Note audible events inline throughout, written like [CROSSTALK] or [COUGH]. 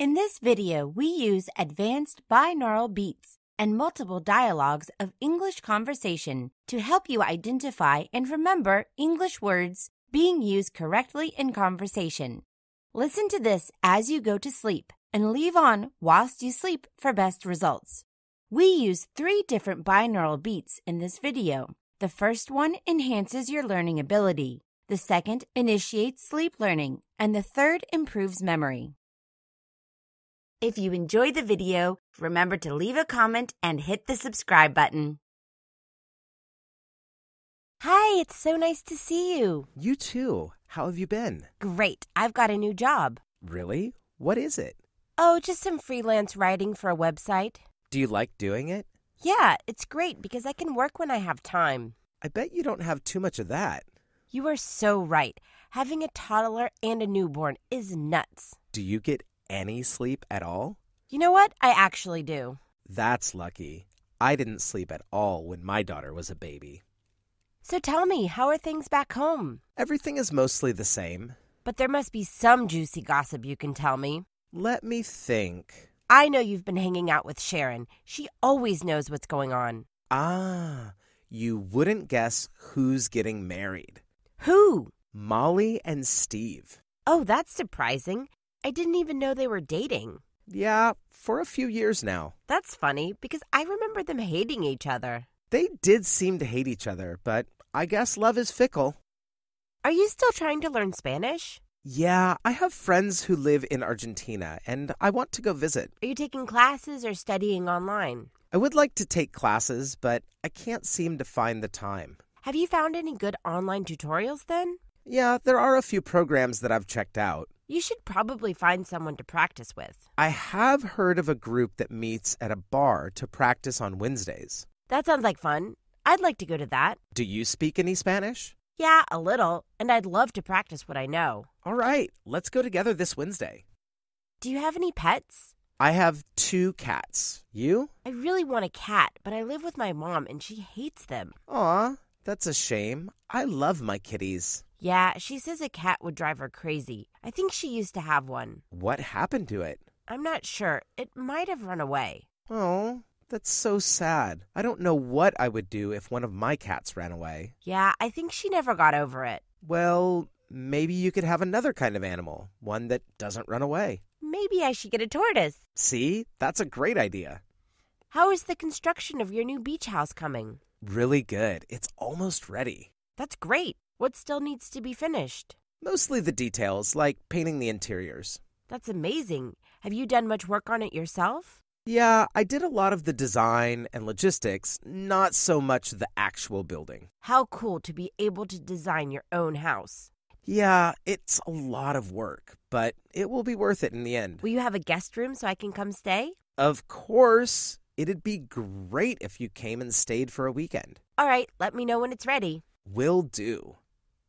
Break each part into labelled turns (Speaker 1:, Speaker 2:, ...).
Speaker 1: In this video, we use advanced binaural beats and multiple dialogues of English conversation to help you identify and remember English words being used correctly in conversation. Listen to this as you go to sleep and leave on whilst you sleep for best results. We use three different binaural beats in this video. The first one enhances your learning ability. The second initiates sleep learning, and the third improves memory. If you enjoyed the video, remember to leave a comment and hit the subscribe button. Hi, it's so nice to see you.
Speaker 2: You too. How have you been?
Speaker 1: Great, I've got a new job.
Speaker 2: Really? What is it?
Speaker 1: Oh, just some freelance writing for a website.
Speaker 2: Do you like doing it?
Speaker 1: Yeah, it's great because I can work when I have time.
Speaker 2: I bet you don't have too much of that.
Speaker 1: You are so right. Having a toddler and a newborn is nuts.
Speaker 2: Do you get any sleep at all?
Speaker 1: You know what? I actually do.
Speaker 2: That's lucky. I didn't sleep at all when my daughter was a baby.
Speaker 1: So tell me, how are things back home?
Speaker 2: Everything is mostly the same.
Speaker 1: But there must be some juicy gossip you can tell me.
Speaker 2: Let me think.
Speaker 1: I know you've been hanging out with Sharon. She always knows what's going on.
Speaker 2: Ah, you wouldn't guess who's getting married.
Speaker 1: Who?
Speaker 2: Molly and Steve.
Speaker 1: Oh, that's surprising. I didn't even know they were dating.
Speaker 2: Yeah, for a few years now.
Speaker 1: That's funny because I remember them hating each other.
Speaker 2: They did seem to hate each other, but I guess love is fickle.
Speaker 1: Are you still trying to learn Spanish?
Speaker 2: Yeah, I have friends who live in Argentina, and I want to go visit.
Speaker 1: Are you taking classes or studying online?
Speaker 2: I would like to take classes, but I can't seem to find the time.
Speaker 1: Have you found any good online tutorials then?
Speaker 2: Yeah, there are a few programs that I've checked out.
Speaker 1: You should probably find someone to practice with.
Speaker 2: I have heard of a group that meets at a bar to practice on Wednesdays.
Speaker 1: That sounds like fun. I'd like to go to that.
Speaker 2: Do you speak any Spanish?
Speaker 1: Yeah, a little, and I'd love to practice what I know.
Speaker 2: All right, let's go together this Wednesday.
Speaker 1: Do you have any pets?
Speaker 2: I have two cats. You?
Speaker 1: I really want a cat, but I live with my mom and she hates them.
Speaker 2: Aw, that's a shame. I love my kitties.
Speaker 1: Yeah, she says a cat would drive her crazy. I think she used to have one.
Speaker 2: What happened to it?
Speaker 1: I'm not sure. It might have run away.
Speaker 2: Oh, that's so sad. I don't know what I would do if one of my cats ran away.
Speaker 1: Yeah, I think she never got over it.
Speaker 2: Well, maybe you could have another kind of animal, one that doesn't run away.
Speaker 1: Maybe I should get a tortoise.
Speaker 2: See, that's a great idea.
Speaker 1: How is the construction of your new beach house coming?
Speaker 2: Really good. It's almost ready.
Speaker 1: That's great. What still needs to be finished?
Speaker 2: Mostly the details, like painting the interiors.
Speaker 1: That's amazing. Have you done much work on it yourself?
Speaker 2: Yeah, I did a lot of the design and logistics, not so much the actual building.
Speaker 1: How cool to be able to design your own house.
Speaker 2: Yeah, it's a lot of work, but it will be worth it in the end.
Speaker 1: Will you have a guest room so I can come stay?
Speaker 2: Of course. It'd be great if you came and stayed for a weekend.
Speaker 1: All right, let me know when it's ready.
Speaker 2: Will do.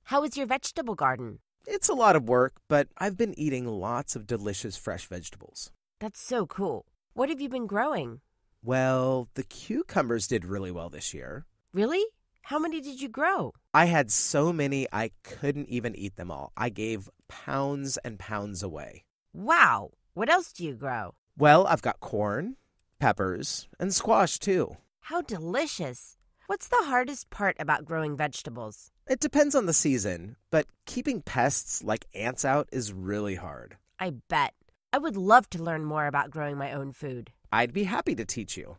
Speaker 1: How is your vegetable garden?
Speaker 2: It's a lot of work, but I've been eating lots of delicious fresh vegetables.
Speaker 1: That's so cool. What have you been growing?
Speaker 2: Well, the cucumbers did really well this year.
Speaker 1: Really? How many did you grow?
Speaker 2: I had so many I couldn't even eat them all. I gave pounds and pounds away.
Speaker 1: Wow. What else do you grow?
Speaker 2: Well, I've got corn, peppers, and squash too.
Speaker 1: How delicious. What's the hardest part about growing vegetables?
Speaker 2: It depends on the season, but keeping pests like ants out is really hard.
Speaker 1: I bet. I would love to learn more about growing my own food.
Speaker 2: I'd be happy to teach you.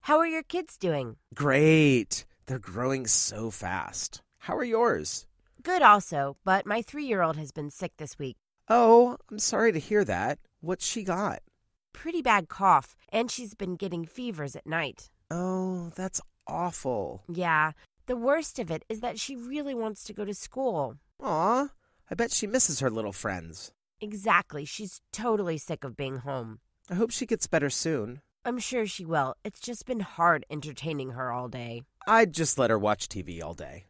Speaker 1: How are your kids doing?
Speaker 2: Great. They're growing so fast. How are yours?
Speaker 1: Good, also, but my three year old has been sick this week.
Speaker 2: Oh, I'm sorry to hear that. What's she got?
Speaker 1: Pretty bad cough, and she's been getting fevers at night.
Speaker 2: Oh, that's awful.
Speaker 1: Yeah, the worst of it is that she really wants to go to school.
Speaker 2: Aw, I bet she misses her little friends.
Speaker 1: Exactly. She's totally sick of being home.
Speaker 2: I hope she gets better soon.
Speaker 1: I'm sure she will. It's just been hard entertaining her all day.
Speaker 2: I'd just let her watch TV all day.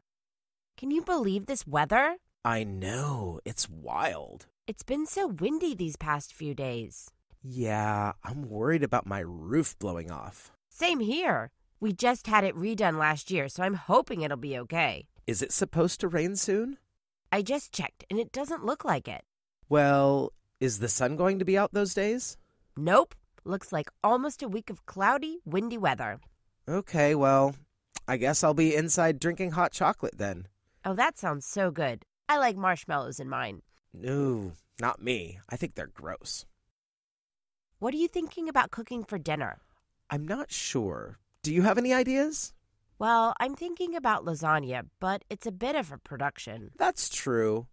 Speaker 1: Can you believe this weather?
Speaker 2: I know, it's wild.
Speaker 1: It's been so windy these past few days.
Speaker 2: Yeah, I'm worried about my roof blowing off.
Speaker 1: Same here. We just had it redone last year, so I'm hoping it'll be okay.
Speaker 2: Is it supposed to rain soon?
Speaker 1: I just checked, and it doesn't look like it.
Speaker 2: Well, Is the sun going to be out those days?
Speaker 1: Nope. Looks like almost a week of cloudy, windy weather.
Speaker 2: Okay, well, I guess I'll be inside drinking hot chocolate then.
Speaker 1: Oh, that sounds so good. I like marshmallows in mine.
Speaker 2: No, not me. I think they're gross.
Speaker 1: What are you thinking about cooking for dinner?
Speaker 2: I'm not sure. Do you have any ideas?
Speaker 1: Well, I'm thinking about lasagna, but it's a bit of a production.
Speaker 2: That's true.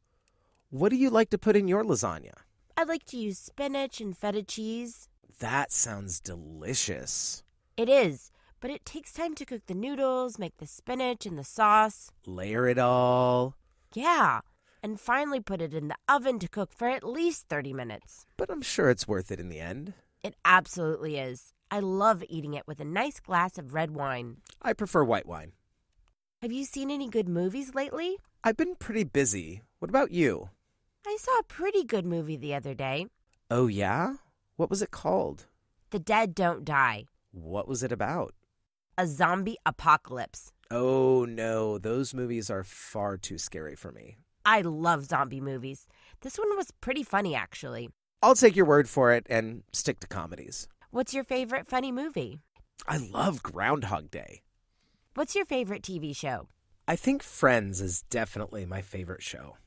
Speaker 2: What do you like to put in your lasagna?
Speaker 1: I like to use spinach and feta cheese.
Speaker 2: That sounds delicious.
Speaker 1: It is, but it takes time to cook the noodles, make the spinach and the sauce.
Speaker 2: Layer it all.
Speaker 1: Yeah, and finally put it in the oven to cook for at least 30 minutes.
Speaker 2: But I'm sure it's worth it in the end.
Speaker 1: It absolutely is. I love eating it with a nice glass of red wine.
Speaker 2: I prefer white wine.
Speaker 1: Have you seen any good movies lately?
Speaker 2: I've been pretty busy. What about you?
Speaker 1: I saw a pretty good movie the other day.
Speaker 2: Oh, yeah? What was it called?
Speaker 1: The Dead Don't Die.
Speaker 2: What was it about?
Speaker 1: A zombie apocalypse.
Speaker 2: Oh, no. Those movies are far too scary for me.
Speaker 1: I love zombie movies. This one was pretty funny, actually.
Speaker 2: I'll take your word for it and stick to comedies.
Speaker 1: What's your favorite funny movie?
Speaker 2: I love Groundhog Day.
Speaker 1: What's your favorite TV show?
Speaker 2: I think Friends is definitely my favorite show.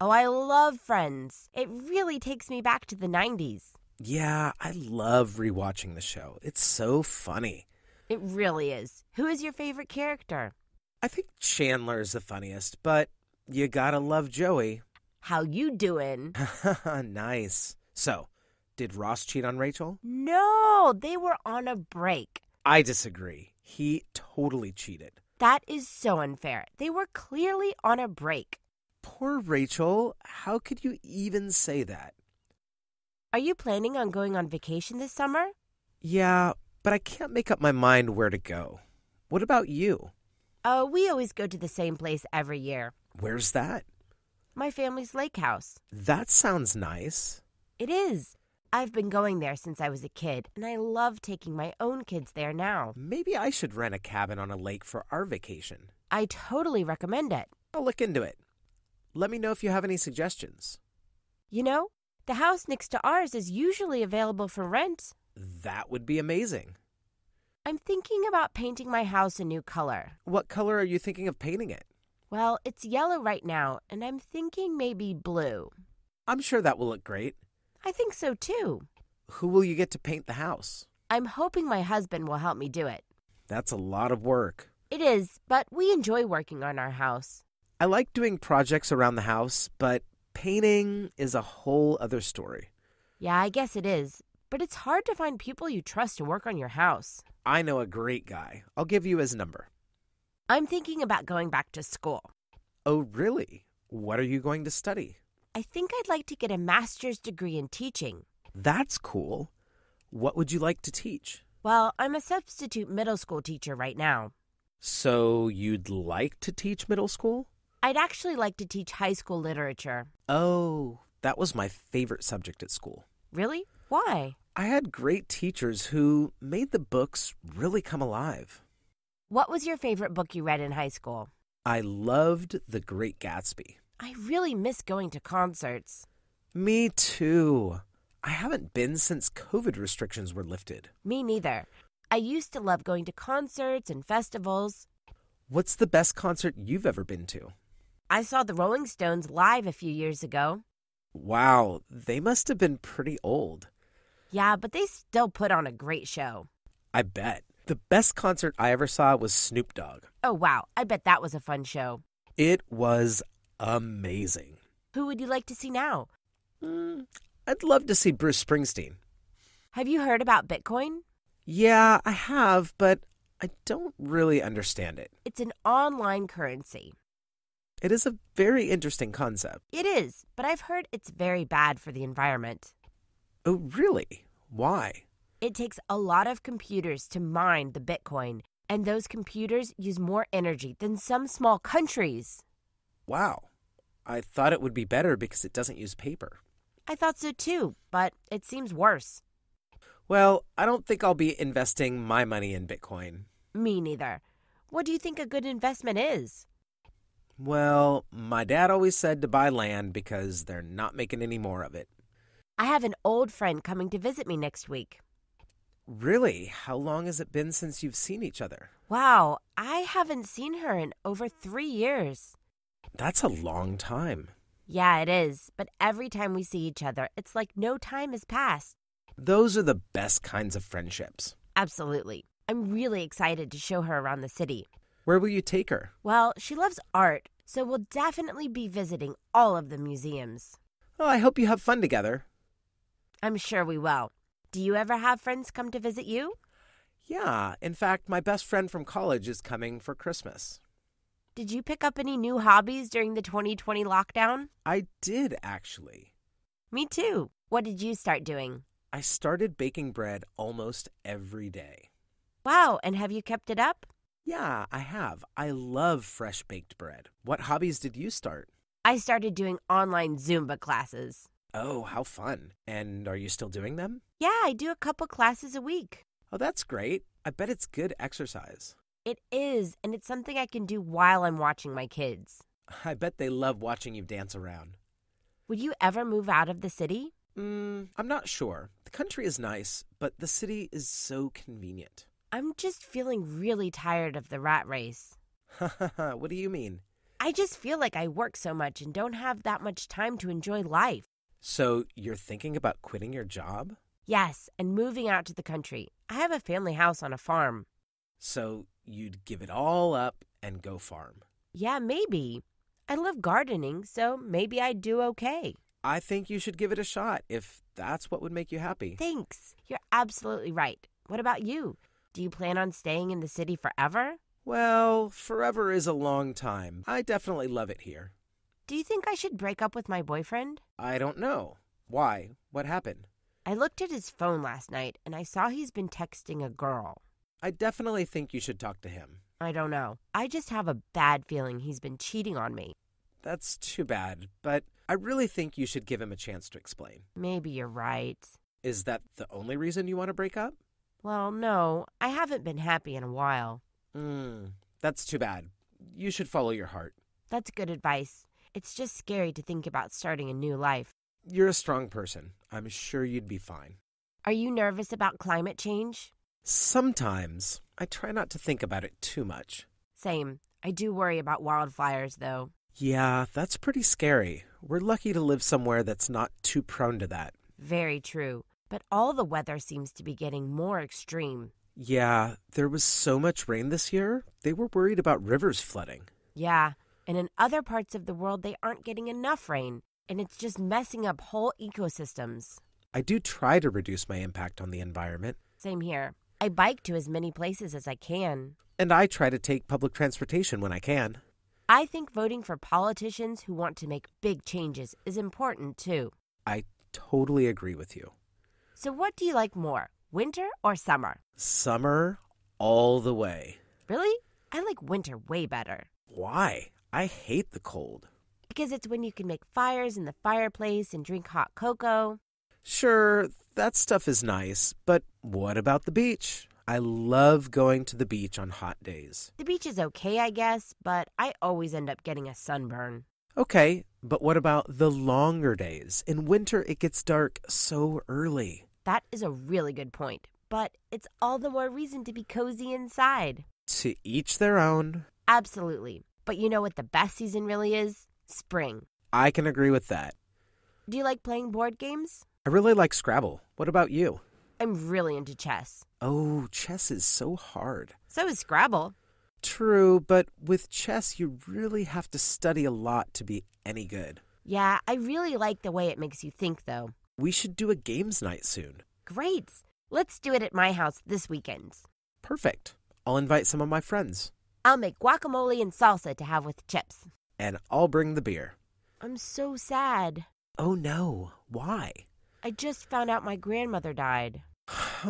Speaker 1: Oh, I love Friends. It really takes me back to the 90s.
Speaker 2: Yeah, I love rewatching the show. It's so funny.
Speaker 1: It really is. Who is your favorite character?
Speaker 2: I think Chandler is the funniest, but you gotta love Joey.
Speaker 1: How you doing? [LAUGHS]
Speaker 2: nice. So, did Ross cheat on Rachel?
Speaker 1: No, they were on a break.
Speaker 2: I disagree. He totally cheated.
Speaker 1: That is so unfair. They were clearly on a break.
Speaker 2: Poor Rachel. How could you even say that?
Speaker 1: Are you planning on going on vacation this summer?
Speaker 2: Yeah, but I can't make up my mind where to go. What about you?
Speaker 1: Oh, we always go to the same place every year.
Speaker 2: Where's that?
Speaker 1: My family's lake house.
Speaker 2: That sounds nice.
Speaker 1: It is. I've been going there since I was a kid, and I love taking my own kids there now.
Speaker 2: Maybe I should rent a cabin on a lake for our vacation.
Speaker 1: I totally recommend it.
Speaker 2: I'll look into it. Let me know if you have any suggestions.
Speaker 1: You know, the house next to ours is usually available for rent.
Speaker 2: That would be amazing.
Speaker 1: I'm thinking about painting my house a new color.
Speaker 2: What color are you thinking of painting it?
Speaker 1: Well, it's yellow right now, and I'm thinking maybe blue.
Speaker 2: I'm sure that will look great.
Speaker 1: I think so too.
Speaker 2: Who will you get to paint the house?
Speaker 1: I'm hoping my husband will help me do it.
Speaker 2: That's a lot of work.
Speaker 1: It is, but we enjoy working on our house.
Speaker 2: I like doing projects around the house, but painting is a whole other story.
Speaker 1: Yeah, I guess it is. But it's hard to find people you trust to work on your house.
Speaker 2: I know a great guy. I'll give you his number.
Speaker 1: I'm thinking about going back to school.
Speaker 2: Oh, really? What are you going to study?
Speaker 1: I think I'd like to get a master's degree in teaching.
Speaker 2: That's cool. What would you like to teach?
Speaker 1: Well, I'm a substitute middle school teacher right now.
Speaker 2: So, you'd like to teach middle school?
Speaker 1: I'd actually like to teach high school literature.
Speaker 2: Oh, that was my favorite subject at school.
Speaker 1: Really? Why?
Speaker 2: I had great teachers who made the books really come alive.
Speaker 1: What was your favorite book you read in high school?
Speaker 2: I loved The Great Gatsby.
Speaker 1: I really miss going to concerts.
Speaker 2: Me too. I haven't been since COVID restrictions were lifted.
Speaker 1: Me neither. I used to love going to concerts and festivals.
Speaker 2: What's the best concert you've ever been to?
Speaker 1: I saw the Rolling Stones live a few years ago.
Speaker 2: Wow, they must have been pretty old.
Speaker 1: Yeah, but they still put on a great show.
Speaker 2: I bet. The best concert I ever saw was Snoop Dogg.
Speaker 1: Oh, wow. I bet that was a fun show.
Speaker 2: It was amazing.
Speaker 1: Who would you like to see now?
Speaker 2: Mm, I'd love to see Bruce Springsteen.
Speaker 1: Have you heard about Bitcoin?
Speaker 2: Yeah, I have, but I don't really understand it.
Speaker 1: It's an online currency.
Speaker 2: It is a very interesting concept.
Speaker 1: It is, but I've heard it's very bad for the environment.
Speaker 2: Oh, really? Why?
Speaker 1: It takes a lot of computers to mine the Bitcoin, and those computers use more energy than some small countries.
Speaker 2: Wow. I thought it would be better because it doesn't use paper.
Speaker 1: I thought so too, but it seems worse.
Speaker 2: Well, I don't think I'll be investing my money in Bitcoin.
Speaker 1: Me neither. What do you think a good investment is?
Speaker 2: Well, my dad always said to buy land because they're not making any more of it.
Speaker 1: I have an old friend coming to visit me next week.
Speaker 2: Really? How long has it been since you've seen each other?
Speaker 1: Wow, I haven't seen her in over three years.
Speaker 2: That's a long time.
Speaker 1: Yeah, it is. But every time we see each other, it's like no time has passed.
Speaker 2: Those are the best kinds of friendships.
Speaker 1: Absolutely. I'm really excited to show her around the city.
Speaker 2: Where will you take her?
Speaker 1: Well, she loves art, so we'll definitely be visiting all of the museums.
Speaker 2: Oh, I hope you have fun together.
Speaker 1: I'm sure we will. Do you ever have friends come to visit you?
Speaker 2: Yeah, in fact, my best friend from college is coming for Christmas.
Speaker 1: Did you pick up any new hobbies during the 2020 lockdown?
Speaker 2: I did, actually.
Speaker 1: Me too. What did you start doing?
Speaker 2: I started baking bread almost every day.
Speaker 1: Wow, and have you kept it up?
Speaker 2: Yeah, I have. I love fresh baked bread. What hobbies did you start?
Speaker 1: I started doing online Zumba classes.
Speaker 2: Oh, how fun. And are you still doing them?
Speaker 1: Yeah, I do a couple classes a week.
Speaker 2: Oh, that's great. I bet it's good exercise.
Speaker 1: It is, and it's something I can do while I'm watching my kids.
Speaker 2: I bet they love watching you dance around.
Speaker 1: Would you ever move out of the city?
Speaker 2: Mm, I'm not sure. The country is nice, but the city is so convenient.
Speaker 1: I'm just feeling really tired of the rat race. [LAUGHS]
Speaker 2: what do you mean?
Speaker 1: I just feel like I work so much and don't have that much time to enjoy life.
Speaker 2: So you're thinking about quitting your job?
Speaker 1: Yes, and moving out to the country. I have a family house on a farm.
Speaker 2: So you'd give it all up and go farm?
Speaker 1: Yeah, maybe. I love gardening, so maybe I'd do okay.
Speaker 2: I think you should give it a shot if that's what would make you happy.
Speaker 1: Thanks. You're absolutely right. What about you? Do you plan on staying in the city forever?
Speaker 2: Well, forever is a long time. I definitely love it here.
Speaker 1: Do you think I should break up with my boyfriend?
Speaker 2: I don't know. Why? What happened?
Speaker 1: I looked at his phone last night and I saw he's been texting a girl.
Speaker 2: I definitely think you should talk to him.
Speaker 1: I don't know. I just have a bad feeling he's been cheating on me.
Speaker 2: That's too bad, but I really think you should give him a chance to explain.
Speaker 1: Maybe you're right.
Speaker 2: Is that the only reason you want to break up?
Speaker 1: Well, no, I haven't been happy in a while.
Speaker 2: Hmm, that's too bad. You should follow your heart.
Speaker 1: That's good advice. It's just scary to think about starting a new life.
Speaker 2: You're a strong person. I'm sure you'd be fine.
Speaker 1: Are you nervous about climate change?
Speaker 2: Sometimes. I try not to think about it too much.
Speaker 1: Same. I do worry about wildfires, though.
Speaker 2: Yeah, that's pretty scary. We're lucky to live somewhere that's not too prone to that.
Speaker 1: Very true. But all the weather seems to be getting more extreme.
Speaker 2: Yeah, there was so much rain this year, they were worried about rivers flooding.
Speaker 1: Yeah, and in other parts of the world, they aren't getting enough rain, and it's just messing up whole ecosystems.
Speaker 2: I do try to reduce my impact on the environment.
Speaker 1: Same here. I bike to as many places as I can.
Speaker 2: And I try to take public transportation when I can.
Speaker 1: I think voting for politicians who want to make big changes is important too.
Speaker 2: I totally agree with you.
Speaker 1: So, what do you like more, winter or summer?
Speaker 2: Summer all the way.
Speaker 1: Really? I like winter way better.
Speaker 2: Why? I hate the cold.
Speaker 1: Because it's when you can make fires in the fireplace and drink hot cocoa.
Speaker 2: Sure, that stuff is nice, but what about the beach? I love going to the beach on hot days.
Speaker 1: The beach is okay, I guess, but I always end up getting a sunburn.
Speaker 2: Okay, but what about the longer days? In winter, it gets dark so early.
Speaker 1: That is a really good point, but it's all the more reason to be cozy inside.
Speaker 2: To each their own.
Speaker 1: Absolutely. But you know what the best season really is? Spring.
Speaker 2: I can agree with that.
Speaker 1: Do you like playing board games?
Speaker 2: I really like Scrabble. What about you?
Speaker 1: I'm really into chess.
Speaker 2: Oh, chess is so hard.
Speaker 1: So is Scrabble.
Speaker 2: True, but with chess, you really have to study a lot to be any good.
Speaker 1: Yeah, I really like the way it makes you think, though.
Speaker 2: We should do a games night soon.
Speaker 1: Great. Let's do it at my house this weekend.
Speaker 2: Perfect. I'll invite some of my friends.
Speaker 1: I'll make guacamole and salsa to have with chips.
Speaker 2: And I'll bring the beer.
Speaker 1: I'm so sad.
Speaker 2: Oh no, why?
Speaker 1: I just found out my grandmother died. [SIGHS]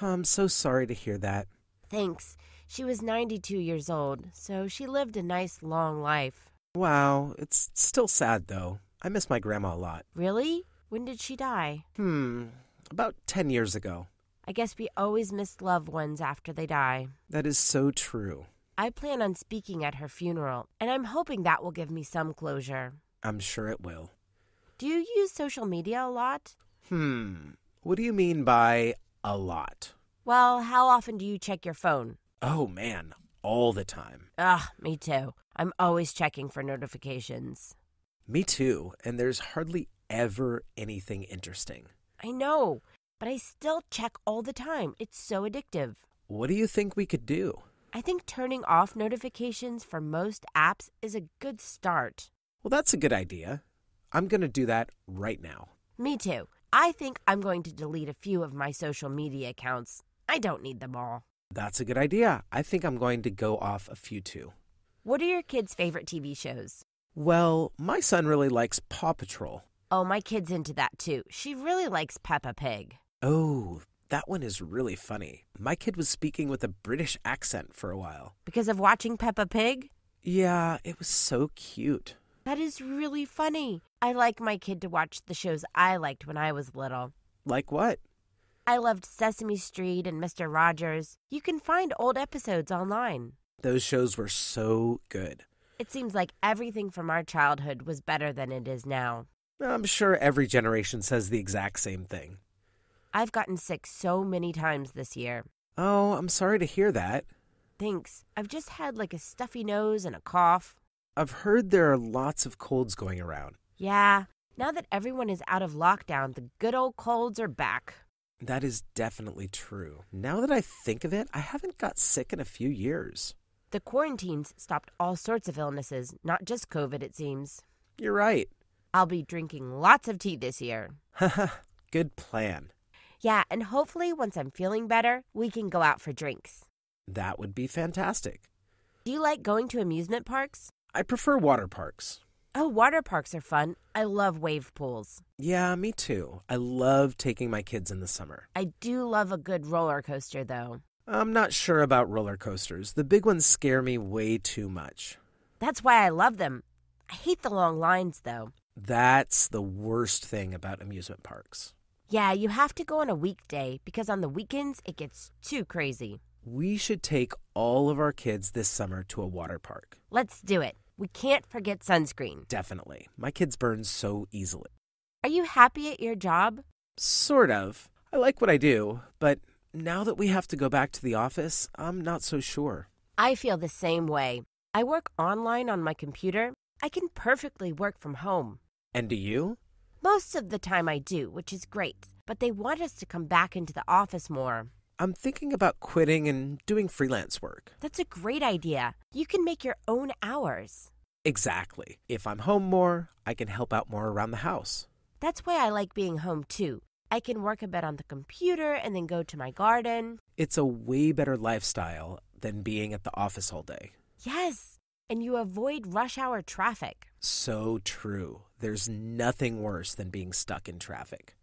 Speaker 2: I'm so sorry to hear that.
Speaker 1: Thanks. She was 92 years old, so she lived a nice long life.
Speaker 2: Wow, it's still sad though. I miss my grandma a lot.
Speaker 1: Really? When did she die?
Speaker 2: Hmm, about 10 years ago.
Speaker 1: I guess we always miss loved ones after they die.
Speaker 2: That is so true.
Speaker 1: I plan on speaking at her funeral, and I'm hoping that will give me some closure.
Speaker 2: I'm sure it will.
Speaker 1: Do you use social media a lot?
Speaker 2: Hmm. What do you mean by a lot?
Speaker 1: Well, how often do you check your phone?
Speaker 2: Oh, man. All the time.
Speaker 1: Ugh, me too. I'm always checking for notifications.
Speaker 2: Me too. And there's hardly ever anything interesting.
Speaker 1: I know, but I still check all the time. It's so addictive.
Speaker 2: What do you think we could do?
Speaker 1: I think turning off notifications for most apps is a good start.
Speaker 2: Well, that's a good idea. I'm going to do that right now.
Speaker 1: Me too. I think I'm going to delete a few of my social media accounts. I don't need them all.
Speaker 2: That's a good idea. I think I'm going to go off a few too.
Speaker 1: What are your kids' favorite TV shows?
Speaker 2: Well, my son really likes Paw Patrol.
Speaker 1: Oh, my kid's into that too. She really likes Peppa Pig.
Speaker 2: Oh, that one is really funny. My kid was speaking with a British accent for a while.
Speaker 1: Because of watching Peppa Pig?
Speaker 2: Yeah, it was so cute.
Speaker 1: That is really funny. I like my kid to watch the shows I liked when I was little.
Speaker 2: Like what?
Speaker 1: I loved Sesame Street and Mr. Rogers. You can find old episodes online.
Speaker 2: Those shows were so good.
Speaker 1: It seems like everything from our childhood was better than it is now.
Speaker 2: I'm sure every generation says the exact same thing.
Speaker 1: I've gotten sick so many times this year.
Speaker 2: Oh, I'm sorry to hear that.
Speaker 1: Thanks. I've just had like a stuffy nose and a cough.
Speaker 2: I've heard there are lots of colds going around.
Speaker 1: Yeah, now that everyone is out of lockdown, the good old colds are back.
Speaker 2: That is definitely true. Now that I think of it, I haven't got sick in a few years.
Speaker 1: The quarantines stopped all sorts of illnesses, not just COVID, it seems.
Speaker 2: You're right.
Speaker 1: I'll be drinking lots of tea this year.
Speaker 2: Haha, [LAUGHS] good plan.
Speaker 1: Yeah, and hopefully once I'm feeling better, we can go out for drinks.
Speaker 2: That would be fantastic.
Speaker 1: Do you like going to amusement parks?
Speaker 2: I prefer water parks.
Speaker 1: Oh, water parks are fun. I love wave pools.
Speaker 2: Yeah, me too. I love taking my kids in the summer.
Speaker 1: I do love a good roller coaster, though.
Speaker 2: I'm not sure about roller coasters. The big ones scare me way too much.
Speaker 1: That's why I love them. I hate the long lines, though.
Speaker 2: That's the worst thing about amusement parks.
Speaker 1: Yeah, you have to go on a weekday because on the weekends it gets too crazy.
Speaker 2: We should take all of our kids this summer to a water park.
Speaker 1: Let's do it. We can't forget sunscreen.
Speaker 2: Definitely. My kids burn so easily.
Speaker 1: Are you happy at your job?
Speaker 2: Sort of. I like what I do, but now that we have to go back to the office, I'm not so sure.
Speaker 1: I feel the same way. I work online on my computer. I can perfectly work from home.
Speaker 2: And do you?
Speaker 1: Most of the time I do, which is great, but they want us to come back into the office more.
Speaker 2: I'm thinking about quitting and doing freelance work.
Speaker 1: That's a great idea. You can make your own hours.
Speaker 2: Exactly. If I'm home more, I can help out more around the house.
Speaker 1: That's why I like being home too. I can work a bit on the computer and then go to my garden.
Speaker 2: It's a way better lifestyle than being at the office all day.
Speaker 1: Yes, and you avoid rush hour traffic.
Speaker 2: So true. There's nothing worse than being stuck in traffic.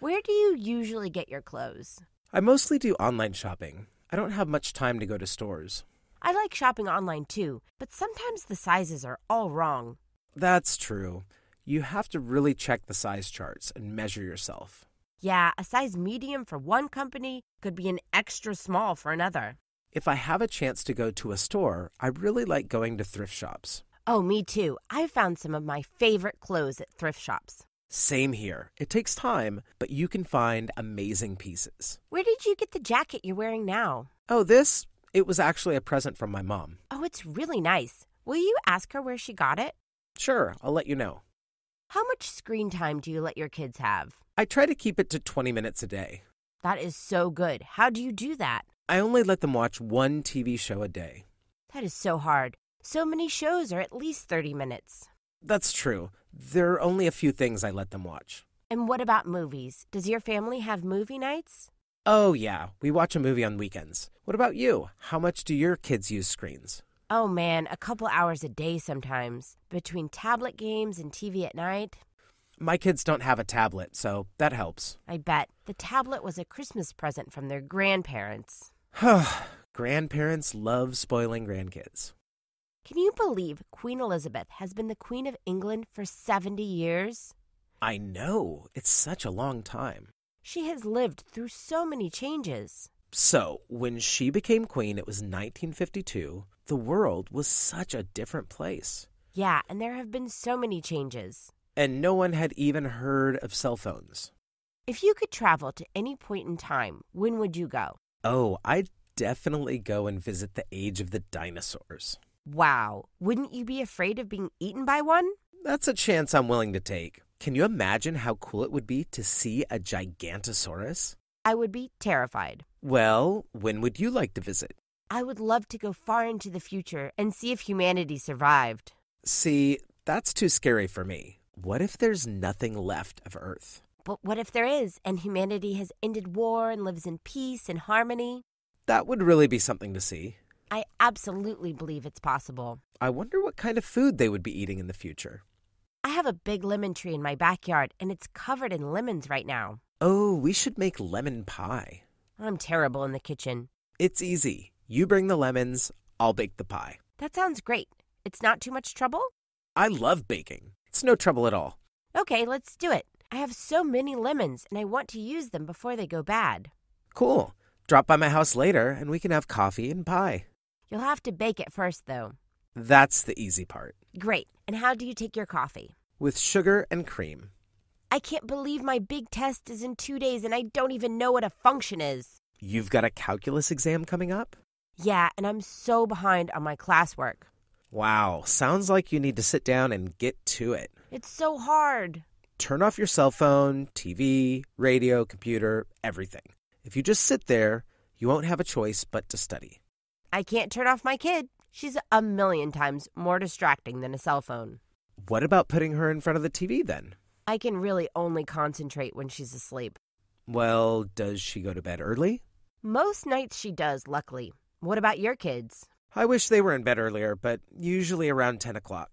Speaker 1: Where do you usually get your clothes?
Speaker 2: I mostly do online shopping. I don't have much time to go to stores.
Speaker 1: I like shopping online too, but sometimes the sizes are all wrong.
Speaker 2: That's true. You have to really check the size charts and measure yourself.
Speaker 1: Yeah, a size medium for one company could be an extra small for another.
Speaker 2: If I have a chance to go to a store, I really like going to thrift shops.
Speaker 1: Oh, me too. I found some of my favorite clothes at thrift shops.
Speaker 2: Same here. It takes time, but you can find amazing pieces.
Speaker 1: Where did you get the jacket you're wearing now?
Speaker 2: Oh, this? It was actually a present from my mom.
Speaker 1: Oh, it's really nice. Will you ask her where she got it?
Speaker 2: Sure, I'll let you know.
Speaker 1: How much screen time do you let your kids have?
Speaker 2: I try to keep it to 20 minutes a day.
Speaker 1: That is so good. How do you do that?
Speaker 2: I only let them watch one TV show a day.
Speaker 1: That is so hard. So many shows are at least 30 minutes.
Speaker 2: That's true. There are only a few things I let them watch.
Speaker 1: And what about movies? Does your family have movie nights?
Speaker 2: Oh, yeah, we watch a movie on weekends. What about you? How much do your kids use screens?
Speaker 1: Oh man, a couple hours a day sometimes. Between tablet games and TV at night.
Speaker 2: My kids don't have a tablet, so that helps.
Speaker 1: I bet. The tablet was a Christmas present from their grandparents. [SIGHS]
Speaker 2: Grandparents love spoiling grandkids.
Speaker 1: Can you believe Queen Elizabeth has been the Queen of England for 70 years?
Speaker 2: I know. It's such a long time.
Speaker 1: She has lived through so many changes.
Speaker 2: So, when she became queen, it was 1952. The world was such a different place.
Speaker 1: Yeah, and there have been so many changes.
Speaker 2: And no one had even heard of cell phones.
Speaker 1: If you could travel to any point in time, when would you go?
Speaker 2: Oh, I'd definitely go and visit the age of the dinosaurs.
Speaker 1: Wow. Wouldn't you be afraid of being eaten by one?
Speaker 2: That's a chance I'm willing to take. Can you imagine how cool it would be to see a Gigantosaurus?
Speaker 1: I would be terrified.
Speaker 2: Well, when would you like to visit?
Speaker 1: I would love to go far into the future and see if humanity survived.
Speaker 2: See, that's too scary for me. What if there's nothing left of Earth?
Speaker 1: But what if there is, and humanity has ended war and lives in peace and harmony?
Speaker 2: That would really be something to see.
Speaker 1: I absolutely believe it's possible.
Speaker 2: I wonder what kind of food they would be eating in the future.
Speaker 1: I have a big lemon tree in my backyard, and it's covered in lemons right now.
Speaker 2: Oh, we should make lemon pie.
Speaker 1: I'm terrible in the kitchen.
Speaker 2: It's easy. You bring the lemons, I'll bake the pie.
Speaker 1: That sounds great. It's not too much trouble?
Speaker 2: I love baking. It's no trouble at all.
Speaker 1: Okay, let's do it. I have so many lemons, and I want to use them before they go bad.
Speaker 2: Cool. Drop by my house later, and we can have coffee and pie.
Speaker 1: You'll have to bake it first, though.
Speaker 2: That's the easy part.
Speaker 1: Great. And how do you take your coffee?
Speaker 2: With sugar and cream.
Speaker 1: I can't believe my big test is in two days and I don't even know what a function is.
Speaker 2: You've got a calculus exam coming up?
Speaker 1: Yeah, and I'm so behind on my classwork.
Speaker 2: Wow, sounds like you need to sit down and get to it.
Speaker 1: It's so hard.
Speaker 2: Turn off your cell phone, TV, radio, computer, everything. If you just sit there, you won't have a choice but to study.
Speaker 1: I can't turn off my kid. She's a million times more distracting than a cell phone.
Speaker 2: What about putting her in front of the TV then?
Speaker 1: I can really only concentrate when she's asleep.
Speaker 2: Well, does she go to bed early?
Speaker 1: Most nights she does, luckily. What about your kids?
Speaker 2: I wish they were in bed earlier, but usually around 10 o'clock.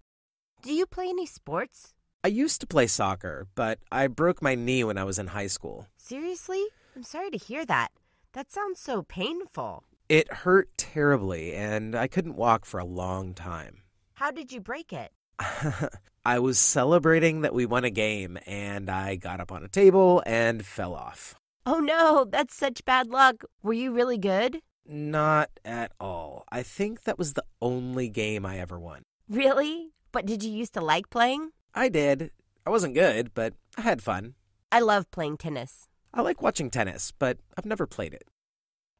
Speaker 1: Do you play any sports?
Speaker 2: I used to play soccer, but I broke my knee when I was in high school.
Speaker 1: Seriously? I'm sorry to hear that. That sounds so painful.
Speaker 2: It hurt terribly, and I couldn't walk for a long time.
Speaker 1: How did you break it? [LAUGHS]
Speaker 2: I was celebrating that we won a game, and I got up on a table and fell off.
Speaker 1: Oh no, that's such bad luck. Were you really good?
Speaker 2: Not at all. I think that was the only game I ever won.
Speaker 1: Really? But did you used to like playing?
Speaker 2: I did. I wasn't good, but I had fun.
Speaker 1: I love playing tennis.
Speaker 2: I like watching tennis, but I've never played it.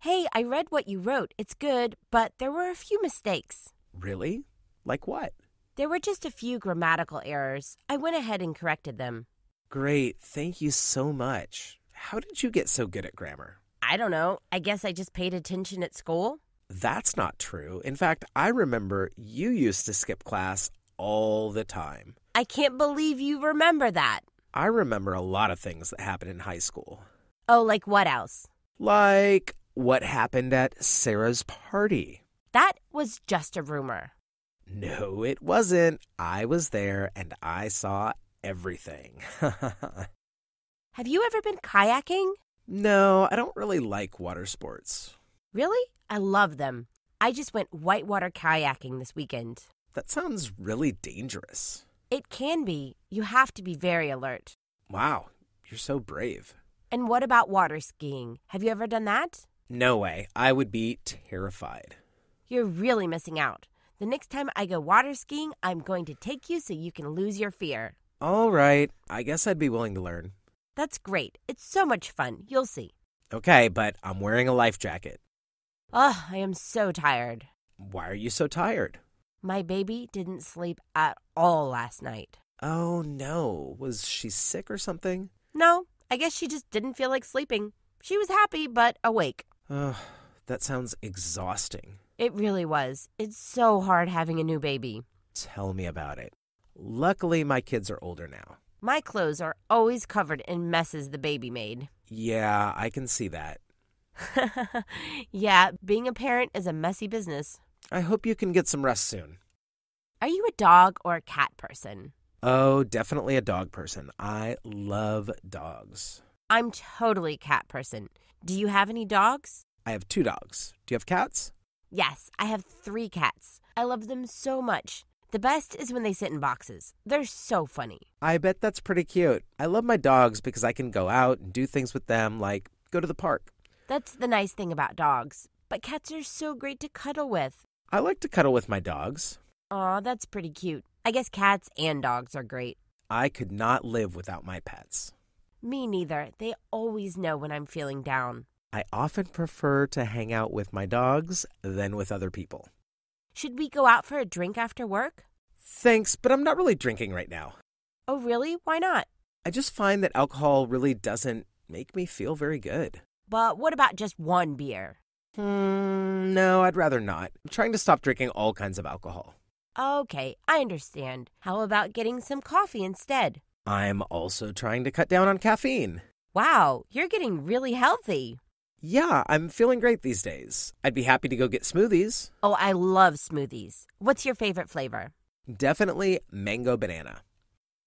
Speaker 1: Hey, I read what you wrote. It's good, but there were a few mistakes.
Speaker 2: Really? Like what?
Speaker 1: There were just a few grammatical errors. I went ahead and corrected them.
Speaker 2: Great. Thank you so much. How did you get so good at grammar?
Speaker 1: I don't know. I guess I just paid attention at school.
Speaker 2: That's not true. In fact, I remember you used to skip class all the time.
Speaker 1: I can't believe you remember that.
Speaker 2: I remember a lot of things that happened in high school.
Speaker 1: Oh, like what else?
Speaker 2: Like what happened at Sarah's party.
Speaker 1: That was just a rumor.
Speaker 2: No, it wasn't. I was there and I saw everything. [LAUGHS]
Speaker 1: Have you ever been kayaking?
Speaker 2: no, I don't really like water sports.
Speaker 1: Really? I love them. I just went whitewater kayaking this weekend.
Speaker 2: That sounds really dangerous.
Speaker 1: It can be. You have to be very alert.
Speaker 2: Wow, you're so brave.
Speaker 1: And what about water skiing? Have you ever done that?
Speaker 2: No way. I would be terrified.
Speaker 1: You're really missing out. The next time I go water skiing, I'm going to take you so you can lose your fear.
Speaker 2: All right, I guess I'd be willing to learn.
Speaker 1: That's great. It's so much fun. You'll see.
Speaker 2: Okay, but I'm wearing a life jacket.
Speaker 1: Oh, I am so tired.
Speaker 2: Why are you so tired?
Speaker 1: My baby didn't sleep at all last night.
Speaker 2: Oh no, was she sick or something?
Speaker 1: No, I guess she just didn't feel like sleeping. She was happy, but awake.
Speaker 2: Ugh, that sounds exhausting.
Speaker 1: It really was. It's so hard having a new baby.
Speaker 2: Tell me about it. Luckily, my kids are older now.
Speaker 1: My clothes are always covered in messes the baby made.
Speaker 2: Yeah, I can see that. [LAUGHS]
Speaker 1: yeah, being a parent is a messy business.
Speaker 2: I hope you can get some rest soon.
Speaker 1: Are you a dog or a cat person?
Speaker 2: Oh, definitely a dog person. I love dogs.
Speaker 1: I'm totally a cat person. Do you have any dogs?
Speaker 2: I have two dogs. Do you have cats?
Speaker 1: Yes, I have three cats. I love them so much. The best is when they sit in boxes. They're so funny.
Speaker 2: I bet that's pretty cute. I love my dogs because I can go out and do things with them, like go to the park.
Speaker 1: That's the nice thing about dogs. But cats are so great to cuddle with.
Speaker 2: I like to cuddle with my dogs.
Speaker 1: Aw, that's pretty cute. I guess cats and dogs are great.
Speaker 2: I could not live without my pets.
Speaker 1: Me neither. They always know when I'm feeling down.
Speaker 2: I often prefer to hang out with my dogs than with other people.
Speaker 1: Should we go out for a drink after work?
Speaker 2: Thanks, but I'm not really drinking right now.
Speaker 1: Oh, really? Why not?
Speaker 2: I just find that alcohol really doesn't make me feel very good.
Speaker 1: But what about just one beer?
Speaker 2: Hmm, no, I'd rather not. I'm trying to stop drinking all kinds of alcohol.
Speaker 1: Okay, I understand. How about getting some coffee instead?
Speaker 2: I'm also trying to cut down on caffeine.
Speaker 1: Wow, you're getting really healthy.
Speaker 2: Yeah, I'm feeling great these days. I'd be happy to go get smoothies.
Speaker 1: Oh, I love smoothies. What's your favorite flavor?
Speaker 2: Definitely mango banana.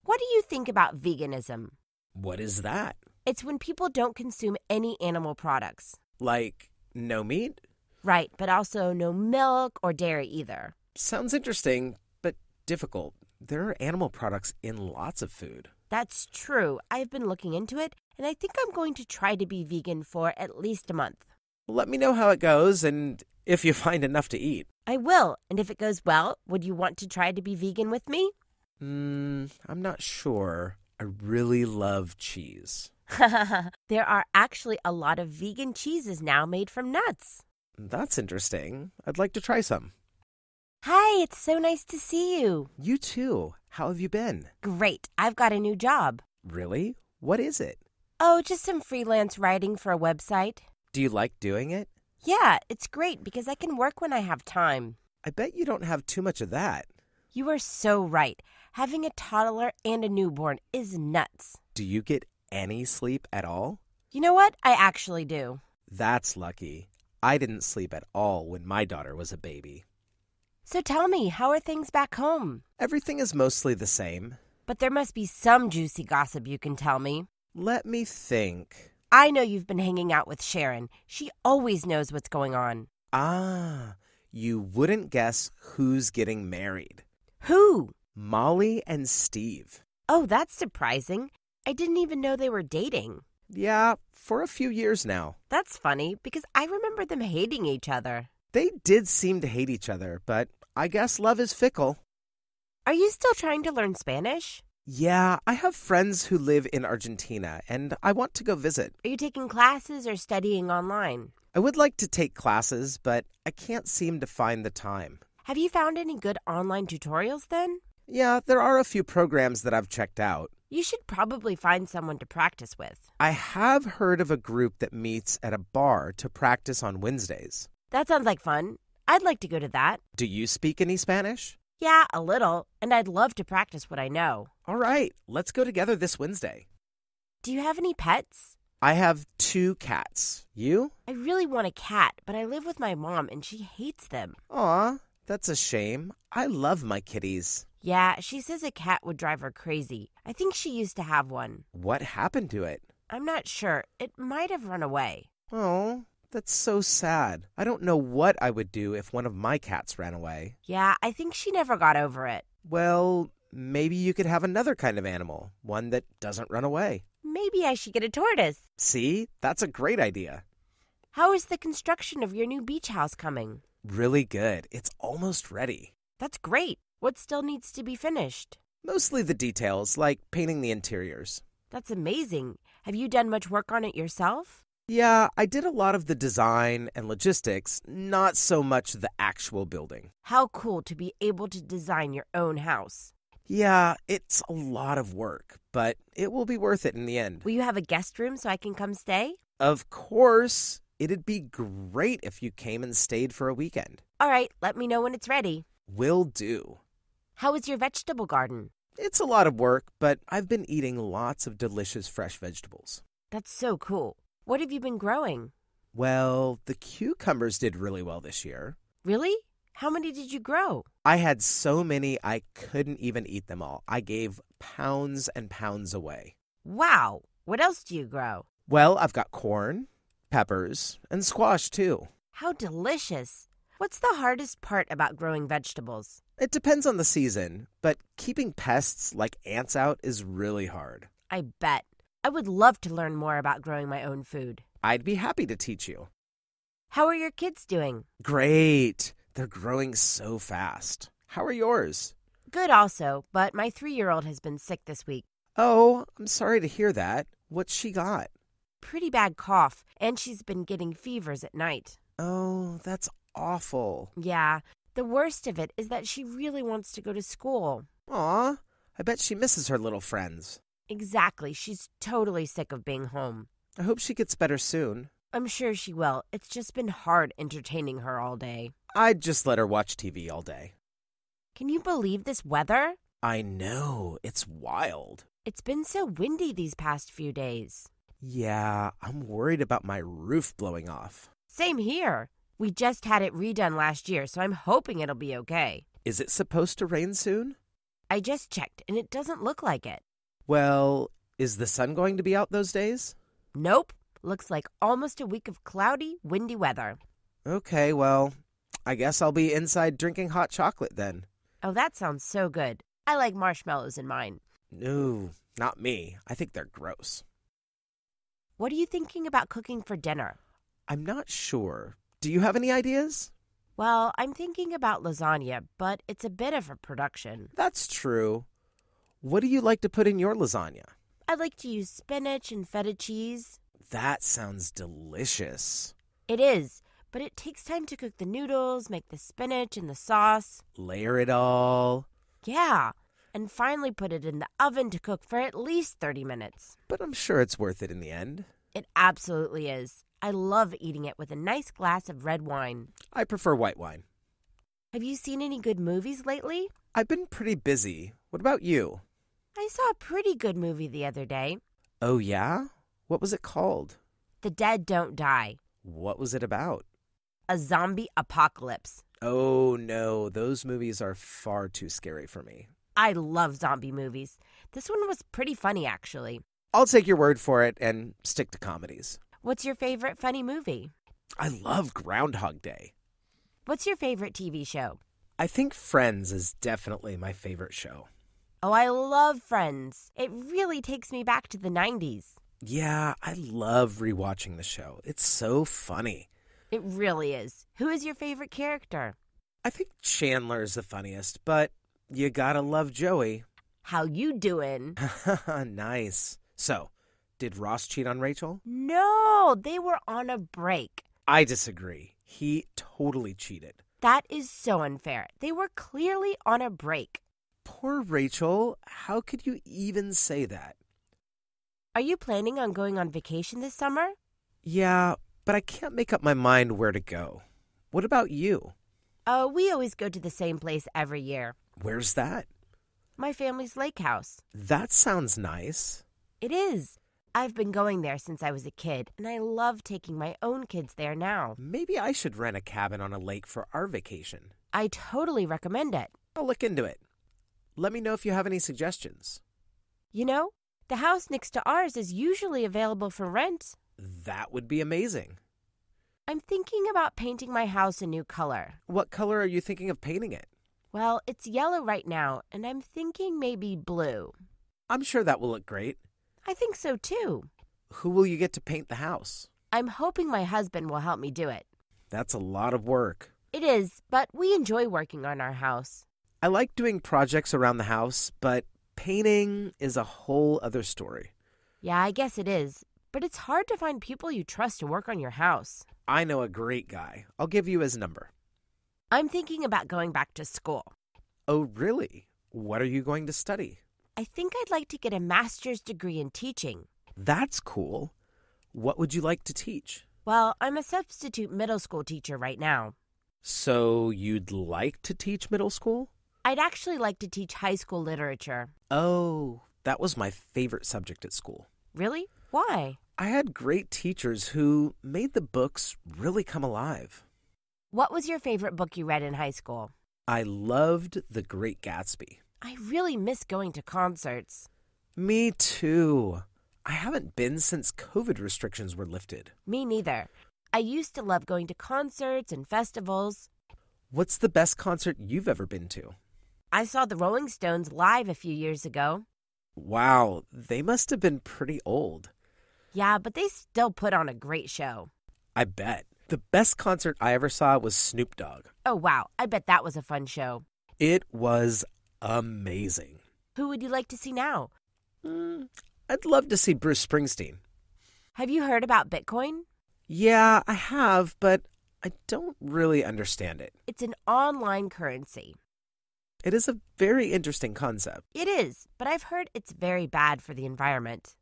Speaker 1: What do you think about veganism?
Speaker 2: What is that?
Speaker 1: It's when people don't consume any animal products.
Speaker 2: Like, no meat?
Speaker 1: Right, but also no milk or dairy either.
Speaker 2: Sounds interesting, but difficult. There are animal products in lots of food.
Speaker 1: That's true. I've been looking into it, and I think I'm going to try to be vegan for at least a month.
Speaker 2: Let me know how it goes and if you [LAUGHS] find enough to eat.
Speaker 1: I will, and if it goes well, would you want to try to be vegan with me?
Speaker 2: Hmm, I'm not sure. I really love cheese. [LAUGHS]
Speaker 1: there are actually a lot of vegan cheeses now made from nuts.
Speaker 2: That's interesting. I'd like to try some.
Speaker 1: Hi, it's so nice to see you.
Speaker 2: You too. How have you been?
Speaker 1: Great. I've got a new job.
Speaker 2: Really? What is it?
Speaker 1: Oh, just some freelance writing for a website.
Speaker 2: Do you like doing it?
Speaker 1: Yeah, it's great because I can work when I have time.
Speaker 2: I bet you don't have too much of that.
Speaker 1: You are so right. Having a toddler and a newborn is nuts.
Speaker 2: Do you get any sleep at all?
Speaker 1: You know what? I actually do.
Speaker 2: That's lucky. I didn't sleep at all when my daughter was a baby.
Speaker 1: So tell me, how are things back home?
Speaker 2: Everything is mostly the same.
Speaker 1: But there must be some juicy gossip you can tell me.
Speaker 2: Let me think.
Speaker 1: I know you've been hanging out with Sharon. She always knows what's going on.
Speaker 2: Ah, you wouldn't guess who's getting married.
Speaker 1: Who?
Speaker 2: Molly and Steve.
Speaker 1: Oh, that's surprising. I didn't even know they were dating.
Speaker 2: Yeah, for a few years now.
Speaker 1: That's funny because I remember them hating each other.
Speaker 2: They did seem to hate each other, but I guess love is fickle.
Speaker 1: Are you still trying to learn Spanish?
Speaker 2: Yeah, I have friends who live in Argentina, and I want to go visit.
Speaker 1: Are you taking classes or studying online?
Speaker 2: I would like to take classes, but I can't seem to find the time.
Speaker 1: Have you found any good online tutorials then?
Speaker 2: Yeah, there are a few programs that I've checked out.
Speaker 1: You should probably find someone to practice with.
Speaker 2: I have heard of a group that meets at a bar to practice on Wednesdays.
Speaker 1: That sounds like fun. I'd like to go to that.
Speaker 2: Do you speak any Spanish?
Speaker 1: Yeah, a little, and I'd love to practice what I know.
Speaker 2: All right, let's go together this Wednesday.
Speaker 1: Do you have any pets?
Speaker 2: I have two cats. You?
Speaker 1: I really want a cat, but I live with my mom and she hates them.
Speaker 2: Aw, that's a shame. I love my kitties.
Speaker 1: Yeah, she says a cat would drive her crazy. I think she used to have one.
Speaker 2: What happened to it?
Speaker 1: I'm not sure. It might have run away.
Speaker 2: Oh, that's so sad. I don't know what I would do if one of my cats ran away.
Speaker 1: Yeah, I think she never got over it.
Speaker 2: Well, maybe you could have another kind of animal, one that doesn't run away.
Speaker 1: Maybe I should get a tortoise.
Speaker 2: See, that's a great idea.
Speaker 1: How is the construction of your new beach house coming?
Speaker 2: Really good. It's almost ready.
Speaker 1: That's great. What still needs to be finished?
Speaker 2: Mostly the details, like painting the interiors.
Speaker 1: That's amazing. Have you done much work on it yourself?
Speaker 2: Yeah, I did a lot of the design and logistics, not so much the actual building.
Speaker 1: How cool to be able to design your own house.
Speaker 2: Yeah, it's a lot of work, but it will be worth it in the end.
Speaker 1: Will you have a guest room so I can come stay?
Speaker 2: Of course. It'd be great if you came and stayed for a weekend.
Speaker 1: All right, let me know when it's ready.
Speaker 2: Will do.
Speaker 1: How is your vegetable garden?
Speaker 2: It's a lot of work, but I've been eating lots of delicious fresh vegetables.
Speaker 1: That's so cool. What have you been growing?
Speaker 2: Well, the cucumbers did really well this year.
Speaker 1: Really? How many did you grow?
Speaker 2: I had so many I couldn't even eat them all. I gave pounds and pounds away.
Speaker 1: Wow. What else do you grow?
Speaker 2: Well, I've got corn, peppers, and squash too.
Speaker 1: How delicious. What's the hardest part about growing vegetables?
Speaker 2: It depends on the season, but keeping pests like ants out is really hard.
Speaker 1: I bet. I would love to learn more about growing my own food.
Speaker 2: I'd be happy to teach you.
Speaker 1: How are your kids doing?
Speaker 2: Great. They're growing so fast. How are yours?
Speaker 1: Good also, but my three year old has been sick this week.
Speaker 2: Oh, I'm sorry to hear that. What's she got?
Speaker 1: Pretty bad cough, and she's been getting fevers at night.
Speaker 2: Oh, that's awful.
Speaker 1: Yeah, the worst of it is that she really wants to go to school.
Speaker 2: Aw, I bet she misses her little friends.
Speaker 1: Exactly, she's totally sick of being home.
Speaker 2: I hope she gets better soon.
Speaker 1: I'm sure she will. It's just been hard entertaining her all day.
Speaker 2: I'd just let her watch TV all day.
Speaker 1: Can you believe this weather?
Speaker 2: I know, it's wild.
Speaker 1: It's been so windy these past few days.
Speaker 2: Yeah, I'm worried about my roof blowing off.
Speaker 1: Same here. We just had it redone last year, so I'm hoping it'll be okay.
Speaker 2: Is it supposed to rain soon?
Speaker 1: I just checked, and it doesn't look like it.
Speaker 2: Well, is the sun going to be out those days?
Speaker 1: Nope. Looks like almost a week of cloudy, windy weather.
Speaker 2: Okay, well, I guess I'll be inside drinking hot chocolate then.
Speaker 1: Oh, that sounds so good. I like marshmallows in mine.
Speaker 2: No, not me. I think they're gross.
Speaker 1: What are you thinking about cooking for dinner?
Speaker 2: I'm not sure. Do you have any ideas?
Speaker 1: Well, I'm thinking about lasagna, but it's a bit of a production.
Speaker 2: That's true. What do you like to put in your lasagna?
Speaker 1: I like to use spinach and feta cheese.
Speaker 2: That sounds delicious.
Speaker 1: It is, but it takes time to cook the noodles, make the spinach and the sauce.
Speaker 2: Layer it all.
Speaker 1: Yeah, and finally put it in the oven to cook for at least 30 minutes.
Speaker 2: But I'm sure it's worth it in the end.
Speaker 1: It absolutely is. I love eating it with a nice glass of red wine.
Speaker 2: I prefer white wine.
Speaker 1: Have you seen any good movies lately?
Speaker 2: I've been pretty busy. What about you?
Speaker 1: I saw a pretty good movie the other day.
Speaker 2: Oh, yeah? What was it called?
Speaker 1: The Dead Don't Die.
Speaker 2: What was it about?
Speaker 1: A zombie apocalypse.
Speaker 2: Oh, no. Those movies are far too scary for me.
Speaker 1: I love zombie movies. This one was pretty funny, actually.
Speaker 2: I'll take your word for it and stick to comedies.
Speaker 1: What's your favorite funny movie?
Speaker 2: I love Groundhog Day.
Speaker 1: What's your favorite TV show?
Speaker 2: I think Friends is definitely my favorite show.
Speaker 1: Oh, I love Friends. It really takes me back to the 90s.
Speaker 2: Yeah, I love rewatching the show. It's so funny.
Speaker 1: It really is. Who is your favorite character?
Speaker 2: I think Chandler's the funniest, but you gotta love Joey.
Speaker 1: How you doing? [LAUGHS]
Speaker 2: nice. So, did Ross cheat on Rachel?
Speaker 1: No, they were on a break.
Speaker 2: I disagree. He totally cheated.
Speaker 1: That is so unfair. They were clearly on a break.
Speaker 2: Poor Rachel. How could you even say that?
Speaker 1: Are you planning on going on vacation this summer?
Speaker 2: Yeah, but I can't make up my mind where to go. What about you?
Speaker 1: Oh, we always go to the same place every year.
Speaker 2: Where's that?
Speaker 1: My family's lake house.
Speaker 2: That sounds nice.
Speaker 1: It is. I've been going there since I was a kid, and I love taking my own kids there now.
Speaker 2: Maybe I should rent a cabin on a lake for our vacation.
Speaker 1: I totally recommend it.
Speaker 2: I'll look into it. Let me know if you have any suggestions.
Speaker 1: You know, the house next to ours is usually available for rent.
Speaker 2: That would be amazing.
Speaker 1: I'm thinking about painting my house a new color.
Speaker 2: What color are you thinking of painting it?
Speaker 1: Well, it's yellow right now, and I'm thinking maybe blue.
Speaker 2: I'm sure that will look great.
Speaker 1: I think so too.
Speaker 2: Who will you get to paint the house?
Speaker 1: I'm hoping my husband will help me do it.
Speaker 2: That's a lot of work.
Speaker 1: It is, but we enjoy working on our house.
Speaker 2: I like doing projects around the house, but painting is a whole other story.
Speaker 1: Yeah, I guess it is, but it's hard to find people you trust to work on your house.
Speaker 2: I know a great guy. I'll give you his number.
Speaker 1: I'm thinking about going back to school.
Speaker 2: Oh, really? What are you going to study?
Speaker 1: I think I'd like to get a master's degree in teaching.
Speaker 2: That's cool. What would you like to teach?
Speaker 1: Well, I'm a substitute middle school teacher right now.
Speaker 2: So, you'd like to teach middle school?
Speaker 1: I'd actually like to teach high school literature.
Speaker 2: Oh, that was my favorite subject at school.
Speaker 1: Really? Why?
Speaker 2: I had great teachers who made the books really come alive.
Speaker 1: What was your favorite book you read in high school?
Speaker 2: I loved The Great Gatsby.
Speaker 1: I really miss going to concerts.
Speaker 2: Me too. I haven't been since COVID restrictions were lifted.
Speaker 1: Me neither. I used to love going to concerts and festivals.
Speaker 2: What's the best concert you've ever been to?
Speaker 1: I saw the Rolling Stones live a few years ago.
Speaker 2: Wow, they must have been pretty old.
Speaker 1: Yeah, but they still put on a great show.
Speaker 2: I bet. The best concert I ever saw was Snoop Dogg.
Speaker 1: Oh, wow. I bet that was a fun show.
Speaker 2: It was amazing.
Speaker 1: Who would you like to see now?
Speaker 2: Mm, I'd love to see Bruce Springsteen.
Speaker 1: Have you heard about Bitcoin?
Speaker 2: Yeah, I have, but I don't really understand it.
Speaker 1: It's an online currency.
Speaker 2: It is a very interesting concept.
Speaker 1: It is, but I've heard it's very bad for the environment.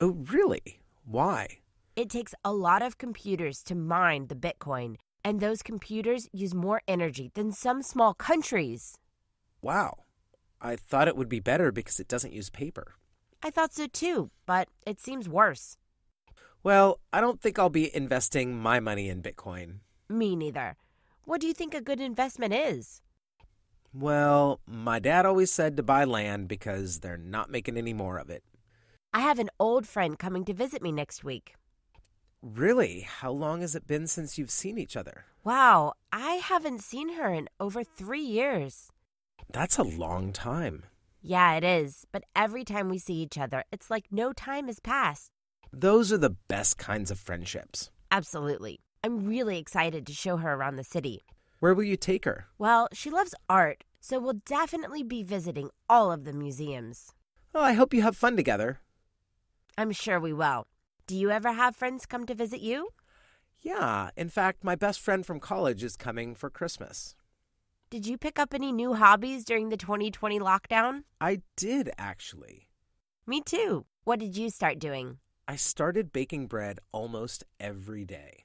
Speaker 2: Oh, really? Why?
Speaker 1: It takes a lot of computers to mine the Bitcoin, and those computers use more energy than some small countries.
Speaker 2: Wow. I thought it would be better because it doesn't use paper.
Speaker 1: I thought so too, but it seems worse.
Speaker 2: Well, I don't think I'll be investing my money in Bitcoin.
Speaker 1: Me neither. What do you think a good investment is?
Speaker 2: Well, my dad always said to buy land because they're not making any more of it.
Speaker 1: I have an old friend coming to visit me next week.
Speaker 2: Really? How long has it been since you've seen each other?
Speaker 1: Wow, I haven't seen her in over three years.
Speaker 2: That's a long time.
Speaker 1: Yeah, it is, but every time we see each other, it's like no time has passed.
Speaker 2: Those are the best kinds of friendships.
Speaker 1: Absolutely. I'm really excited to show her around the city.
Speaker 2: Where will you take her?
Speaker 1: Well, she loves art, so we'll definitely be visiting all of the museums.
Speaker 2: Oh, I hope you have fun together.
Speaker 1: I'm sure we will. Do you ever have friends come to visit you?
Speaker 2: Yeah, in fact, my best friend from college is coming for Christmas.
Speaker 1: Did you pick up any new hobbies during the 2020 lockdown?
Speaker 2: I did, actually.
Speaker 1: Me too. What did you start doing?
Speaker 2: I started baking bread almost every day.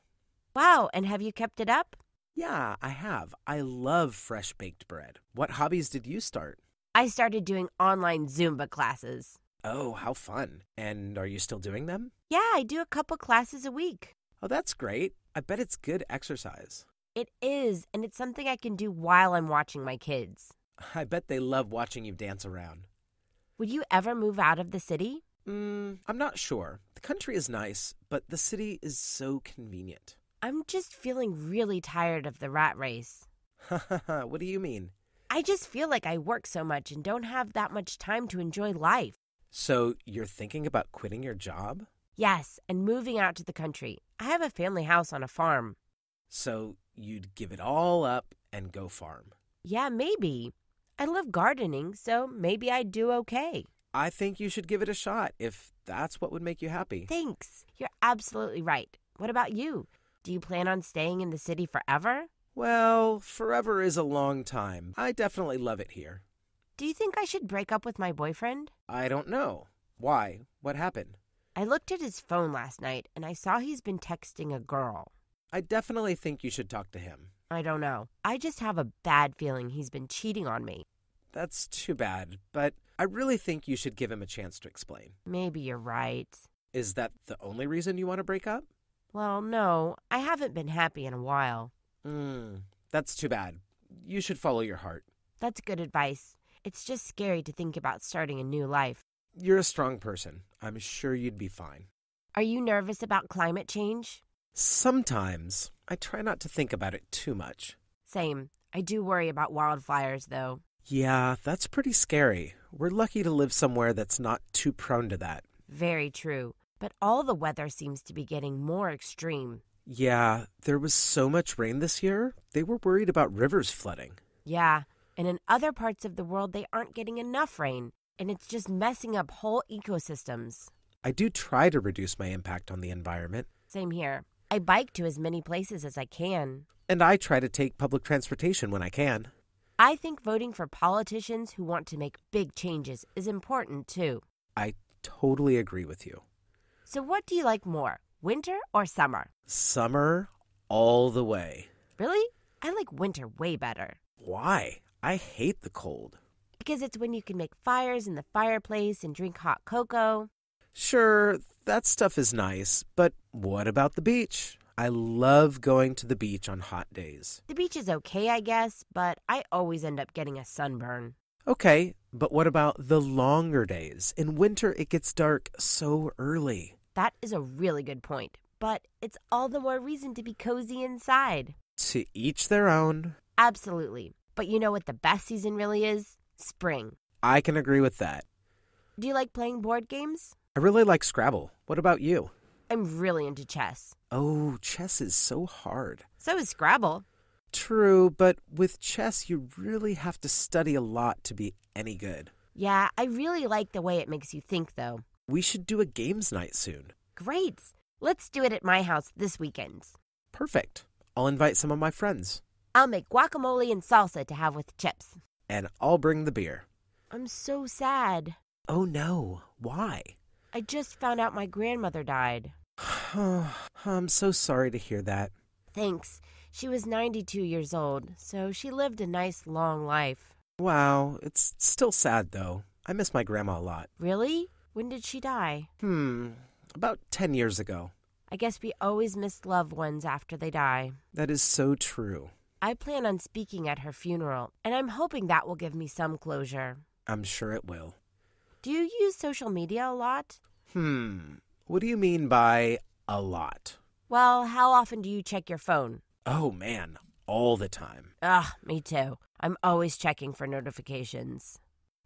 Speaker 1: Wow, and have you kept it up?
Speaker 2: Yeah, I have. I love fresh baked bread. What hobbies did you start?
Speaker 1: I started doing online Zumba classes.
Speaker 2: Oh, how fun. And are you still doing them?
Speaker 1: Yeah, I do a couple classes a week.
Speaker 2: Oh, that's great. I bet it's good exercise.
Speaker 1: It is, and it's something I can do while I'm watching my kids. [LAUGHS]
Speaker 2: I bet they love watching you dance around.
Speaker 1: Would you ever move out of the city?
Speaker 2: Mm, I'm not sure. The country is nice, but the city is so convenient.
Speaker 1: I'm just feeling really tired of the rat race. [LAUGHS]
Speaker 2: what do you mean?
Speaker 1: I just feel like I work so much and don't have that much time to enjoy life.
Speaker 2: So you're thinking about quitting your job?
Speaker 1: Yes, and moving out to the country. I have a family house on a farm.
Speaker 2: So you'd give it all up and go farm?
Speaker 1: Yeah, maybe. I love gardening, so maybe I'd do okay.
Speaker 2: I think you should give it a shot if that's what would make you happy.
Speaker 1: Thanks. You're absolutely right. What about you? Do you plan on staying in the city forever?
Speaker 2: Well, forever is a long time. I definitely love it here.
Speaker 1: Do you think I should break up with my boyfriend?
Speaker 2: I don't know. Why? What happened?
Speaker 1: I looked at his phone last night and I saw he's been texting a girl.
Speaker 2: I definitely think you should talk to him.
Speaker 1: I don't know. I just have a bad feeling he's been cheating on me.
Speaker 2: That's too bad, but I really think you should give him a chance to explain.
Speaker 1: Maybe you're right.
Speaker 2: Is that the only reason you want to break up?
Speaker 1: Well, no, I haven't been happy in a while.
Speaker 2: Hmm, that's too bad. You should follow your heart.
Speaker 1: That's good advice. It's just scary to think about starting a new life.
Speaker 2: You're a strong person. I'm sure you'd be fine.
Speaker 1: Are you nervous about climate change?
Speaker 2: Sometimes. I try not to think about it too much.
Speaker 1: Same. I do worry about wildfires, though.
Speaker 2: Yeah, that's pretty scary. We're lucky to live somewhere that's not too prone to that.
Speaker 1: Very true. But all the weather seems to be getting more extreme.
Speaker 2: Yeah, there was so much rain this year, they were worried about rivers flooding.
Speaker 1: Yeah, and in other parts of the world, they aren't getting enough rain, and it's just messing up whole ecosystems.
Speaker 2: I do try to reduce my impact on the environment.
Speaker 1: Same here. I bike to as many places as I can.
Speaker 2: And I try to take public transportation when I can.
Speaker 1: I think voting for politicians who want to make big changes is important too.
Speaker 2: I totally agree with you.
Speaker 1: So, what do you like more, winter or summer?
Speaker 2: Summer all the way.
Speaker 1: Really? I like winter way better.
Speaker 2: Why? I hate the cold.
Speaker 1: Because it's when you can make fires in the fireplace and drink hot cocoa.
Speaker 2: Sure, that stuff is nice, but what about the beach? I love going to the beach on hot days.
Speaker 1: The beach is okay, I guess, but I always end up getting a sunburn.
Speaker 2: Okay, but what about the longer days? In winter, it gets dark so early.
Speaker 1: That is a really good point, but it's all the more reason to be cozy inside.
Speaker 2: To each their own.
Speaker 1: Absolutely. But you know what the best season really is? Spring.
Speaker 2: I can agree with that.
Speaker 1: Do you like playing board games?
Speaker 2: I really like Scrabble. What about you?
Speaker 1: I'm really into chess.
Speaker 2: Oh, chess is so hard.
Speaker 1: So is Scrabble.
Speaker 2: True, but with chess, you really have to study a lot to be any good.
Speaker 1: Yeah, I really like the way it makes you think, though.
Speaker 2: We should do a games night soon.
Speaker 1: Great. Let's do it at my house this weekend.
Speaker 2: Perfect. I'll invite some of my friends.
Speaker 1: I'll make guacamole and salsa to have with chips.
Speaker 2: And I'll bring the beer.
Speaker 1: I'm so sad.
Speaker 2: Oh no. Why?
Speaker 1: I just found out my grandmother died.
Speaker 2: Oh, [SIGHS] I'm so sorry to hear that.
Speaker 1: Thanks. She was 92 years old, so she lived a nice long life.
Speaker 2: Wow, it's still sad though. I miss my grandma a lot.
Speaker 1: Really? When did she die?
Speaker 2: Hmm, about 10 years ago.
Speaker 1: I guess we always miss loved ones after they die.
Speaker 2: That is so true.
Speaker 1: I plan on speaking at her funeral, and I'm hoping that will give me some closure.
Speaker 2: I'm sure it will.
Speaker 1: Do you use social media a lot?
Speaker 2: Hmm, what do you mean by a lot?
Speaker 1: Well, how often do you check your phone?
Speaker 2: Oh man, all the time.
Speaker 1: Ugh, me too. I'm always checking for notifications.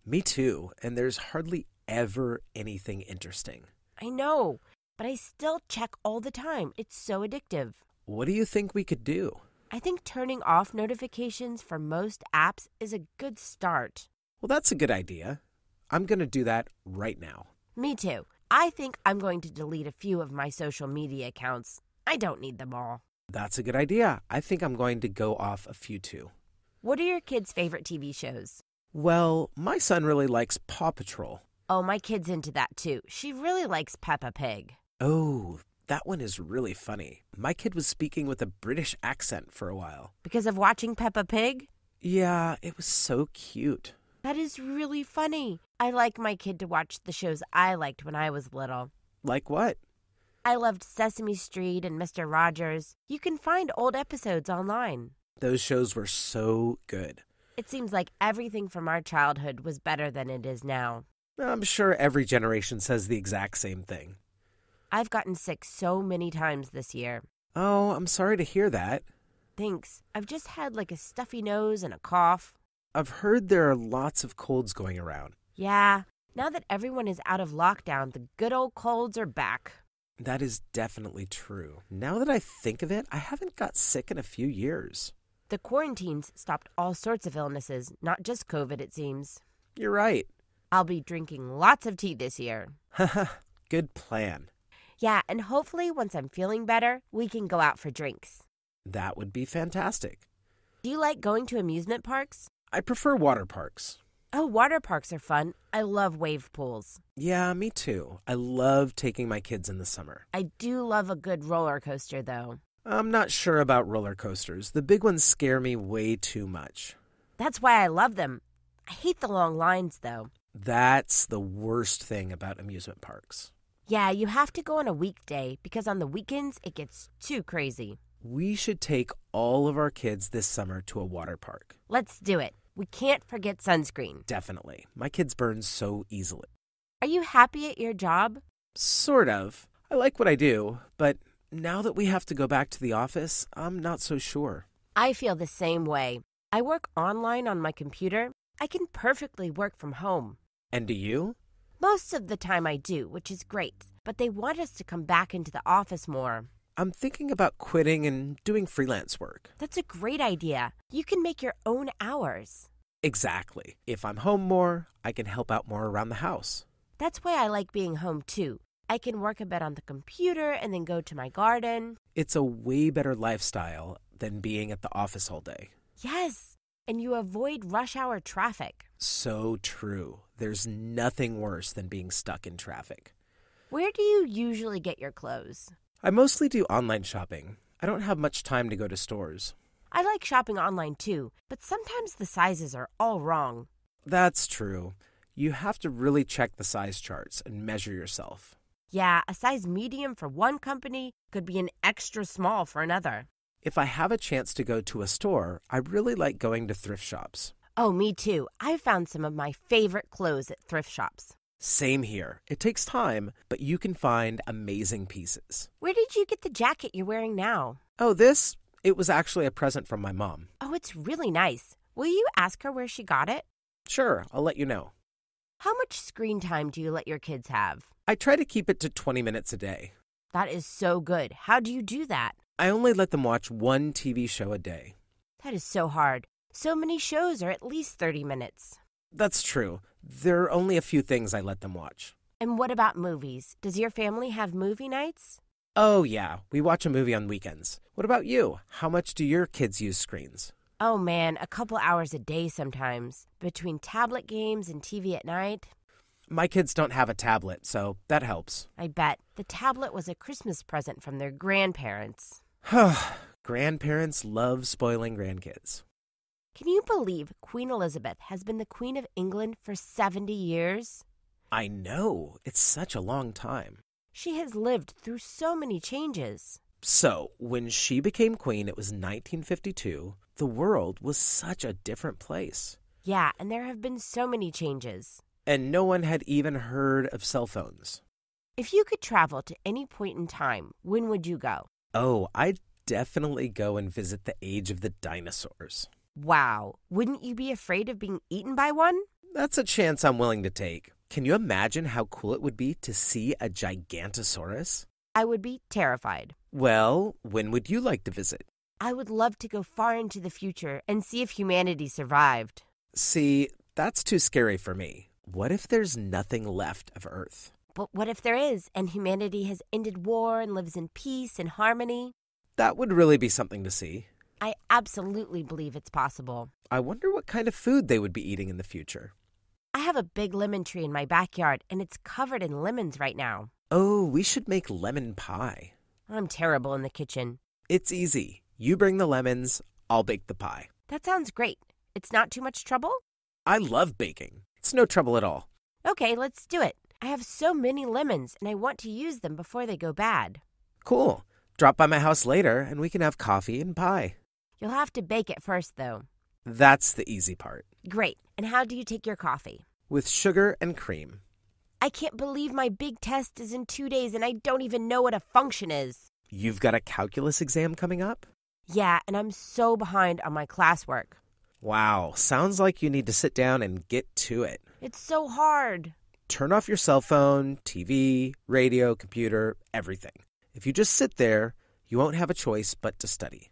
Speaker 2: Me too, and there's hardly ever anything interesting.
Speaker 1: I know, but I still check all the time. It's so addictive.
Speaker 2: What do you think we could do?
Speaker 1: I think turning off notifications for most apps is a good start.
Speaker 2: Well, that's a good idea. I'm going to do that right now.
Speaker 1: Me too. I think I'm going to delete a few of my social media accounts. I don't need them all.
Speaker 2: That's a good idea. I think I'm going to go off a few too.
Speaker 1: What are your kids' favorite TV shows?
Speaker 2: Well, my son really likes Paw Patrol.
Speaker 1: Oh, my kid's into that too. She really likes Peppa Pig.
Speaker 2: Oh, that one is really funny. My kid was speaking with a British accent for a while.
Speaker 1: Because of watching Peppa Pig?
Speaker 2: Yeah, it was so cute.
Speaker 1: That is really funny. I like my kid to watch the shows I liked when I was little.
Speaker 2: Like what?
Speaker 1: I loved Sesame Street and Mr. Rogers. You can find old episodes online.
Speaker 2: Those shows were so good.
Speaker 1: It seems like everything from our childhood was better than it is now.
Speaker 2: I'm sure every generation says the exact same thing.
Speaker 1: I've gotten sick so many times this year.
Speaker 2: Oh, I'm sorry to hear that.
Speaker 1: Thanks. I've just had like a stuffy nose and a cough.
Speaker 2: I've heard there are lots of colds going around.
Speaker 1: Yeah, now that everyone is out of lockdown, the good old colds are back.
Speaker 2: That is definitely true. Now that I think of it, I haven't got sick in a few years.
Speaker 1: The quarantines stopped all sorts of illnesses, not just COVID, it seems.
Speaker 2: You're right.
Speaker 1: I'll be drinking lots of tea this year. [LAUGHS]
Speaker 2: Good plan.
Speaker 1: Yeah, and hopefully, once I'm feeling better, we can go out for drinks.
Speaker 2: That would be fantastic.
Speaker 1: Do you like going to amusement parks?
Speaker 2: I prefer water parks.
Speaker 1: Oh, water parks are fun. I love wave pools.
Speaker 2: Yeah, me too. I love taking my kids in the summer.
Speaker 1: I do love a good roller coaster, though.
Speaker 2: I'm not sure about roller coasters. The big ones scare me way too much.
Speaker 1: That's why I love them. I hate the long lines, though.
Speaker 2: That's the worst thing about amusement parks.
Speaker 1: Yeah, you have to go on a weekday because on the weekends it gets too crazy.
Speaker 2: We should take all of our kids this summer to a water park.
Speaker 1: Let's do it. We can't forget sunscreen.
Speaker 2: Definitely. My kids burn so easily.
Speaker 1: Are you happy at your job?
Speaker 2: Sort of. I like what I do, but now that we have to go back to the office, I'm not so sure.
Speaker 1: I feel the same way. I work online on my computer. I can perfectly work from home.
Speaker 2: And do you?
Speaker 1: Most of the time I do, which is great, but they want us to come back into the office more.
Speaker 2: I'm thinking about quitting and doing freelance work.
Speaker 1: That's a great idea. You can make your own hours.
Speaker 2: Exactly. If I'm home more, I can help out more around the house.
Speaker 1: That's why I like being home too. I can work a bit on the computer and then go to my garden.
Speaker 2: It's a way better lifestyle than being at the office all day.
Speaker 1: Yes, and you avoid rush hour traffic.
Speaker 2: So true. There's nothing worse than being stuck in traffic.
Speaker 1: Where do you usually get your clothes?
Speaker 2: I mostly do online shopping. I don't have much time to go to stores.
Speaker 1: I like shopping online too, but sometimes the sizes are all wrong.
Speaker 2: That's true. You have to really check the size charts and measure yourself.
Speaker 1: Yeah, a size medium for one company could be an extra small for another.
Speaker 2: If I have a chance to go to a store, I really like going to thrift shops.
Speaker 1: Oh, me too. I've found some of my favorite clothes at thrift shops.
Speaker 2: Same here. It takes time, but you can find amazing pieces.
Speaker 1: Where did you get the jacket you're wearing now?
Speaker 2: Oh, this? It was actually a present from my mom.
Speaker 1: Oh, it's really nice. Will you ask her where she got it?
Speaker 2: Sure, I'll let you know.
Speaker 1: How much screen time do you let your kids have?
Speaker 2: I try to keep it to 20 minutes a day.
Speaker 1: That is so good. How do you do that?
Speaker 2: I only let them watch one TV show a day.
Speaker 1: That is so hard. So many shows are at least 30 minutes.
Speaker 2: That's true. There are only a few things I let them watch.
Speaker 1: And what about movies? Does your family have movie nights?
Speaker 2: Oh, yeah, we watch a movie on weekends. What about you? How much do your kids use screens?
Speaker 1: Oh man, a couple hours a day sometimes. Between tablet games and TV at night.
Speaker 2: My kids don't have a tablet, so that helps.
Speaker 1: I bet. The tablet was a Christmas present from their grandparents. [SIGHS]
Speaker 2: Grandparents love spoiling grandkids.
Speaker 1: Can you believe Queen Elizabeth has been the Queen of England for 70 years?
Speaker 2: I know. It's such a long time.
Speaker 1: She has lived through so many changes.
Speaker 2: So, when she became queen, it was 1952. The world was such a different place.
Speaker 1: Yeah, and there have been so many changes.
Speaker 2: And no one had even heard of cell phones.
Speaker 1: If you could travel to any point in time, when would you go?
Speaker 2: Oh, I'd definitely go and visit the age of the dinosaurs.
Speaker 1: Wow, wouldn't you be afraid of being eaten by one?
Speaker 2: That's a chance I'm willing to take. Can you imagine how cool it would be to see a Gigantosaurus?
Speaker 1: I would be terrified.
Speaker 2: Well, when would you like to visit?
Speaker 1: I would love to go far into the future and see if humanity survived.
Speaker 2: See, that's too scary for me. What if there's nothing left of Earth?
Speaker 1: But what if there is, and humanity has ended war and lives in peace and harmony?
Speaker 2: That would really be something to see.
Speaker 1: I absolutely believe it's possible.
Speaker 2: I wonder what kind of food they would be eating in the future.
Speaker 1: I have a big lemon tree in my backyard, and it's covered in lemons right now.
Speaker 2: Oh, we should make lemon pie.
Speaker 1: I'm terrible in the kitchen.
Speaker 2: It's easy. You bring the lemons, I'll bake the pie.
Speaker 1: That sounds great. It's not too much trouble?
Speaker 2: I love baking. It's no trouble at all.
Speaker 1: Okay, let's do it. I have so many lemons, and I want to use them before they go bad.
Speaker 2: Cool. Drop by my house later, and we can have coffee and pie.
Speaker 1: You'll have to bake it first, though.
Speaker 2: That's the easy part.
Speaker 1: Great. And how do you take your coffee?
Speaker 2: With sugar and cream.
Speaker 1: I can't believe my big test is in two days and I don't even know what a function is.
Speaker 2: You've got a calculus exam coming up?
Speaker 1: Yeah, and I'm so behind on my classwork.
Speaker 2: Wow, sounds like you need to sit down and get to it.
Speaker 1: It's so hard.
Speaker 2: Turn off your cell phone, TV, radio, computer, everything. If you just sit there, you won't have a choice but to study.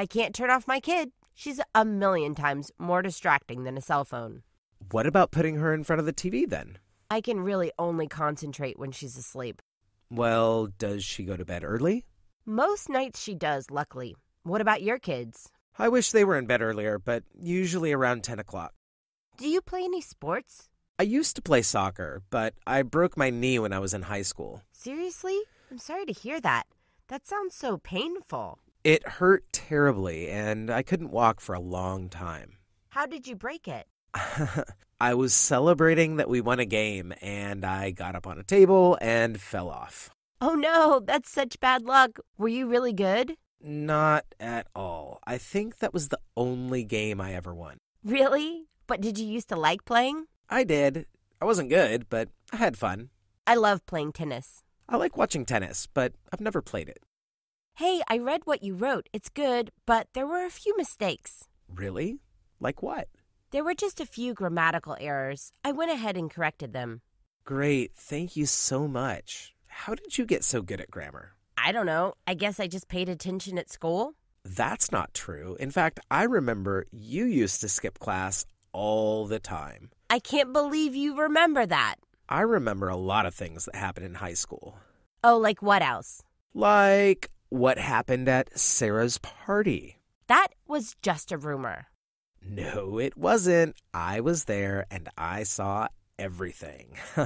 Speaker 1: I can't turn off my kid. She's a million times more distracting than a cell phone.
Speaker 2: What about putting her in front of the TV then?
Speaker 1: I can really only concentrate when she's asleep.
Speaker 2: Well, does she go to bed early?
Speaker 1: Most nights she does, luckily. What about your kids?
Speaker 2: I wish they were in bed earlier, but usually around 10 o'clock.
Speaker 1: Do you play any sports?
Speaker 2: I used to play soccer, but I broke my knee when I was in high school.
Speaker 1: Seriously? I'm sorry to hear that. That sounds so painful.
Speaker 2: It hurt terribly, and I couldn't walk for a long time.
Speaker 1: How did you break it? [LAUGHS]
Speaker 2: I was celebrating that we won a game, and I got up on a table and fell off.
Speaker 1: Oh no, that's such bad luck. Were you really good?
Speaker 2: Not at all. I think that was the only game I ever won.
Speaker 1: Really? But did you used to like playing?
Speaker 2: I did. I wasn't good, but I had fun.
Speaker 1: I love playing tennis.
Speaker 2: I like watching tennis, but I've never played it.
Speaker 1: Hey, I read what you wrote. It's good, but there were a few mistakes.
Speaker 2: Really? Like what?
Speaker 1: There were just a few grammatical errors. I went ahead and corrected them.
Speaker 2: Great. Thank you so much. How did you get so good at grammar?
Speaker 1: I don't know. I guess I just paid attention at school.
Speaker 2: That's not true. In fact, I remember you used to skip class all the time.
Speaker 1: I can't believe you remember that.
Speaker 2: I remember a lot of things that happened in high school.
Speaker 1: Oh, like what else?
Speaker 2: Like what happened at Sarah's party.
Speaker 1: That was just a rumor.
Speaker 2: No, it wasn't. I was there and I saw everything. [LAUGHS]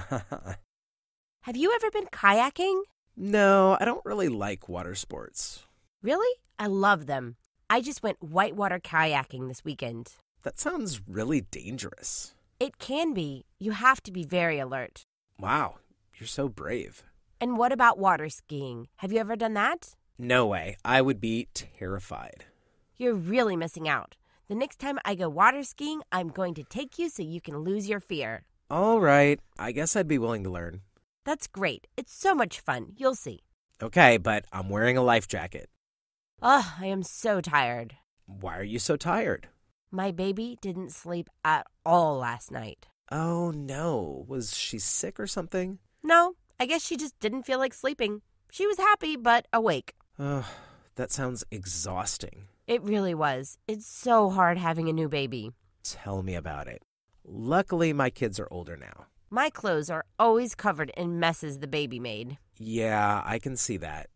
Speaker 1: Have you ever been kayaking?
Speaker 2: no, I don't really like water sports.
Speaker 1: Really? I love them. I just went whitewater kayaking this weekend.
Speaker 2: That sounds really dangerous.
Speaker 1: It can be. You have to be very alert.
Speaker 2: Wow, you're so brave.
Speaker 1: And what about water skiing? Have you ever done that?
Speaker 2: No way. I would be terrified.
Speaker 1: You're really missing out. The next time I go water skiing, I'm going to take you so you can lose your fear.
Speaker 2: All right, I guess I'd be willing to learn.
Speaker 1: That's great. It's so much fun. You'll see.
Speaker 2: Okay, but I'm wearing a life jacket.
Speaker 1: Oh, I am so tired.
Speaker 2: Why are you so tired?
Speaker 1: My baby didn't sleep at all last night.
Speaker 2: Oh no, was she sick or something?
Speaker 1: No, I guess she just didn't feel like sleeping. She was happy, but awake.
Speaker 2: Ugh, that sounds exhausting.
Speaker 1: It really was. It's so hard having a new baby.
Speaker 2: Tell me about it. Luckily, my kids are older now.
Speaker 1: My clothes are always covered in messes the baby made. [LAUGHS]
Speaker 2: Yeah, I can see that.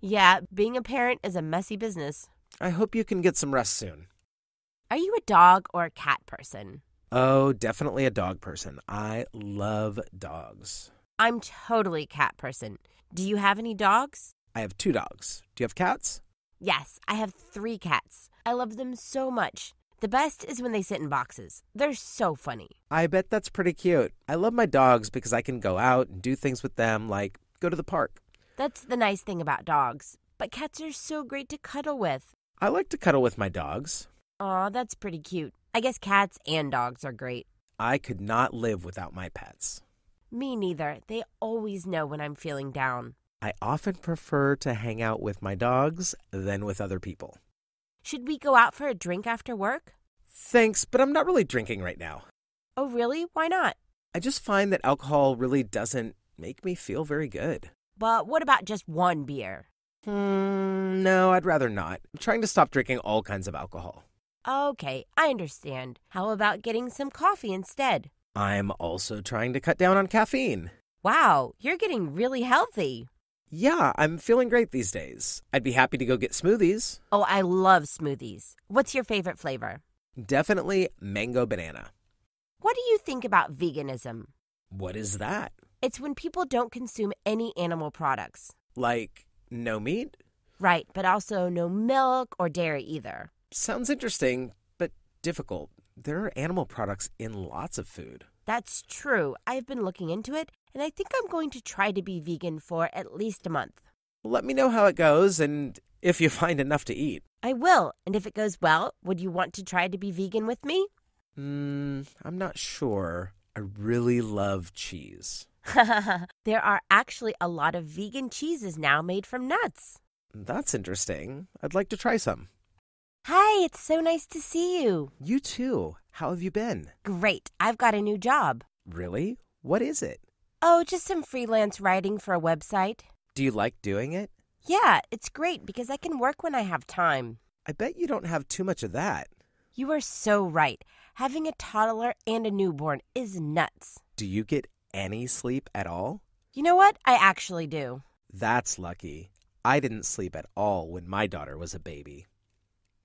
Speaker 1: yeah, being a parent is a messy business.
Speaker 2: I hope you can get some rest soon.
Speaker 1: Are you a dog or a cat person?
Speaker 2: Oh, definitely a dog person. I love dogs.
Speaker 1: I'm totally a cat person. Do you have any dogs?
Speaker 2: I have two dogs. Do you have cats?
Speaker 1: Yes, I have three cats. I love them so much. The best is when they sit in boxes. They're so funny.
Speaker 2: I bet that's pretty cute. I love my dogs because I can go out and do things with them, like go to the park.
Speaker 1: That's the nice thing about dogs. But cats are so great to cuddle with.
Speaker 2: I like to cuddle with my dogs.
Speaker 1: Aw, that's pretty cute. I guess cats and dogs are great.
Speaker 2: I could not live without my pets.
Speaker 1: Me neither. They always know when I'm feeling down.
Speaker 2: I often prefer to hang out with my dogs than with other people.
Speaker 1: Should we go out for a drink after work?
Speaker 2: Thanks, but I'm not really drinking right now.
Speaker 1: Oh, really? Why not?
Speaker 2: I just find that alcohol really doesn't make me feel very good.
Speaker 1: But what about just one beer?
Speaker 2: Hmm, no, I'd rather not. I'm trying to stop drinking all kinds of alcohol.
Speaker 1: Okay, I understand. How about getting some coffee instead?
Speaker 2: I'm also trying to cut down on caffeine.
Speaker 1: Wow, you're getting really healthy.
Speaker 2: Yeah, I'm feeling great these days. I'd be happy to go get smoothies.
Speaker 1: Oh, I love smoothies. What's your favorite flavor?
Speaker 2: Definitely mango banana.
Speaker 1: What do you think about veganism?
Speaker 2: What is that?
Speaker 1: It's when people don't consume any animal products.
Speaker 2: Like, no meat?
Speaker 1: Right, but also no milk or dairy either.
Speaker 2: Sounds interesting, but difficult. There are animal products in lots of food.
Speaker 1: That's true. I've been looking into it, and I think I'm going to try to be vegan for at least a month.
Speaker 2: Let me know how it goes and if you [LAUGHS] find enough to eat.
Speaker 1: I will, and if it goes well, would you want to try to be vegan with me?
Speaker 2: Hmm, I'm not sure. I really love cheese. [LAUGHS]
Speaker 1: there are actually a lot of vegan cheeses now made from nuts.
Speaker 2: That's interesting. I'd like to try some.
Speaker 1: Hi, it's so nice to see you.
Speaker 2: You too. How have you been?
Speaker 1: Great. I've got a new job.
Speaker 2: Really? What is it?
Speaker 1: Oh, just some freelance writing for a website.
Speaker 2: Do you like doing it?
Speaker 1: Yeah, it's great because I can work when I have time.
Speaker 2: I bet you don't have too much of that.
Speaker 1: You are so right. Having a toddler and a newborn is nuts.
Speaker 2: Do you get any sleep at all?
Speaker 1: You know what? I actually do.
Speaker 2: That's lucky. I didn't sleep at all when my daughter was a baby.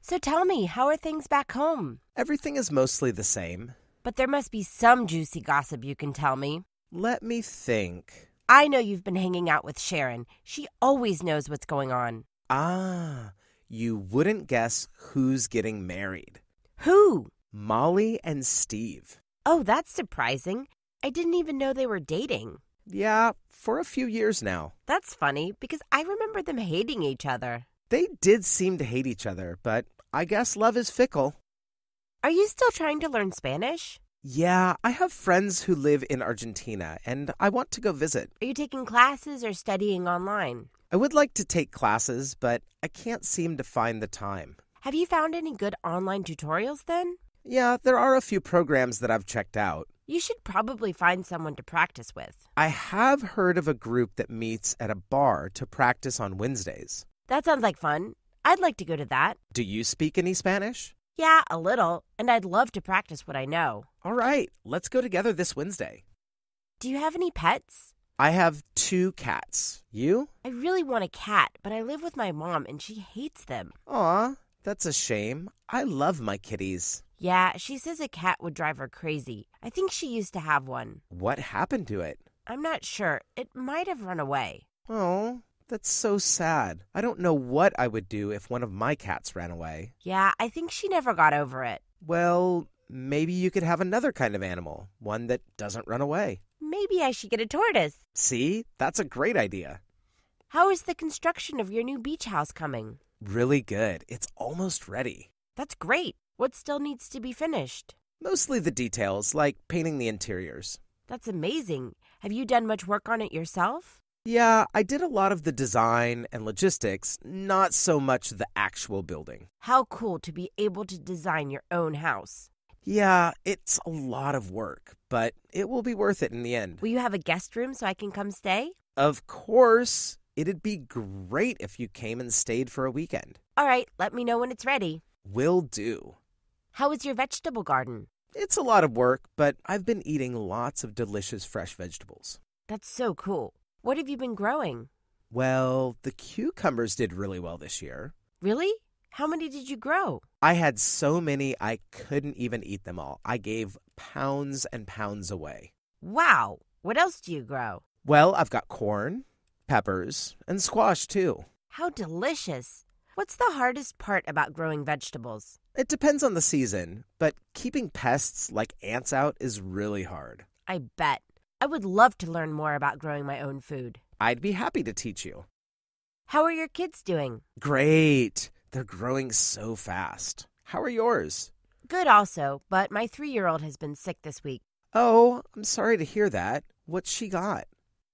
Speaker 1: So tell me, how are things back home?
Speaker 2: Everything is mostly the same.
Speaker 1: But there must be some juicy gossip you can tell me.
Speaker 2: Let me think.
Speaker 1: I know you've been hanging out with Sharon. She always knows what's going on.
Speaker 2: Ah, you wouldn't guess who's getting married.
Speaker 1: Who?
Speaker 2: Molly and Steve.
Speaker 1: Oh, that's surprising. I didn't even know they were dating.
Speaker 2: Yeah, for a few years now.
Speaker 1: That's funny because I remember them hating each other.
Speaker 2: They did seem to hate each other, but I guess love is fickle.
Speaker 1: Are you still trying to learn Spanish?
Speaker 2: Yeah, I have friends who live in Argentina, and I want to go visit.
Speaker 1: Are you taking classes or studying online?
Speaker 2: I would like to take classes, but I can't seem to find the time.
Speaker 1: Have you found any good online tutorials then?
Speaker 2: Yeah, there are a few programs that I've checked out.
Speaker 1: You should probably find someone to practice with.
Speaker 2: I have heard of a group that meets at a bar to practice on Wednesdays.
Speaker 1: That sounds like fun. I'd like to go to that.
Speaker 2: Do you speak any Spanish?
Speaker 1: Yeah, a little, and I'd love to practice what I know.
Speaker 2: All right, let's go together this Wednesday.
Speaker 1: Do you have any pets?
Speaker 2: I have two cats. You?
Speaker 1: I really want a cat, but I live with my mom and she hates them.
Speaker 2: Aw, that's a shame. I love my kitties.
Speaker 1: Yeah, she says a cat would drive her crazy. I think she used to have one.
Speaker 2: What happened to it?
Speaker 1: I'm not sure. It might have run away.
Speaker 2: Oh, that's so sad. I don't know what I would do if one of my cats ran away.
Speaker 1: Yeah, I think she never got over it.
Speaker 2: Well, maybe you could have another kind of animal, one that doesn't run away.
Speaker 1: Maybe I should get a tortoise.
Speaker 2: See, that's a great idea.
Speaker 1: How is the construction of your new beach house coming?
Speaker 2: Really good. It's almost ready.
Speaker 1: That's great. What still needs to be finished?
Speaker 2: Mostly the details, like painting the interiors.
Speaker 1: That's amazing. Have you done much work on it yourself?
Speaker 2: Yeah, I did a lot of the design and logistics, not so much the actual building.
Speaker 1: How cool to be able to design your own house.
Speaker 2: Yeah, it's a lot of work, but it will be worth it in the end.
Speaker 1: Will you have a guest room so I can come stay?
Speaker 2: Of course. It'd be great if you came and stayed for a weekend.
Speaker 1: All right, let me know when it's ready.
Speaker 2: Will do.
Speaker 1: How is your vegetable garden?
Speaker 2: It's a lot of work, but I've been eating lots of delicious fresh vegetables.
Speaker 1: That's so cool. What have you been growing?
Speaker 2: Well, the cucumbers did really well this year.
Speaker 1: Really? How many did you grow?
Speaker 2: I had so many I couldn't even eat them all. I gave pounds and pounds away.
Speaker 1: Wow. What else do you grow?
Speaker 2: Well, I've got corn, peppers, and squash too.
Speaker 1: How delicious. What's the hardest part about growing vegetables?
Speaker 2: It depends on the season, but keeping pests like ants out is really hard.
Speaker 1: I bet. I would love to learn more about growing my own food.
Speaker 2: I'd be happy to teach you.
Speaker 1: How are your kids doing?
Speaker 2: Great. They're growing so fast. How are yours?
Speaker 1: Good also, but my three year old has been sick this week.
Speaker 2: Oh, I'm sorry to hear that. What's she got?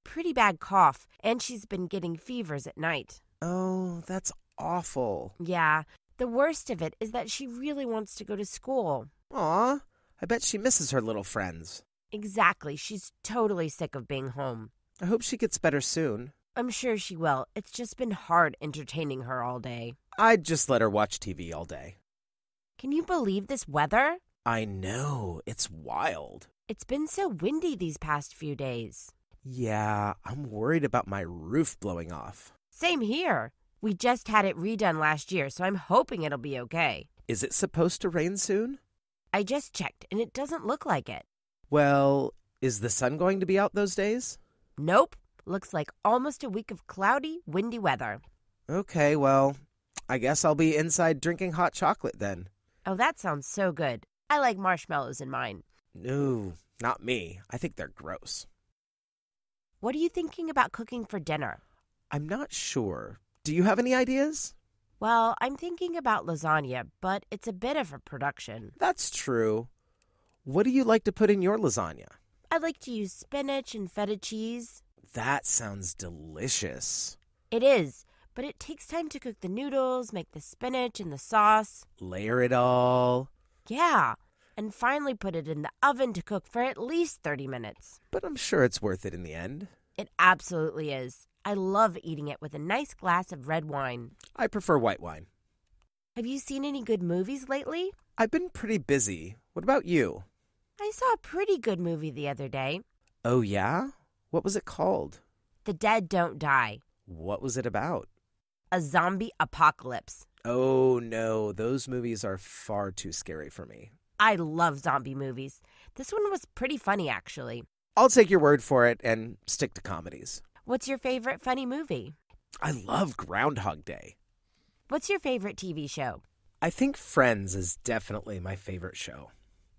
Speaker 1: Pretty bad cough, and she's been getting fevers at night.
Speaker 2: Oh, that's awful.
Speaker 1: Yeah, the worst of it is that she really wants to go to school.
Speaker 2: Aw, I bet she misses her little friends.
Speaker 1: Exactly, she's totally sick of being home.
Speaker 2: I hope she gets better soon.
Speaker 1: I'm sure she will. It's just been hard entertaining her all day.
Speaker 2: I'd just let her watch TV all day.
Speaker 1: Can you believe this weather?
Speaker 2: I know, it's wild.
Speaker 1: It's been so windy these past few days.
Speaker 2: Yeah, I'm worried about my roof blowing off.
Speaker 1: Same here. We just had it redone last year, so I'm hoping it'll be okay.
Speaker 2: Is it supposed to rain soon?
Speaker 1: I just checked, and it doesn't look like it.
Speaker 2: Well, is the sun going to be out those days?
Speaker 1: Nope. Looks like almost a week of cloudy, windy weather.
Speaker 2: Okay, well, I guess I'll be inside drinking hot chocolate then.
Speaker 1: Oh, that sounds so good. I like marshmallows in mine.
Speaker 2: No, not me. I think they're gross.
Speaker 1: What are you thinking about cooking for dinner?
Speaker 2: I'm not sure. Do you have any ideas?
Speaker 1: Well, I'm thinking about lasagna, but it's a bit of a production.
Speaker 2: That's true. What do you like to put in your lasagna?
Speaker 1: I like to use spinach and feta cheese.
Speaker 2: That sounds delicious.
Speaker 1: It is, but it takes time to cook the noodles, make the spinach and the sauce.
Speaker 2: Layer it all.
Speaker 1: Yeah, and finally put it in the oven to cook for at least 30 minutes.
Speaker 2: But I'm sure it's worth it in the end.
Speaker 1: It absolutely is. I love eating it with a nice glass of red wine.
Speaker 2: I prefer white wine.
Speaker 1: Have you seen any good movies lately?
Speaker 2: I've been pretty busy. What about you?
Speaker 1: I saw a pretty good movie the other day.
Speaker 2: Oh, yeah? What was it called?
Speaker 1: The Dead Don't Die.
Speaker 2: What was it about?
Speaker 1: A zombie apocalypse.
Speaker 2: Oh, no. Those movies are far too scary for me.
Speaker 1: I love zombie movies. This one was pretty funny, actually.
Speaker 2: I'll take your word for it and stick to comedies.
Speaker 1: What's your favorite funny movie?
Speaker 2: I love Groundhog Day.
Speaker 1: What's your favorite TV show?
Speaker 2: I think Friends is definitely my favorite show.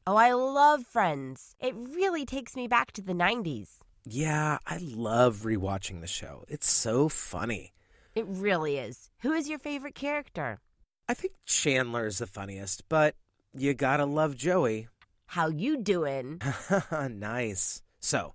Speaker 1: Oh, I love Friends. It really takes me back to the 90s.
Speaker 2: Yeah, I love rewatching the show. It's so funny.
Speaker 1: It really is. Who is your favorite character?
Speaker 2: I think Chandler is the funniest, but you gotta love Joey.
Speaker 1: How you doing? [LAUGHS]
Speaker 2: nice. So,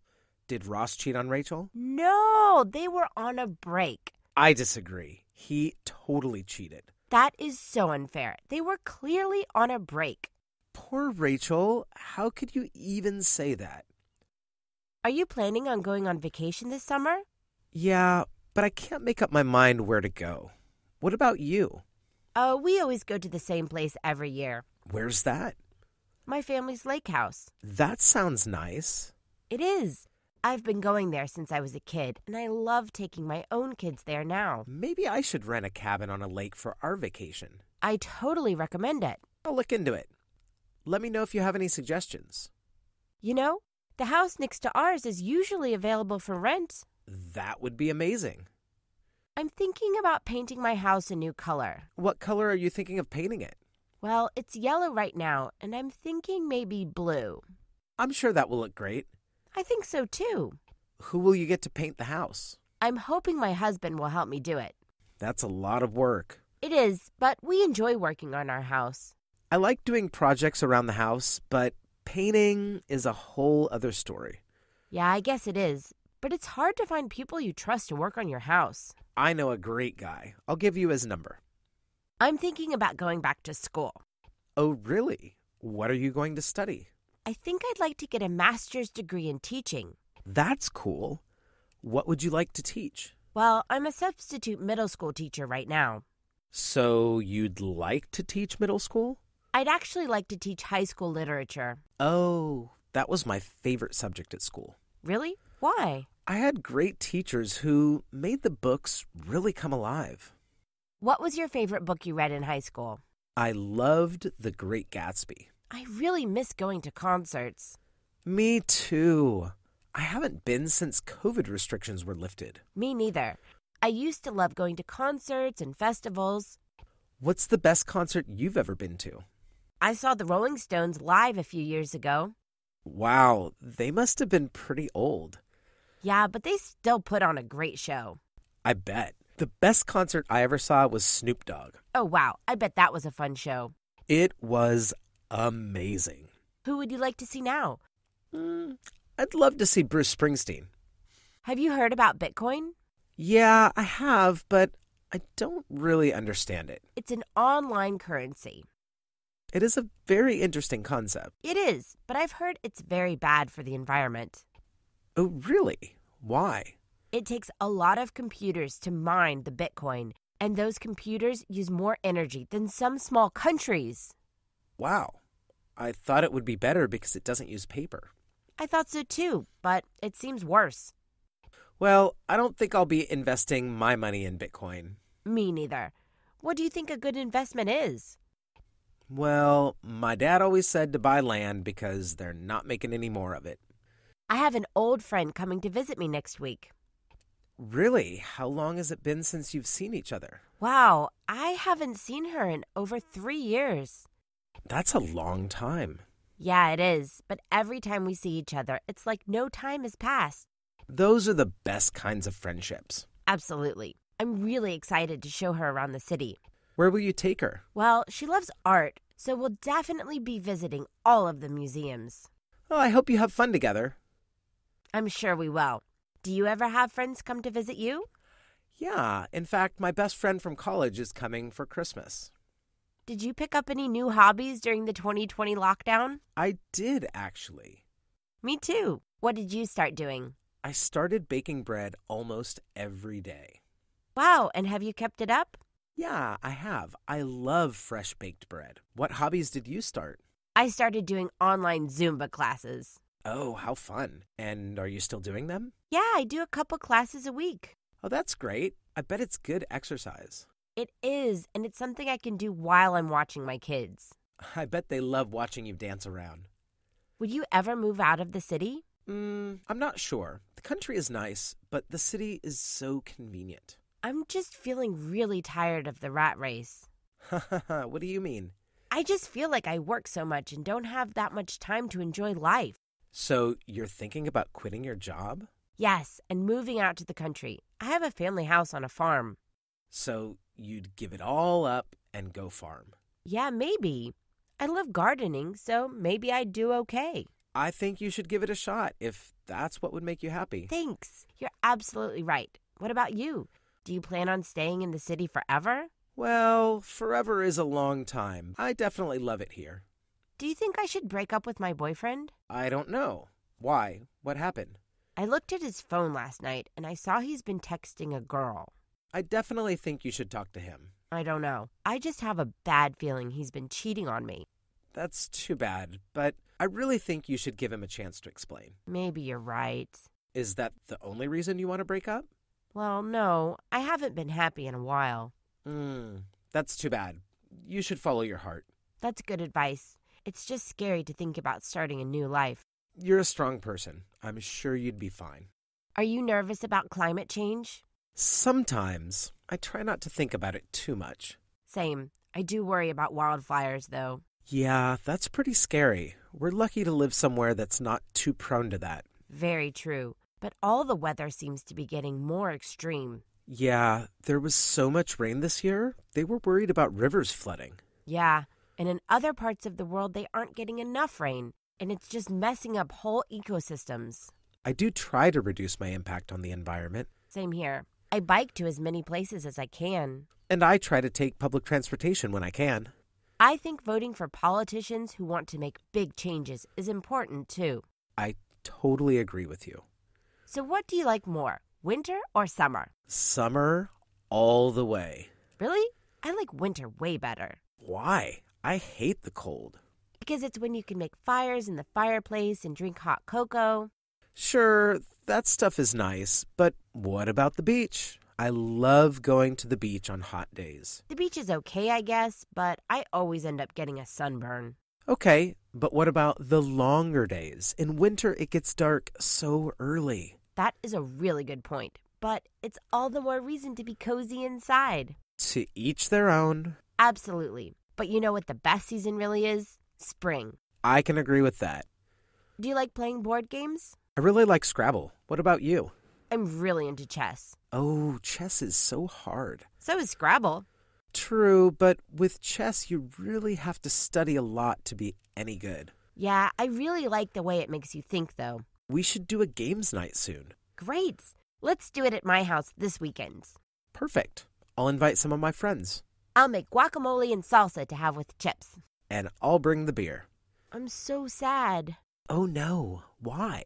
Speaker 2: did Ross cheat on Rachel?
Speaker 1: No, they were on a break.
Speaker 2: I disagree. He totally cheated.
Speaker 1: That is so unfair. They were clearly on a break.
Speaker 2: Poor Rachel. How could you even say that?
Speaker 1: Are you planning on going on vacation this summer?
Speaker 2: Yeah, but I can't make up my mind where to go. What about you?
Speaker 1: Oh, we always go to the same place every year.
Speaker 2: Where's that?
Speaker 1: My family's lake house.
Speaker 2: That sounds nice.
Speaker 1: It is. I've been going there since I was a kid, and I love taking my own kids there now.
Speaker 2: Maybe I should rent a cabin on a lake for our vacation.
Speaker 1: I totally recommend it.
Speaker 2: I'll look into it. Let me know if you have any suggestions.
Speaker 1: You know, the house next to ours is usually available for rent.
Speaker 2: That would be amazing.
Speaker 1: I'm thinking about painting my house a new color.
Speaker 2: What color are you thinking of painting it?
Speaker 1: Well, it's yellow right now, and I'm thinking maybe blue.
Speaker 2: I'm sure that will look great.
Speaker 1: I think so too.
Speaker 2: Who will you get to paint the house?
Speaker 1: I'm hoping my husband will help me do it.
Speaker 2: That's a lot of work.
Speaker 1: It is, but we enjoy working on our house.
Speaker 2: I like doing projects around the house, but painting is a whole other story.
Speaker 1: Yeah, I guess it is. But it's hard to find people you trust to work on your house.
Speaker 2: I know a great guy. I'll give you his number.
Speaker 1: I'm thinking about going back to school.
Speaker 2: Oh, really? What are you going to study?
Speaker 1: I think I'd like to get a master's degree in teaching.
Speaker 2: That's cool. What would you like to teach?
Speaker 1: Well, I'm a substitute middle school teacher right now.
Speaker 2: So, you'd like to teach middle school?
Speaker 1: I'd actually like to teach high school literature.
Speaker 2: Oh, that was my favorite subject at school.
Speaker 1: Really? Why?
Speaker 2: I had great teachers who made the books really come alive.
Speaker 1: What was your favorite book you read in high school?
Speaker 2: I loved The Great Gatsby.
Speaker 1: I really miss going to concerts.
Speaker 2: Me too. I haven't been since COVID restrictions were lifted.
Speaker 1: Me neither. I used to love going to concerts and festivals.
Speaker 2: What's the best concert you've ever been to?
Speaker 1: I saw the Rolling Stones live a few years ago.
Speaker 2: Wow, they must have been pretty old.
Speaker 1: Yeah, but they still put on a great show.
Speaker 2: I bet. The best concert I ever saw was Snoop Dogg.
Speaker 1: Oh, wow. I bet that was a fun show.
Speaker 2: It was amazing.
Speaker 1: Who would you like to see now?
Speaker 2: Mm, I'd love to see Bruce Springsteen.
Speaker 1: Have you heard about Bitcoin?
Speaker 2: Yeah, I have, but I don't really understand it.
Speaker 1: It's an online currency.
Speaker 2: It is a very interesting concept.
Speaker 1: It is, but I've heard it's very bad for the environment.
Speaker 2: Oh, really? Why?
Speaker 1: It takes a lot of computers to mine the Bitcoin, and those computers use more energy than some small countries.
Speaker 2: Wow. I thought it would be better because it doesn't use paper.
Speaker 1: I thought so too, but it seems worse.
Speaker 2: Well, I don't think I'll be investing my money in Bitcoin.
Speaker 1: Me neither. What do you think a good investment is?
Speaker 2: Well, my dad always said to buy land because they're not making any more of it.
Speaker 1: I have an old friend coming to visit me next week.
Speaker 2: Really? How long has it been since you've seen each other?
Speaker 1: Wow, I haven't seen her in over three years.
Speaker 2: That's a long time.
Speaker 1: Yeah, it is. But every time we see each other, it's like no time has passed.
Speaker 2: Those are the best kinds of friendships.
Speaker 1: Absolutely. I'm really excited to show her around the city.
Speaker 2: Where will you take her?
Speaker 1: Well, she loves art, so we'll definitely be visiting all of the museums.
Speaker 2: Oh, I hope you have fun together.
Speaker 1: I'm sure we will. Do you ever have friends come to visit you?
Speaker 2: Yeah, in fact, my best friend from college is coming for Christmas.
Speaker 1: Did you pick up any new hobbies during the 2020 lockdown?
Speaker 2: I did, actually.
Speaker 1: Me too. What did you start doing?
Speaker 2: I started baking bread almost every day.
Speaker 1: Wow, and have you kept it up?
Speaker 2: Yeah, I have. I love fresh baked bread. What hobbies did you start?
Speaker 1: I started doing online Zumba classes.
Speaker 2: Oh, how fun. And are you still doing them?
Speaker 1: Yeah, I do a couple classes a week.
Speaker 2: Oh, that's great. I bet it's good exercise.
Speaker 1: It is, and it's something I can do while I'm watching my kids. [LAUGHS]
Speaker 2: I bet they love watching you dance around.
Speaker 1: Would you ever move out of the city?
Speaker 2: Mm, I'm not sure. The country is nice, but the city is so convenient.
Speaker 1: I'm just feeling really tired of the rat race. [LAUGHS]
Speaker 2: what do you mean?
Speaker 1: I just feel like I work so much and don't have that much time to enjoy life.
Speaker 2: So you're thinking about quitting your job?
Speaker 1: Yes, and moving out to the country. I have a family house on a farm.
Speaker 2: So you'd give it all up and go farm?
Speaker 1: Yeah, maybe. I love gardening, so maybe I'd do okay.
Speaker 2: I think you should give it a shot if that's what would make you happy.
Speaker 1: Thanks. You're absolutely right. What about you? Do you plan on staying in the city forever?
Speaker 2: Well, forever is a long time. I definitely love it here.
Speaker 1: Do you think I should break up with my boyfriend?
Speaker 2: I don't know. Why? What happened?
Speaker 1: I looked at his phone last night and I saw he's been texting a girl.
Speaker 2: I definitely think you should talk to him.
Speaker 1: I don't know. I just have a bad feeling he's been cheating on me.
Speaker 2: That's too bad, but I really think you should give him a chance to explain.
Speaker 1: Maybe you're right.
Speaker 2: Is that the only reason you want to break up?
Speaker 1: Well, no. I haven't been happy in a while.
Speaker 2: Hmm, that's too bad. You should follow your heart.
Speaker 1: That's good advice. It's just scary to think about starting a new life.
Speaker 2: You're a strong person. I'm sure you'd be fine.
Speaker 1: Are you nervous about climate change?
Speaker 2: Sometimes. I try not to think about it too much.
Speaker 1: Same. I do worry about wildfires, though.
Speaker 2: Yeah, that's pretty scary. We're lucky to live somewhere that's not too prone to that.
Speaker 1: Very true. But all the weather seems to be getting more extreme.
Speaker 2: Yeah, there was so much rain this year, they were worried about rivers flooding.
Speaker 1: Yeah, and in other parts of the world, they aren't getting enough rain, and it's just messing up whole ecosystems.
Speaker 2: I do try to reduce my impact on the environment.
Speaker 1: Same here. I bike to as many places as I can.
Speaker 2: And I try to take public transportation when I can.
Speaker 1: I think voting for politicians who want to make big changes is important too.
Speaker 2: I totally agree with you.
Speaker 1: So, what do you like more, winter or summer?
Speaker 2: Summer all the way.
Speaker 1: Really? I like winter way better.
Speaker 2: Why? I hate the cold.
Speaker 1: Because it's when you can make fires in the fireplace and drink hot cocoa.
Speaker 2: Sure, that stuff is nice, but what about the beach? I love going to the beach on hot days.
Speaker 1: The beach is okay, I guess, but I always end up getting a sunburn.
Speaker 2: Okay, but what about the longer days? In winter, it gets dark so early.
Speaker 1: That is a really good point, but it's all the more reason to be cozy inside.
Speaker 2: To each their own.
Speaker 1: Absolutely. But you know what the best season really is? Spring.
Speaker 2: I can agree with that.
Speaker 1: Do you like playing board games?
Speaker 2: I really like Scrabble. What about you?
Speaker 1: I'm really into chess.
Speaker 2: Oh, chess is so hard.
Speaker 1: So is Scrabble.
Speaker 2: True, but with chess, you really have to study a lot to be any good.
Speaker 1: Yeah, I really like the way it makes you think, though.
Speaker 2: We should do a games night soon.
Speaker 1: Great. Let's do it at my house this weekend.
Speaker 2: Perfect. I'll invite some of my friends.
Speaker 1: I'll make guacamole and salsa to have with chips.
Speaker 2: And I'll bring the beer.
Speaker 1: I'm so sad.
Speaker 2: Oh no, why?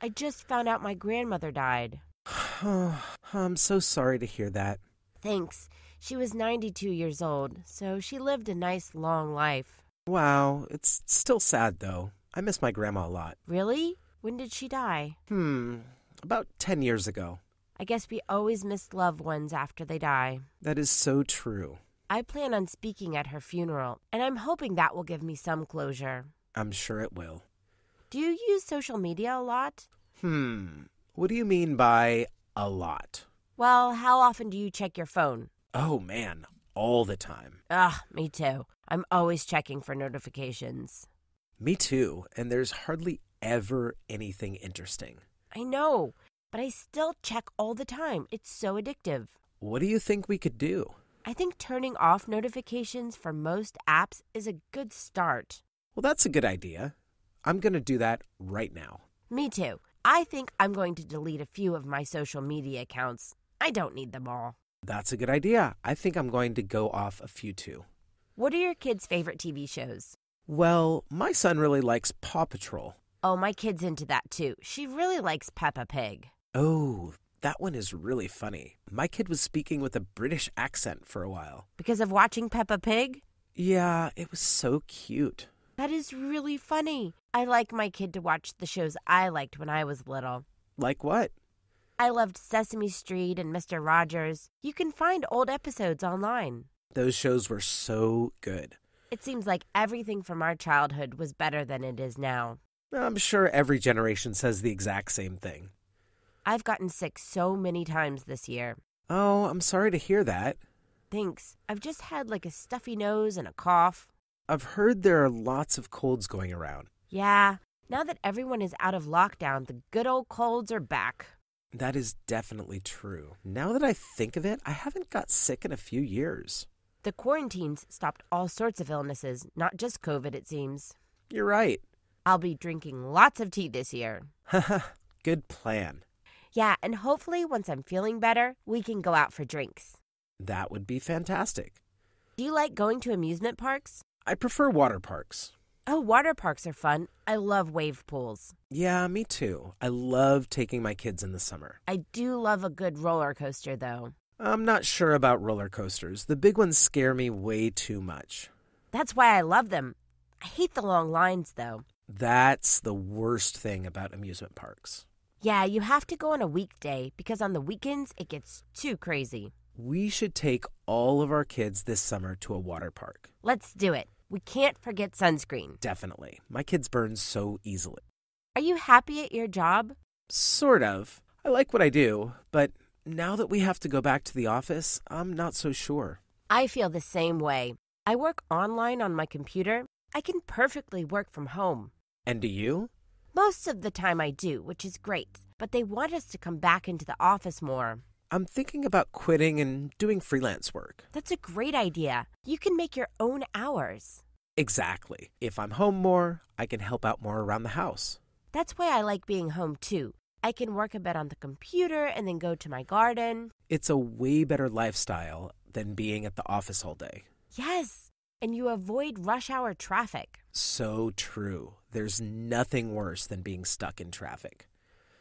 Speaker 1: I just found out my grandmother died. [SIGHS]
Speaker 2: I'm so sorry to hear that.
Speaker 1: Thanks. She was 92 years old, so she lived a nice long life.
Speaker 2: Wow, it's still sad though. I miss my grandma a lot.
Speaker 1: Really? When did she die?
Speaker 2: Hmm, about 10 years ago.
Speaker 1: I guess we always miss loved ones after they die.
Speaker 2: That is so true.
Speaker 1: I plan on speaking at her funeral, and I'm hoping that will give me some closure.
Speaker 2: I'm sure it will.
Speaker 1: Do you use social media a lot?
Speaker 2: Hmm, what do you mean by a lot?
Speaker 1: Well, how often do you check your phone?
Speaker 2: Oh man, all the time.
Speaker 1: Ugh, me too. I'm always checking for notifications.
Speaker 2: Me too, and there's hardly ever anything interesting.
Speaker 1: I know, but I still check all the time. It's so addictive.
Speaker 2: What do you think we could do?
Speaker 1: I think turning off notifications for most apps is a good start.
Speaker 2: Well, that's a good idea. I'm going to do that right now.
Speaker 1: Me too. I think I'm going to delete a few of my social media accounts. I don't need them all.
Speaker 2: That's a good idea. I think I'm going to go off a few too.
Speaker 1: What are your kids' favorite TV shows?
Speaker 2: Well, my son really likes Paw Patrol.
Speaker 1: Oh, my kid's into that too. She really likes Peppa Pig.
Speaker 2: Oh, that one is really funny. My kid was speaking with a British accent for a while.
Speaker 1: Because of watching Peppa Pig?
Speaker 2: Yeah, it was so cute.
Speaker 1: That is really funny. I like my kid to watch the shows I liked when I was little.
Speaker 2: Like what?
Speaker 1: I loved Sesame Street and Mr. Rogers. You can find old episodes online.
Speaker 2: Those shows were so good.
Speaker 1: It seems like everything from our childhood was better than it is now.
Speaker 2: I'm sure every generation says the exact same thing.
Speaker 1: I've gotten sick so many times this year.
Speaker 2: Oh, I'm sorry to hear that.
Speaker 1: Thanks. I've just had like a stuffy nose and a cough.
Speaker 2: I've heard there are lots of colds going around.
Speaker 1: Yeah, now that everyone is out of lockdown, the good old colds are back.
Speaker 2: That is definitely true. Now that I think of it, I haven't got sick in a few years.
Speaker 1: The quarantines stopped all sorts of illnesses, not just COVID, it seems.
Speaker 2: You're right.
Speaker 1: I'll be drinking lots of tea this year.
Speaker 2: Haha, [LAUGHS] good plan.
Speaker 1: Yeah, and hopefully once I'm feeling better, we can go out for drinks.
Speaker 2: That would be fantastic.
Speaker 1: Do you like going to amusement parks?
Speaker 2: I prefer water parks.
Speaker 1: Oh, water parks are fun. I love wave pools.
Speaker 2: Yeah, me too. I love taking my kids in the summer.
Speaker 1: I do love a good roller coaster, though.
Speaker 2: I'm not sure about roller coasters. The big ones scare me way too much.
Speaker 1: That's why I love them. I hate the long lines, though.
Speaker 2: That's the worst thing about amusement parks.
Speaker 1: Yeah, you have to go on a weekday because on the weekends it gets too crazy.
Speaker 2: We should take all of our kids this summer to a water park.
Speaker 1: Let's do it. We can't forget sunscreen.
Speaker 2: Definitely. My kids burn so easily.
Speaker 1: Are you happy at your job?
Speaker 2: Sort of. I like what I do, but now that we have to go back to the office, I'm not so sure.
Speaker 1: I feel the same way. I work online on my computer. I can perfectly work from home.
Speaker 2: And do you?
Speaker 1: Most of the time I do, which is great, but they want us to come back into the office more.
Speaker 2: I'm thinking about quitting and doing freelance work.
Speaker 1: That's a great idea. You can make your own hours.
Speaker 2: Exactly. If I'm home more, I can help out more around the house.
Speaker 1: That's why I like being home too. I can work a bit on the computer and then go to my garden.
Speaker 2: It's a way better lifestyle than being at the office all day.
Speaker 1: Yes, and you avoid rush hour traffic.
Speaker 2: So true. There's nothing worse than being stuck in traffic.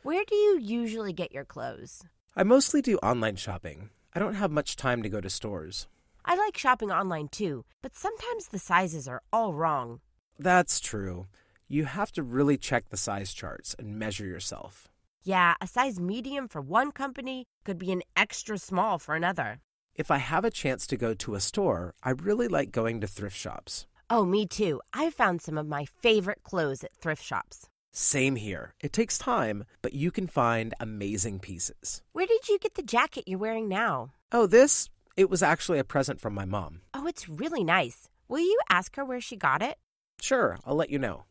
Speaker 1: Where do you usually get your clothes?
Speaker 2: I mostly do online shopping. I don't have much time to go to stores.
Speaker 1: I like shopping online too, but sometimes the sizes are all wrong.
Speaker 2: That's true. You have to really check the size charts and measure yourself.
Speaker 1: Yeah, a size medium for one company could be an extra small for another.
Speaker 2: If I have a chance to go to a store, I really like going to thrift shops.
Speaker 1: Oh, me too. I found some of my favorite clothes at thrift shops.
Speaker 2: Same here. It takes time, but you can find amazing pieces.
Speaker 1: Where did you get the jacket you're wearing now?
Speaker 2: Oh, this? It was actually a present from my mom.
Speaker 1: Oh, it's really nice. Will you ask her where she got it?
Speaker 2: Sure, I'll let you know.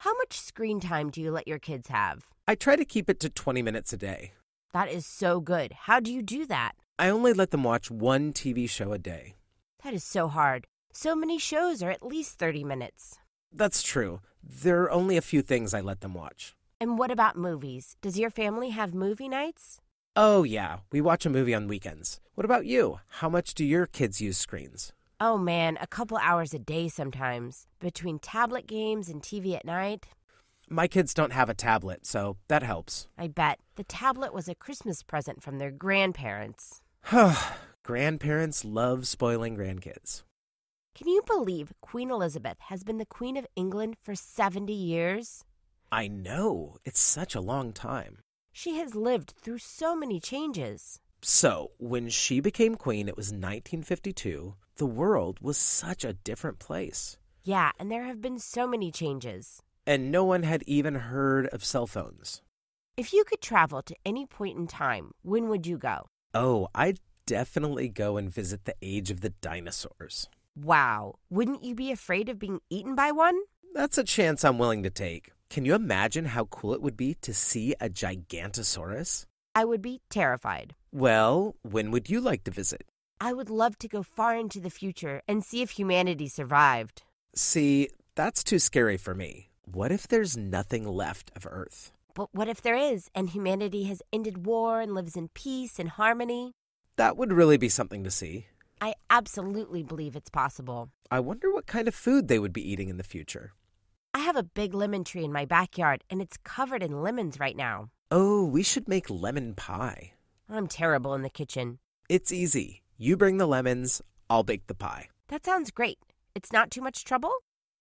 Speaker 1: How much screen time do you let your kids have?
Speaker 2: I try to keep it to 20 minutes a day.
Speaker 1: That is so good. How do you do that?
Speaker 2: I only let them watch one TV show a day.
Speaker 1: That is so hard. So many shows are at least 30 minutes.
Speaker 2: That's true. There are only a few things I let them watch.
Speaker 1: And what about movies? Does your family have movie nights?
Speaker 2: Oh, yeah, we watch a movie on weekends. What about you? How much do your kids use screens?
Speaker 1: Oh man, a couple hours a day sometimes. Between tablet games and TV at night.
Speaker 2: My kids don't have a tablet, so that helps.
Speaker 1: I bet. The tablet was a Christmas present from their grandparents. [SIGHS]
Speaker 2: Grandparents love spoiling grandkids.
Speaker 1: Can you believe Queen Elizabeth has been the Queen of England for 70 years?
Speaker 2: I know. It's such a long time.
Speaker 1: She has lived through so many changes.
Speaker 2: So, when she became queen, it was 1952. The world was such a different place.
Speaker 1: Yeah, and there have been so many changes.
Speaker 2: And no one had even heard of cell phones.
Speaker 1: If you could travel to any point in time, when would you go?
Speaker 2: Oh, I'd definitely go and visit the age of the dinosaurs.
Speaker 1: Wow, wouldn't you be afraid of being eaten by one?
Speaker 2: That's a chance I'm willing to take. Can you imagine how cool it would be to see a Gigantosaurus?
Speaker 1: I would be terrified.
Speaker 2: Well, when would you like to visit?
Speaker 1: I would love to go far into the future and see if humanity survived.
Speaker 2: See, that's too scary for me. What if there's nothing left of Earth?
Speaker 1: But what if there is, and humanity has ended war and lives in peace and harmony?
Speaker 2: That would really be something to see.
Speaker 1: I absolutely believe it's possible.
Speaker 2: I wonder what kind of food they would be eating in the future.
Speaker 1: I have a big lemon tree in my backyard, and it's covered in lemons right now.
Speaker 2: Oh, we should make lemon pie.
Speaker 1: I'm terrible in the kitchen.
Speaker 2: It's easy. You bring the lemons, I'll bake the pie.
Speaker 1: That sounds great. It's not too much trouble?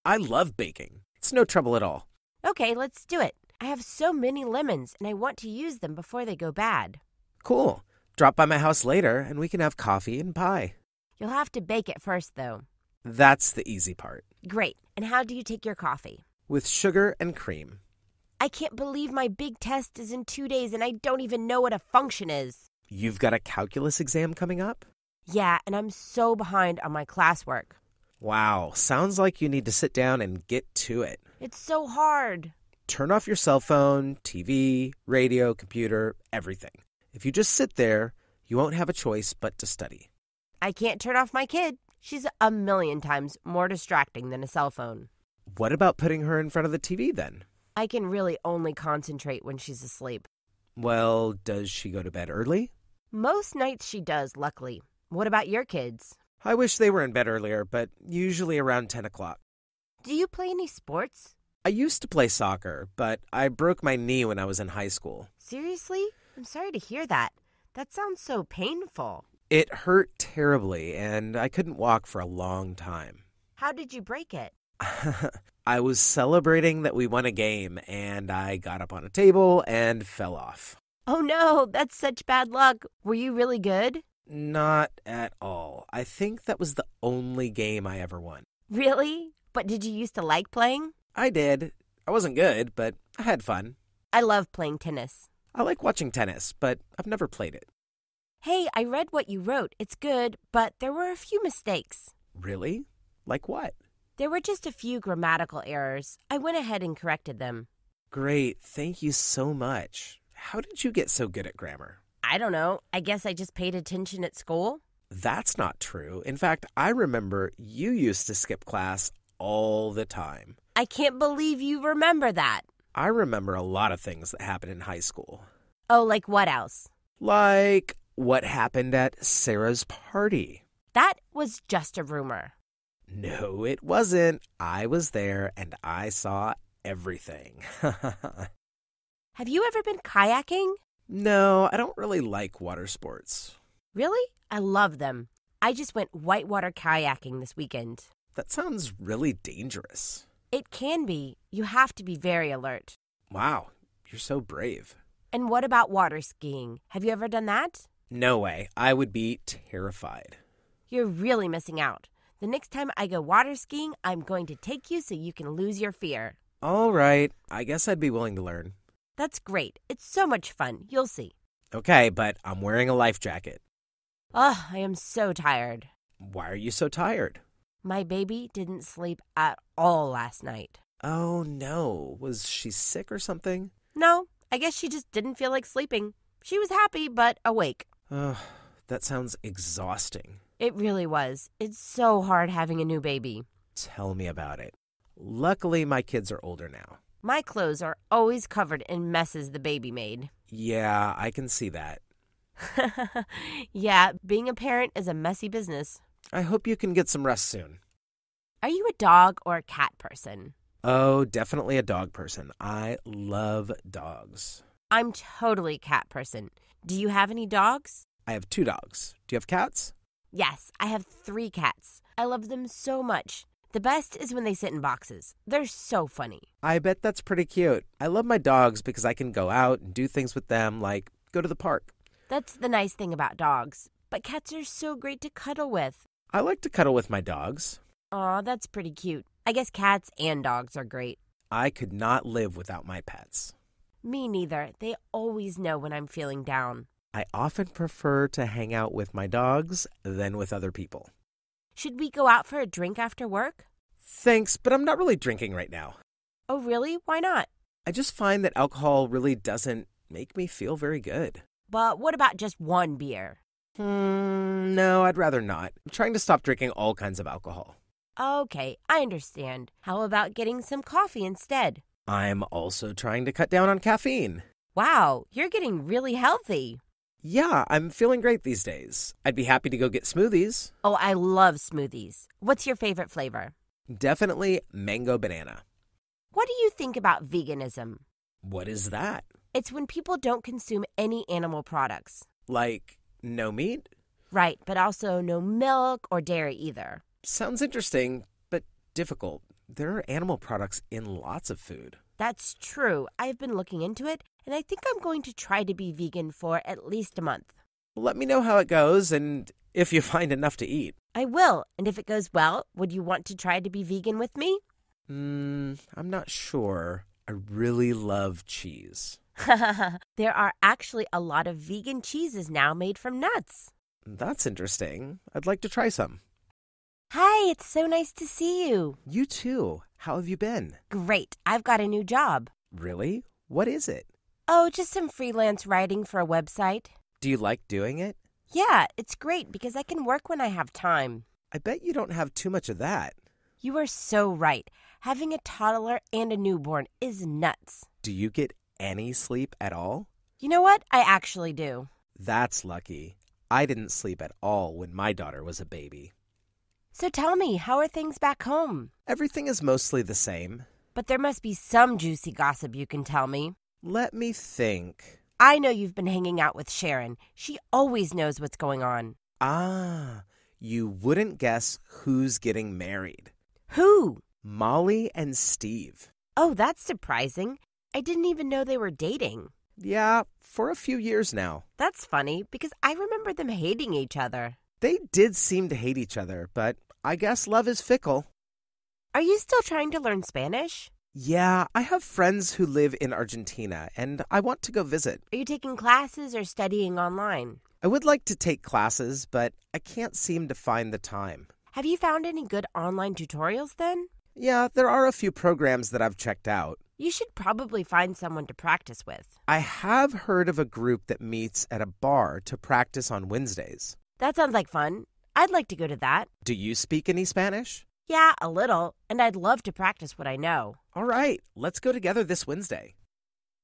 Speaker 2: I love baking. It's no trouble at all.
Speaker 1: Okay, let's do it. I have so many lemons, and I want to use them before they go bad.
Speaker 2: Cool. Drop by my house later, and we can have coffee and pie.
Speaker 1: You'll have to bake it first, though.
Speaker 2: That's the easy part.
Speaker 1: Great. And how do you take your coffee?
Speaker 2: With sugar and cream.
Speaker 1: I can't believe my big test is in two days and I don't even know what a function is.
Speaker 2: You've got a calculus exam coming up?
Speaker 1: Yeah, and I'm so behind on my classwork.
Speaker 2: Wow, sounds like you need to sit down and get to it.
Speaker 1: It's so hard.
Speaker 2: Turn off your cell phone, TV, radio, computer, everything. If you just sit there, you won't have a choice but to study.
Speaker 1: I can't turn off my kid. She's a million times more distracting than a cell phone.
Speaker 2: What about putting her in front of the TV then?
Speaker 1: I can really only concentrate when she's asleep.
Speaker 2: Well, does she go to bed early?
Speaker 1: Most nights she does, luckily. What about your kids?
Speaker 2: I wish they were in bed earlier, but usually around 10 o'clock.
Speaker 1: Do you play any sports?
Speaker 2: I used to play soccer, but I broke my knee when I was in high school.
Speaker 1: Seriously? I'm sorry to hear that. That sounds so painful.
Speaker 2: It hurt terribly, and I couldn't walk for a long time.
Speaker 1: How did you break it? [LAUGHS]
Speaker 2: I was celebrating that we won a game, and I got up on a table and fell off.
Speaker 1: Oh no, that's such bad luck. Were you really good?
Speaker 2: Not at all. I think that was the only game I ever won.
Speaker 1: Really? But did you used to like playing?
Speaker 2: I did. I wasn't good, but I had fun.
Speaker 1: I love playing tennis.
Speaker 2: I like watching tennis, but I've never played it.
Speaker 1: Hey, I read what you wrote. It's good, but there were a few mistakes.
Speaker 2: Really? Like what?
Speaker 1: There were just a few grammatical errors. I went ahead and corrected them.
Speaker 2: Great. Thank you so much. How did you get so good at grammar?
Speaker 1: I don't know. I guess I just paid attention at school.
Speaker 2: That's not true. In fact, I remember you used to skip class all the time.
Speaker 1: I can't believe you remember that.
Speaker 2: I remember a lot of things that happened in high school.
Speaker 1: Oh, like what else?
Speaker 2: Like what happened at Sarah's party.
Speaker 1: That was just a rumor.
Speaker 2: No, it wasn't. I was there and I saw everything. [LAUGHS]
Speaker 1: Have you ever been kayaking?
Speaker 2: no, I don't really like water sports.
Speaker 1: Really? I love them. I just went whitewater kayaking this weekend.
Speaker 2: That sounds really dangerous.
Speaker 1: It can be. You have to be very alert.
Speaker 2: Wow, you're so brave.
Speaker 1: And what about water skiing? Have you ever done that?
Speaker 2: No way. I would be terrified.
Speaker 1: You're really missing out. The next time I go water skiing, I'm going to take you so you can lose your fear.
Speaker 2: All right. I guess I'd be willing to learn.
Speaker 1: That's great. It's so much fun. You'll see.
Speaker 2: Okay, but I'm wearing a life jacket.
Speaker 1: Ugh, I am so tired.
Speaker 2: Why are you so tired?
Speaker 1: My baby didn't sleep at all last night.
Speaker 2: Oh no. Was she sick or something?
Speaker 1: No, I guess she just didn't feel like sleeping. She was happy, but awake.
Speaker 2: Ugh, that sounds exhausting.
Speaker 1: It really was. It's so hard having a new baby.
Speaker 2: Tell me about it. Luckily, my kids are older now.
Speaker 1: My clothes are always covered in messes the baby made. [LAUGHS]
Speaker 2: Yeah, I can see that.
Speaker 1: yeah, being a parent is a messy business.
Speaker 2: I hope you can get some rest soon.
Speaker 1: Are you a dog or a cat person?
Speaker 2: Oh, definitely a dog person. I love dogs.
Speaker 1: I'm totally a cat person. Do you have any dogs?
Speaker 2: I have two dogs. Do you have cats?
Speaker 1: Yes, I have three cats. I love them so much. The best is when they sit in boxes. They're so funny.
Speaker 2: I bet that's pretty cute. I love my dogs because I can go out and do things with them, like go to the park.
Speaker 1: That's the nice thing about dogs. But cats are so great to cuddle with.
Speaker 2: I like to cuddle with my dogs.
Speaker 1: Aw, that's pretty cute. I guess cats and dogs are great.
Speaker 2: I could not live without my pets.
Speaker 1: Me neither. They always know when I'm feeling down.
Speaker 2: I often prefer to hang out with my dogs than with other people.
Speaker 1: Should we go out for a drink after work?
Speaker 2: Thanks, but I'm not really drinking right now.
Speaker 1: Oh, really? Why not?
Speaker 2: I just find that alcohol really doesn't make me feel very good.
Speaker 1: But what about just one beer?
Speaker 2: Hmm, no, I'd rather not. I'm trying to stop drinking all kinds of alcohol.
Speaker 1: Okay, I understand. How about getting some coffee instead?
Speaker 2: I'm also trying to cut down on caffeine.
Speaker 1: Wow, you're getting really healthy.
Speaker 2: Yeah, I'm feeling great these days. I'd be happy to go get smoothies.
Speaker 1: Oh, I love smoothies. What's your favorite flavor?
Speaker 2: Definitely mango banana.
Speaker 1: What do you think about veganism?
Speaker 2: What is that?
Speaker 1: It's when people don't consume any animal products.
Speaker 2: Like, no meat?
Speaker 1: Right, but also no milk or dairy either.
Speaker 2: Sounds interesting, but difficult. There are animal products in lots of food.
Speaker 1: That's true. I've been looking into it, and I think I'm going to try to be vegan for at least a month.
Speaker 2: Let me know how it goes and if you [LAUGHS] find enough to eat.
Speaker 1: I will, and if it goes well, would you want to try to be vegan with me?
Speaker 2: Hmm, I'm not sure. I really love cheese. [LAUGHS]
Speaker 1: there are actually a lot of vegan cheeses now made from nuts.
Speaker 2: That's interesting. I'd like to try some.
Speaker 1: Hi, it's so nice to see you.
Speaker 2: You too. How have you been?
Speaker 1: Great. I've got a new job.
Speaker 2: Really? What is it?
Speaker 1: Oh, just some freelance writing for a website.
Speaker 2: Do you like doing it?
Speaker 1: Yeah, it's great because I can work when I have time.
Speaker 2: I bet you don't have too much of that.
Speaker 1: You are so right. Having a toddler and a newborn is nuts.
Speaker 2: Do you get any sleep at all?
Speaker 1: You know what? I actually do.
Speaker 2: That's lucky. I didn't sleep at all when my daughter was a baby.
Speaker 1: So tell me, how are things back home?
Speaker 2: Everything is mostly the same.
Speaker 1: But there must be some juicy gossip you can tell me.
Speaker 2: Let me think.
Speaker 1: I know you've been hanging out with Sharon. She always knows what's going on.
Speaker 2: Ah, you wouldn't guess who's getting married.
Speaker 1: Who?
Speaker 2: Molly and Steve.
Speaker 1: Oh, that's surprising. I didn't even know they were dating.
Speaker 2: Yeah, for a few years now.
Speaker 1: That's funny because I remember them hating each other.
Speaker 2: They did seem to hate each other, but I guess love is fickle.
Speaker 1: Are you still trying to learn Spanish?
Speaker 2: Yeah, I have friends who live in Argentina, and I want to go visit.
Speaker 1: Are you taking classes or studying online?
Speaker 2: I would like to take classes, but I can't seem to find the time.
Speaker 1: Have you found any good online tutorials then?
Speaker 2: Yeah, there are a few programs that I've checked out.
Speaker 1: You should probably find someone to practice with.
Speaker 2: I have heard of a group that meets at a bar to practice on Wednesdays.
Speaker 1: That sounds like fun. I'd like to go to that.
Speaker 2: Do you speak any Spanish?
Speaker 1: Yeah, a little, and I'd love to practice what I know.
Speaker 2: All right, let's go together this Wednesday.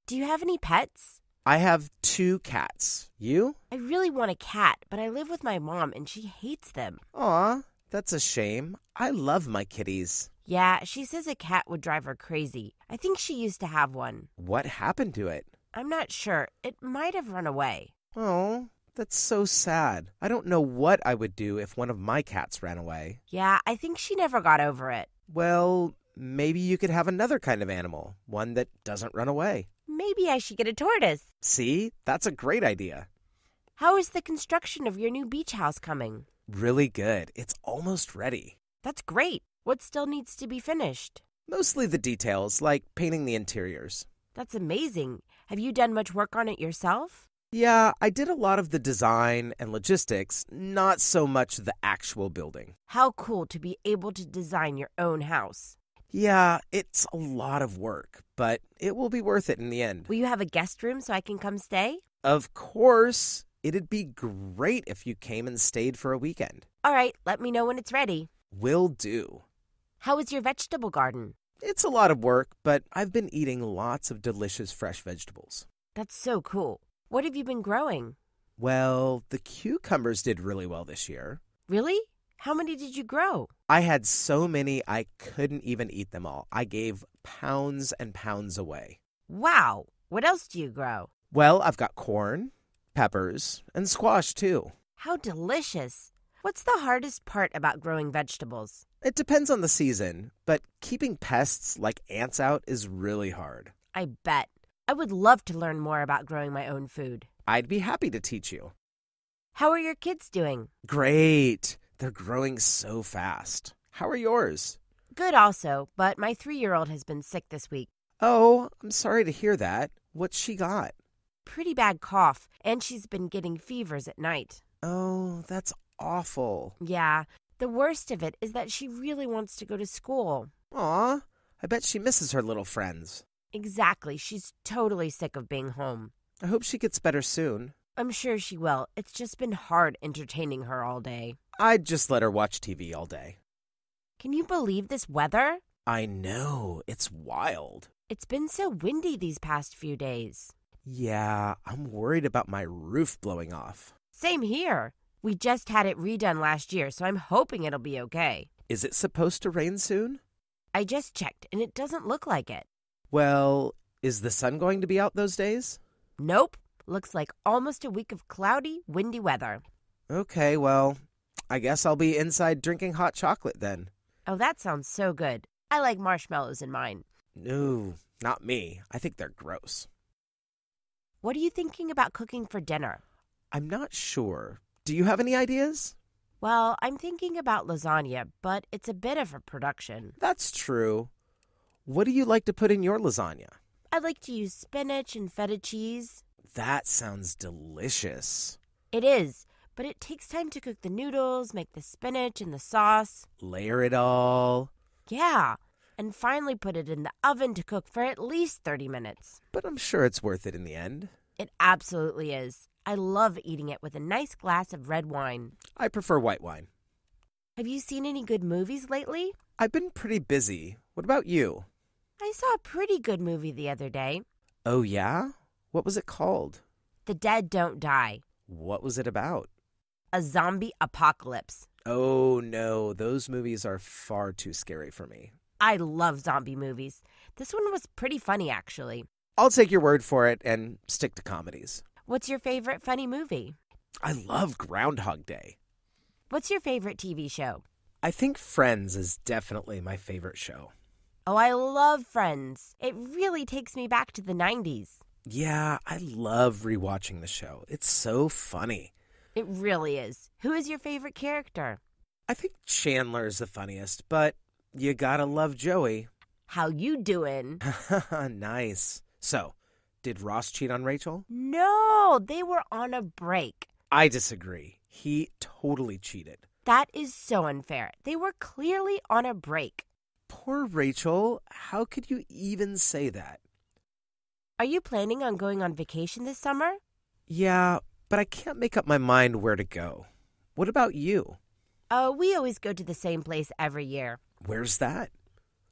Speaker 1: Do you have any pets?
Speaker 2: I have two cats. You?
Speaker 1: I really want a cat, but I live with my mom and she hates them.
Speaker 2: Aw, that's a shame. I love my kitties.
Speaker 1: Yeah, she says a cat would drive her crazy. I think she used to have one.
Speaker 2: What happened to it?
Speaker 1: I'm not sure. It might have run away.
Speaker 2: Oh, That's so sad. I don't know what I would do if one of my cats ran away.
Speaker 1: Yeah, I think she never got over it.
Speaker 2: Well, maybe you could have another kind of animal, one that doesn't run away.
Speaker 1: Maybe I should get a tortoise.
Speaker 2: See? That's a great idea.
Speaker 1: How is the construction of your new beach house coming?
Speaker 2: Really good. It's almost ready.
Speaker 1: That's great. What still needs to be finished?
Speaker 2: Mostly the details, like painting the interiors.
Speaker 1: That's amazing. Have you done much work on it yourself?
Speaker 2: Yeah, I did a lot of the design and logistics, not so much the actual building.
Speaker 1: How cool to be able to design your own house.
Speaker 2: Yeah, it's a lot of work, but it will be worth it in the end.
Speaker 1: Will you have a guest room so I can come stay?
Speaker 2: Of course, it'd be great if you came and stayed for a weekend.
Speaker 1: All right, let me know when it's ready.
Speaker 2: Will do.
Speaker 1: How is your vegetable garden?
Speaker 2: It's a lot of work, but I've been eating lots of delicious fresh vegetables.
Speaker 1: That's so cool. What have you been growing?
Speaker 2: Well, the cucumbers did really well this year.
Speaker 1: Really? How many did you grow?
Speaker 2: I had so many I couldn't even eat them all. I gave pounds and pounds away.
Speaker 1: Wow. What else do you grow?
Speaker 2: Well, I've got corn, peppers, and squash too.
Speaker 1: How delicious. What's the hardest part about growing vegetables?
Speaker 2: It depends on the season, but keeping pests like ants out is really hard.
Speaker 1: I bet. I would love to learn more about growing my own food.
Speaker 2: I'd be happy to teach you.
Speaker 1: How are your kids doing?
Speaker 2: Great. They're growing so fast. How are yours?
Speaker 1: Good also, but my three year old has been sick this week.
Speaker 2: Oh, I'm sorry to hear that. What's she got?
Speaker 1: Pretty bad cough, and she's been getting fevers at night.
Speaker 2: Oh, that's awful.
Speaker 1: Yeah, the worst of it is that she really wants to go to school.
Speaker 2: Aw, I bet she misses her little friends.
Speaker 1: Exactly, she's totally sick of being home.
Speaker 2: I hope she gets better soon.
Speaker 1: I'm sure she will. It's just been hard entertaining her all day.
Speaker 2: I'd just let her watch TV all day.
Speaker 1: Can you believe this weather?
Speaker 2: I know, it's wild.
Speaker 1: It's been so windy these past few days.
Speaker 2: Yeah, I'm worried about my roof blowing off.
Speaker 1: Same here. We just had it redone last year, so I'm hoping it'll be okay.
Speaker 2: Is it supposed to rain soon?
Speaker 1: I just checked, and it doesn't look like it.
Speaker 2: Well, is the sun going to be out those days?
Speaker 1: Nope. Looks like almost a week of cloudy, windy weather.
Speaker 2: Okay, well, I guess I'll be inside drinking hot chocolate then.
Speaker 1: Oh, that sounds so good. I like marshmallows in mine.
Speaker 2: No, not me. I think they're gross.
Speaker 1: What are you thinking about cooking for dinner?
Speaker 2: I'm not sure. Do you have any ideas?
Speaker 1: Well, I'm thinking about lasagna, but it's a bit of a production.
Speaker 2: That's true. What do you like to put in your lasagna?
Speaker 1: I like to use spinach and feta cheese.
Speaker 2: That sounds delicious.
Speaker 1: It is, but it takes time to cook the noodles, make the spinach and the sauce.
Speaker 2: Layer it all.
Speaker 1: Yeah, and finally put it in the oven to cook for at least 30 minutes.
Speaker 2: But I'm sure it's worth it in the end.
Speaker 1: It absolutely is. I love eating it with a nice glass of red wine.
Speaker 2: I prefer white wine.
Speaker 1: Have you seen any good movies lately?
Speaker 2: I've been pretty busy. What about you?
Speaker 1: I saw a pretty good movie the other day.
Speaker 2: Oh, yeah? What was it called?
Speaker 1: The Dead Don't Die.
Speaker 2: What was it about?
Speaker 1: A zombie apocalypse.
Speaker 2: Oh, no. Those movies are far too scary for me.
Speaker 1: I love zombie movies. This one was pretty funny, actually.
Speaker 2: I'll take your word for it and stick to comedies.
Speaker 1: What's your favorite funny movie?
Speaker 2: I love Groundhog Day.
Speaker 1: What's your favorite TV show?
Speaker 2: I think Friends is definitely my favorite show.
Speaker 1: Oh, I love Friends. It really takes me back to the 90s.
Speaker 2: Yeah, I love rewatching the show. It's so funny.
Speaker 1: It really is. Who is your favorite character?
Speaker 2: I think Chandler's the funniest, but you gotta love Joey.
Speaker 1: How you doing? [LAUGHS]
Speaker 2: nice. So, did Ross cheat on Rachel?
Speaker 1: No, they were on a break.
Speaker 2: I disagree. He totally cheated.
Speaker 1: That is so unfair. They were clearly on a break.
Speaker 2: Poor Rachel. How could you even say that?
Speaker 1: Are you planning on going on vacation this summer?
Speaker 2: Yeah, but I can't make up my mind where to go. What about you?
Speaker 1: Uh, we always go to the same place every year.
Speaker 2: Where's that?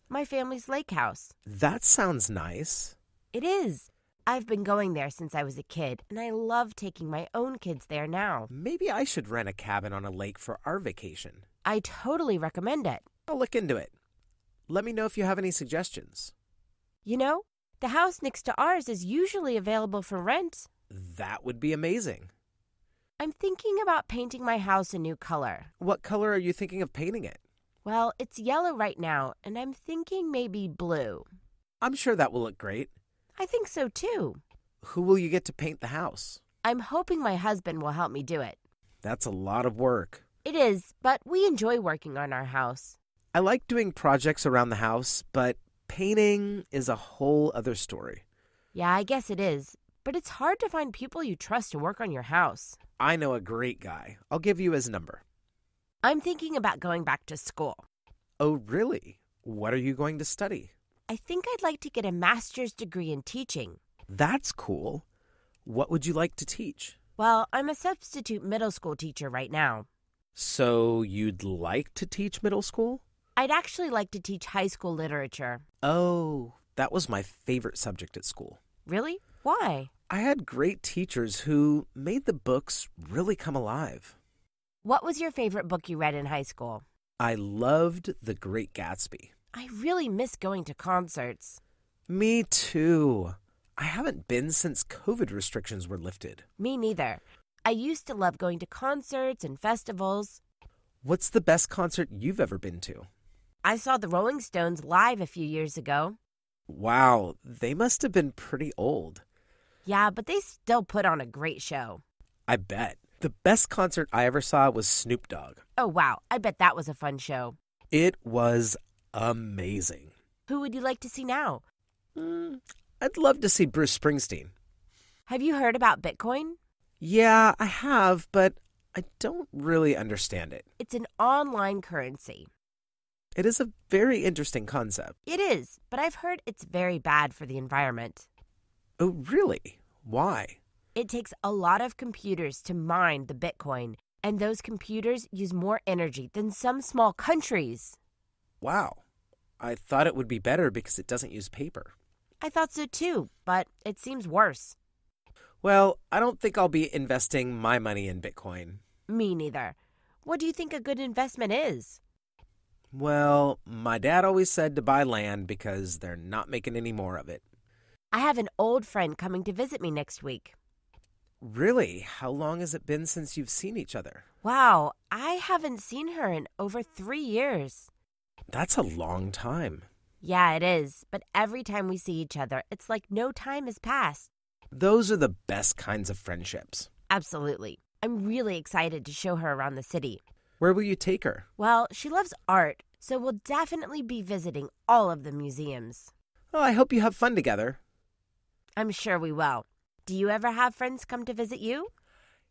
Speaker 1: My family's lake house.
Speaker 2: That sounds nice.
Speaker 1: It is. I've been going there since I was a kid, and I love taking my own kids there now.
Speaker 2: Maybe I should rent a cabin on a lake for our vacation.
Speaker 1: I totally recommend it.
Speaker 2: I'll look into it. Let me know if you have any suggestions.
Speaker 1: You know, the house next to ours is usually available for rent.
Speaker 2: That would be amazing.
Speaker 1: I'm thinking about painting my house a new color.
Speaker 2: What color are you thinking of painting it?
Speaker 1: Well, it's yellow right now, and I'm thinking maybe blue.
Speaker 2: I'm sure that will look great.
Speaker 1: I think so too.
Speaker 2: Who will you get to paint the house?
Speaker 1: I'm hoping my husband will help me do it.
Speaker 2: That's a lot of work.
Speaker 1: It is, but we enjoy working on our house.
Speaker 2: I like doing projects around the house, but painting is a whole other story.
Speaker 1: Yeah, I guess it is, but it's hard to find people you trust to work on your house.
Speaker 2: I know a great guy. I'll give you his number.
Speaker 1: I'm thinking about going back to school.
Speaker 2: Oh, really? What are you going to study?
Speaker 1: I think I'd like to get a master's degree in teaching.
Speaker 2: That's cool. What would you like to teach?
Speaker 1: Well, I'm a substitute middle school teacher right now.
Speaker 2: So, you'd like to teach middle school?
Speaker 1: I'd actually like to teach high school literature.
Speaker 2: Oh, that was my favorite subject at school.
Speaker 1: Really? Why?
Speaker 2: I had great teachers who made the books really come alive.
Speaker 1: What was your favorite book you read in high school?
Speaker 2: I loved The Great Gatsby.
Speaker 1: I really miss going to concerts.
Speaker 2: Me too. I haven't been since COVID restrictions were lifted.
Speaker 1: Me neither. I used to love going to concerts and festivals.
Speaker 2: What's the best concert you've ever been to?
Speaker 1: I saw the Rolling Stones live a few years ago.
Speaker 2: Wow, they must have been pretty old.
Speaker 1: Yeah, but they still put on a great show.
Speaker 2: I bet. The best concert I ever saw was Snoop Dogg.
Speaker 1: Oh, wow. I bet that was a fun show.
Speaker 2: It was amazing.
Speaker 1: Who would you like to see now?
Speaker 2: Mm, I'd love to see Bruce Springsteen.
Speaker 1: Have you heard about Bitcoin?
Speaker 2: Yeah, I have, but I don't really understand it.
Speaker 1: It's an online currency.
Speaker 2: It is a very interesting concept.
Speaker 1: It is, but I've heard it's very bad for the environment.
Speaker 2: Oh, really? Why?
Speaker 1: It takes a lot of computers to mine the Bitcoin, and those computers use more energy than some small countries.
Speaker 2: Wow. I thought it would be better because it doesn't use paper.
Speaker 1: I thought so too, but it seems worse.
Speaker 2: Well, I don't think I'll be investing my money in Bitcoin.
Speaker 1: Me neither. What do you think a good investment is?
Speaker 2: Well, my dad always said to buy land because they're not making any more of it.
Speaker 1: I have an old friend coming to visit me next week.
Speaker 2: Really? How long has it been since you've seen each other?
Speaker 1: Wow, I haven't seen her in over three years.
Speaker 2: That's a long time.
Speaker 1: Yeah, it is. But every time we see each other, it's like no time has passed.
Speaker 2: Those are the best kinds of friendships.
Speaker 1: Absolutely. I'm really excited to show her around the city.
Speaker 2: Where will you take her?
Speaker 1: Well, she loves art, so we'll definitely be visiting all of the museums.
Speaker 2: Oh, I hope you have fun together.
Speaker 1: I'm sure we will. Do you ever have friends come to visit you?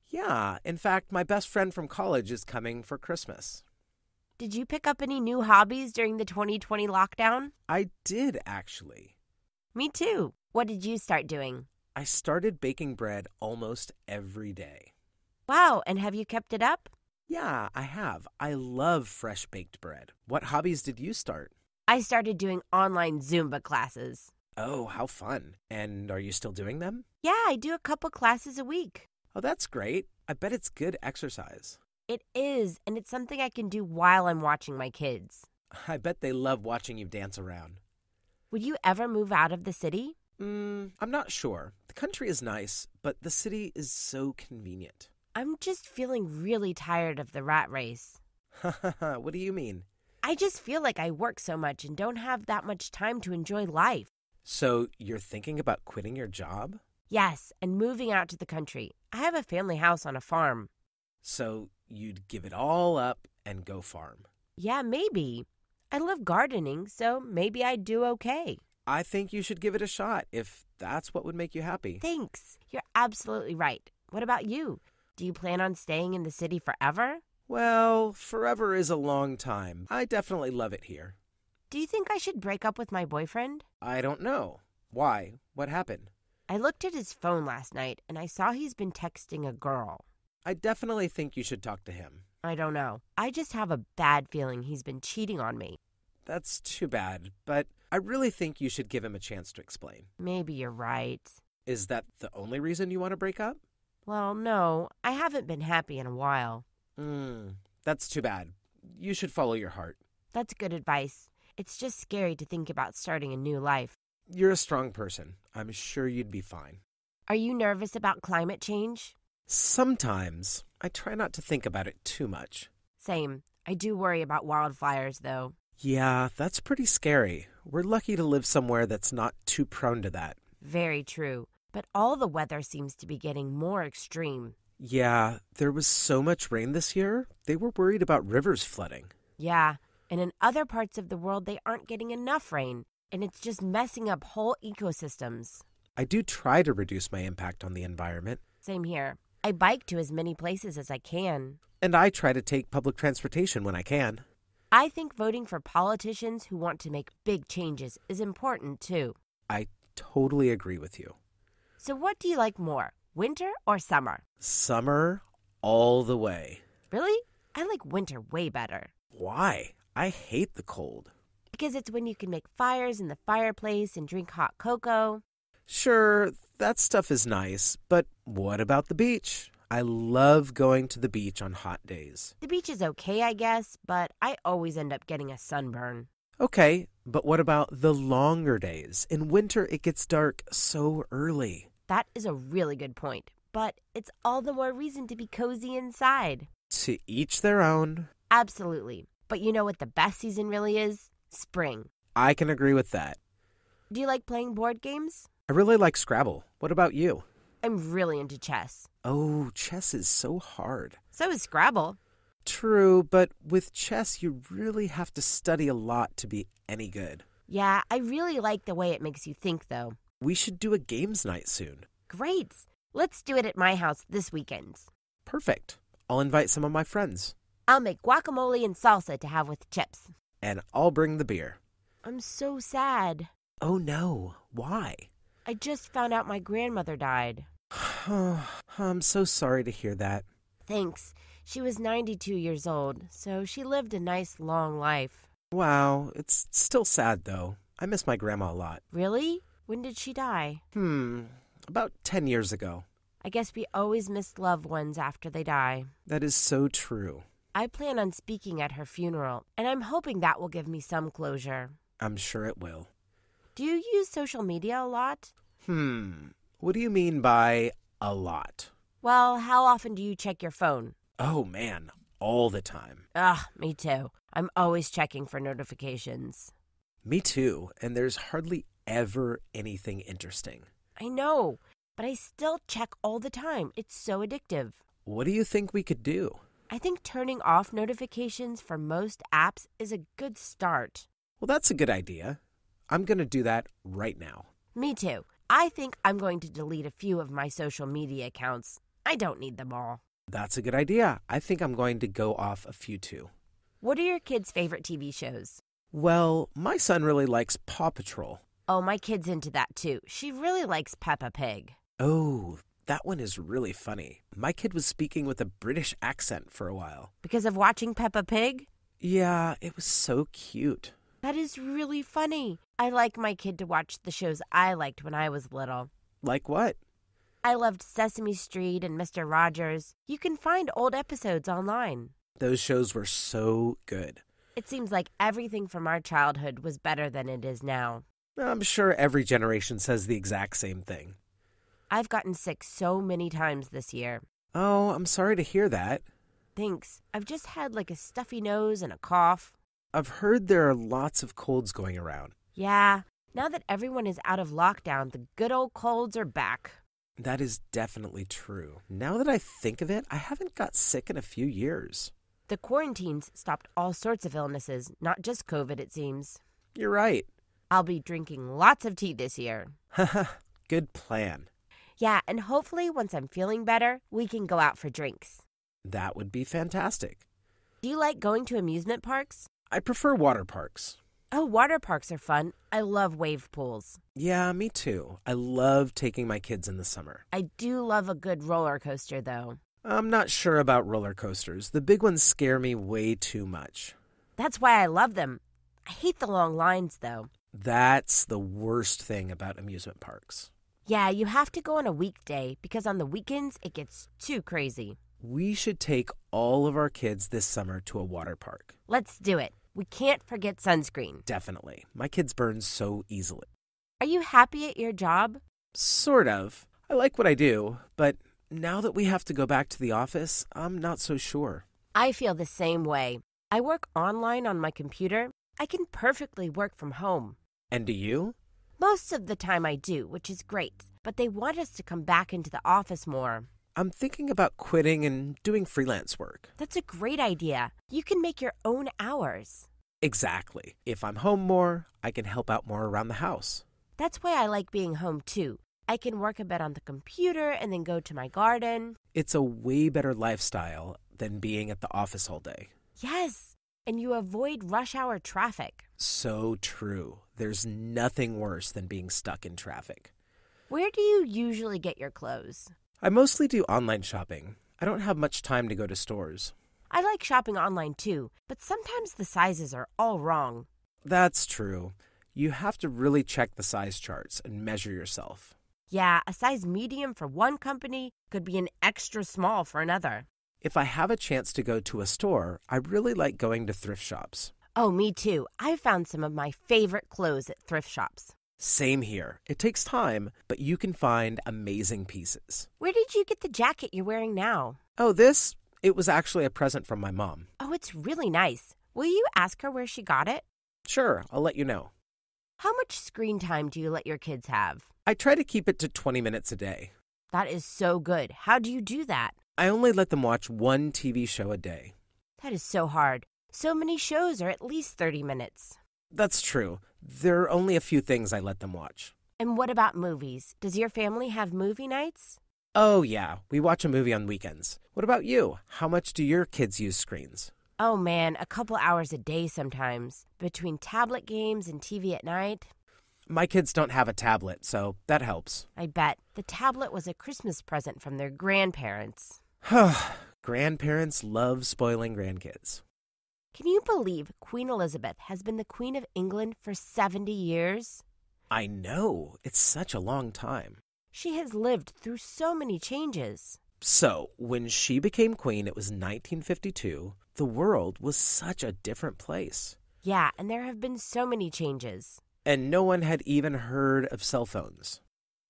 Speaker 2: Yeah, in fact, my best friend from college is coming for Christmas.
Speaker 1: Did you pick up any new hobbies during the 2020 lockdown?
Speaker 2: I did, actually.
Speaker 1: Me too. What did you start doing?
Speaker 2: I started baking bread almost every day.
Speaker 1: Wow, and have you kept it up?
Speaker 2: Yeah, I have. I love fresh baked bread. What hobbies did you start?
Speaker 1: I started doing online Zumba classes.
Speaker 2: Oh, how fun. And are you still doing them?
Speaker 1: Yeah, I do a couple classes a week.
Speaker 2: Oh, that's great. I bet it's good exercise.
Speaker 1: It is, and it's something I can do while I'm watching my kids.
Speaker 2: I bet they love watching you dance around.
Speaker 1: Would you ever move out of the city?
Speaker 2: Mm, I'm not sure. The country is nice, but the city is so convenient.
Speaker 1: I'm just feeling really tired of the rat race. [LAUGHS]
Speaker 2: what do you mean?
Speaker 1: I just feel like I work so much and don't have that much time to enjoy life.
Speaker 2: So, you're thinking about quitting your job?
Speaker 1: Yes, and moving out to the country. I have a family house on a farm.
Speaker 2: So, you'd give it all up and go farm?
Speaker 1: Yeah, maybe. I love gardening, so maybe I'd do okay.
Speaker 2: I think you should give it a shot if that's what would make you happy.
Speaker 1: Thanks. You're absolutely right. What about you? Do you plan on staying in the city forever?
Speaker 2: Well, forever is a long time. I definitely love it here.
Speaker 1: Do you think I should break up with my boyfriend?
Speaker 2: I don't know. Why? What happened?
Speaker 1: I looked at his phone last night and I saw he's been texting a girl.
Speaker 2: I definitely think you should talk to him.
Speaker 1: I don't know. I just have a bad feeling he's been cheating on me.
Speaker 2: That's too bad, but I really think you should give him a chance to explain.
Speaker 1: Maybe you're right.
Speaker 2: Is that the only reason you want to break up?
Speaker 1: Well, no. I haven't been happy in a while.
Speaker 2: Hmm, that's too bad. You should follow your heart.
Speaker 1: That's good advice. It's just scary to think about starting a new life.
Speaker 2: You're a strong person. I'm sure you'd be fine.
Speaker 1: Are you nervous about climate change?
Speaker 2: Sometimes I try not to think about it too much.
Speaker 1: Same. I do worry about wildfires, though.
Speaker 2: Yeah, that's pretty scary. We're lucky to live somewhere that's not too prone to that.
Speaker 1: Very true. But all the weather seems to be getting more extreme.
Speaker 2: Yeah, there was so much rain this year, they were worried about rivers flooding.
Speaker 1: Yeah, and in other parts of the world, they aren't getting enough rain, and it's just messing up whole ecosystems.
Speaker 2: I do try to reduce my impact on the environment,
Speaker 1: Same here. I bike to as many places as I can.
Speaker 2: and I try to take public transportation when I can.
Speaker 1: I think voting for politicians who want to make big changes is important too.
Speaker 2: I totally agree with you.
Speaker 1: So, what do you like more, winter or summer?
Speaker 2: Summer all the way.
Speaker 1: Really? I like winter way better.
Speaker 2: Why? I hate the cold.
Speaker 1: Because it's when you can make fires in the fireplace and drink hot cocoa.
Speaker 2: Sure, that stuff is nice, but what about the beach? I love going to the beach on hot days.
Speaker 1: The beach is okay, I guess, but I always end up getting a sunburn.
Speaker 2: Okay, but what about the longer days? In winter, it gets dark so early.
Speaker 1: That is a really good point. But it's all the more reason to be cozy inside.
Speaker 2: To each their own.
Speaker 1: Absolutely. But you know what the best season really is? Spring.
Speaker 2: I can agree with that.
Speaker 1: Do you like playing board games?
Speaker 2: I really like Scrabble. What about you?
Speaker 1: I'm really into chess.
Speaker 2: Oh, chess is so hard.
Speaker 1: So is Scrabble.
Speaker 2: True, but with chess, you really have to study a lot to be any good.
Speaker 1: Yeah, I really like the way it makes you think, though.
Speaker 2: We should do a games night soon.
Speaker 1: Great. Let's do it at my house this weekend.
Speaker 2: Perfect. I'll invite some of my friends,
Speaker 1: I'll make guacamole and salsa to have with chips.
Speaker 2: and I'll bring the beer.
Speaker 1: I'm so sad.
Speaker 2: Oh no, why?
Speaker 1: I just found out my grandmother died.
Speaker 2: Oh, [SIGHS] I'm so sorry to hear that.
Speaker 1: Thanks. She was 92 years old, so she lived a nice long life.
Speaker 2: Wow, it's still sad though. I miss my grandma a lot.
Speaker 1: Really? When did she die?
Speaker 2: Hmm, about 10 years ago.
Speaker 1: I guess we always miss loved ones after they die.
Speaker 2: That is so true.
Speaker 1: I plan on speaking at her funeral, and I'm hoping that will give me some closure.
Speaker 2: I'm sure it will.
Speaker 1: Do you use social media a lot?
Speaker 2: Hmm, what do you mean by a lot?
Speaker 1: Well, how often do you check your phone?
Speaker 2: Oh man, all the time.
Speaker 1: Ugh, me too. I'm always checking for notifications.
Speaker 2: Me too, and there's hardly ever anything interesting.
Speaker 1: I know, but I still check all the time. It's so addictive.
Speaker 2: What do you think we could do?
Speaker 1: I think turning off notifications for most apps is a good start.
Speaker 2: Well, that's a good idea. I'm going to do that right now.
Speaker 1: Me too. I think I'm going to delete a few of my social media accounts. I don't need them all.
Speaker 2: That's a good idea. I think I'm going to go off a few too.
Speaker 1: What are your kids' favorite TV shows?
Speaker 2: Well, my son really likes Paw Patrol.
Speaker 1: Oh, my kid's into that too. She really likes Peppa Pig.
Speaker 2: Oh, that one is really funny. My kid was speaking with a British accent for a while.
Speaker 1: Because of watching Peppa Pig?
Speaker 2: Yeah, it was so cute.
Speaker 1: That is really funny. I like my kid to watch the shows I liked when I was little.
Speaker 2: Like what?
Speaker 1: I loved Sesame Street and Mr. Rogers. You can find old episodes online.
Speaker 2: Those shows were so good.
Speaker 1: It seems like everything from our childhood was better than it is now.
Speaker 2: I'm sure every generation says the exact same thing.
Speaker 1: I've gotten sick so many times this year.
Speaker 2: Oh, I'm sorry to hear that.
Speaker 1: Thanks. I've just had like a stuffy nose and a cough.
Speaker 2: I've heard there are lots of colds going around.
Speaker 1: Yeah, now that everyone is out of lockdown, the good old colds are back.
Speaker 2: That is definitely true. Now that I think of it, I haven't got sick in a few years.
Speaker 1: The quarantines stopped all sorts of illnesses, not just COVID, it seems.
Speaker 2: You're right.
Speaker 1: I'll be drinking lots of tea this year. [LAUGHS]
Speaker 2: Good plan.
Speaker 1: Yeah, and hopefully, once I'm feeling better, we can go out for drinks.
Speaker 2: That would be fantastic.
Speaker 1: Do you like going to amusement parks?
Speaker 2: I prefer water parks.
Speaker 1: Oh, water parks are fun. I love wave pools.
Speaker 2: Yeah, me too. I love taking my kids in the summer.
Speaker 1: I do love a good roller coaster, though.
Speaker 2: I'm not sure about roller coasters. The big ones scare me way too much.
Speaker 1: That's why I love them. I hate the long lines, though.
Speaker 2: That's the worst thing about amusement parks.
Speaker 1: Yeah, you have to go on a weekday because on the weekends it gets too crazy.
Speaker 2: We should take all of our kids this summer to a water park.
Speaker 1: Let's do it. We can't forget sunscreen.
Speaker 2: Definitely. My kids burn so easily.
Speaker 1: Are you happy at your job?
Speaker 2: Sort of. I like what I do, but now that we have to go back to the office, I'm not so sure.
Speaker 1: I feel the same way. I work online on my computer. I can perfectly work from home.
Speaker 2: And do you?
Speaker 1: Most of the time I do, which is great, but they want us to come back into the office more.
Speaker 2: I'm thinking about quitting and doing freelance work.
Speaker 1: That's a great idea. You can make your own hours.
Speaker 2: Exactly. If I'm home more, I can help out more around the house.
Speaker 1: That's why I like being home too. I can work a bit on the computer and then go to my garden.
Speaker 2: It's a way better lifestyle than being at the office all day.
Speaker 1: Yes, and you avoid rush hour traffic.
Speaker 2: So true. There's nothing worse than being stuck in traffic.
Speaker 1: Where do you usually get your clothes?
Speaker 2: I mostly do online shopping. I don't have much time to go to stores.
Speaker 1: I like shopping online too, but sometimes the sizes are all wrong.
Speaker 2: That's true. You have to really check the size charts and measure yourself.
Speaker 1: Yeah, a size medium for one company could be an extra small for another.
Speaker 2: If I have a chance to go to a store, I really like going to thrift shops.
Speaker 1: Oh, me too. I've found some of my favorite clothes at thrift shops.
Speaker 2: Same here. It takes time, but you can find amazing pieces.
Speaker 1: Where did you get the jacket you're wearing now?
Speaker 2: Oh, this? It was actually a present from my mom.
Speaker 1: Oh, it's really nice. Will you ask her where she got it?
Speaker 2: Sure, I'll let you know.
Speaker 1: How much screen time do you let your kids have?
Speaker 2: I try to keep it to 20 minutes a day.
Speaker 1: That is so good. How do you do that?
Speaker 2: I only let them watch one TV show a day.
Speaker 1: That is so hard. So many shows are at least 30 minutes.
Speaker 2: That's true. There are only a few things I let them watch.
Speaker 1: And what about movies? Does your family have movie nights?
Speaker 2: Oh, yeah, we watch a movie on weekends. What about you? How much do your kids use screens?
Speaker 1: Oh man, a couple hours a day sometimes. Between tablet games and TV at night.
Speaker 2: My kids don't have a tablet, so that helps.
Speaker 1: I bet. The tablet was a Christmas present from their grandparents. [SIGHS]
Speaker 2: Grandparents love spoiling grandkids.
Speaker 1: Can you believe Queen Elizabeth has been the Queen of England for 70 years?
Speaker 2: I know. It's such a long time.
Speaker 1: She has lived through so many changes.
Speaker 2: So, when she became queen, it was 1952. The world was such a different place.
Speaker 1: Yeah, and there have been so many changes.
Speaker 2: And no one had even heard of cell phones.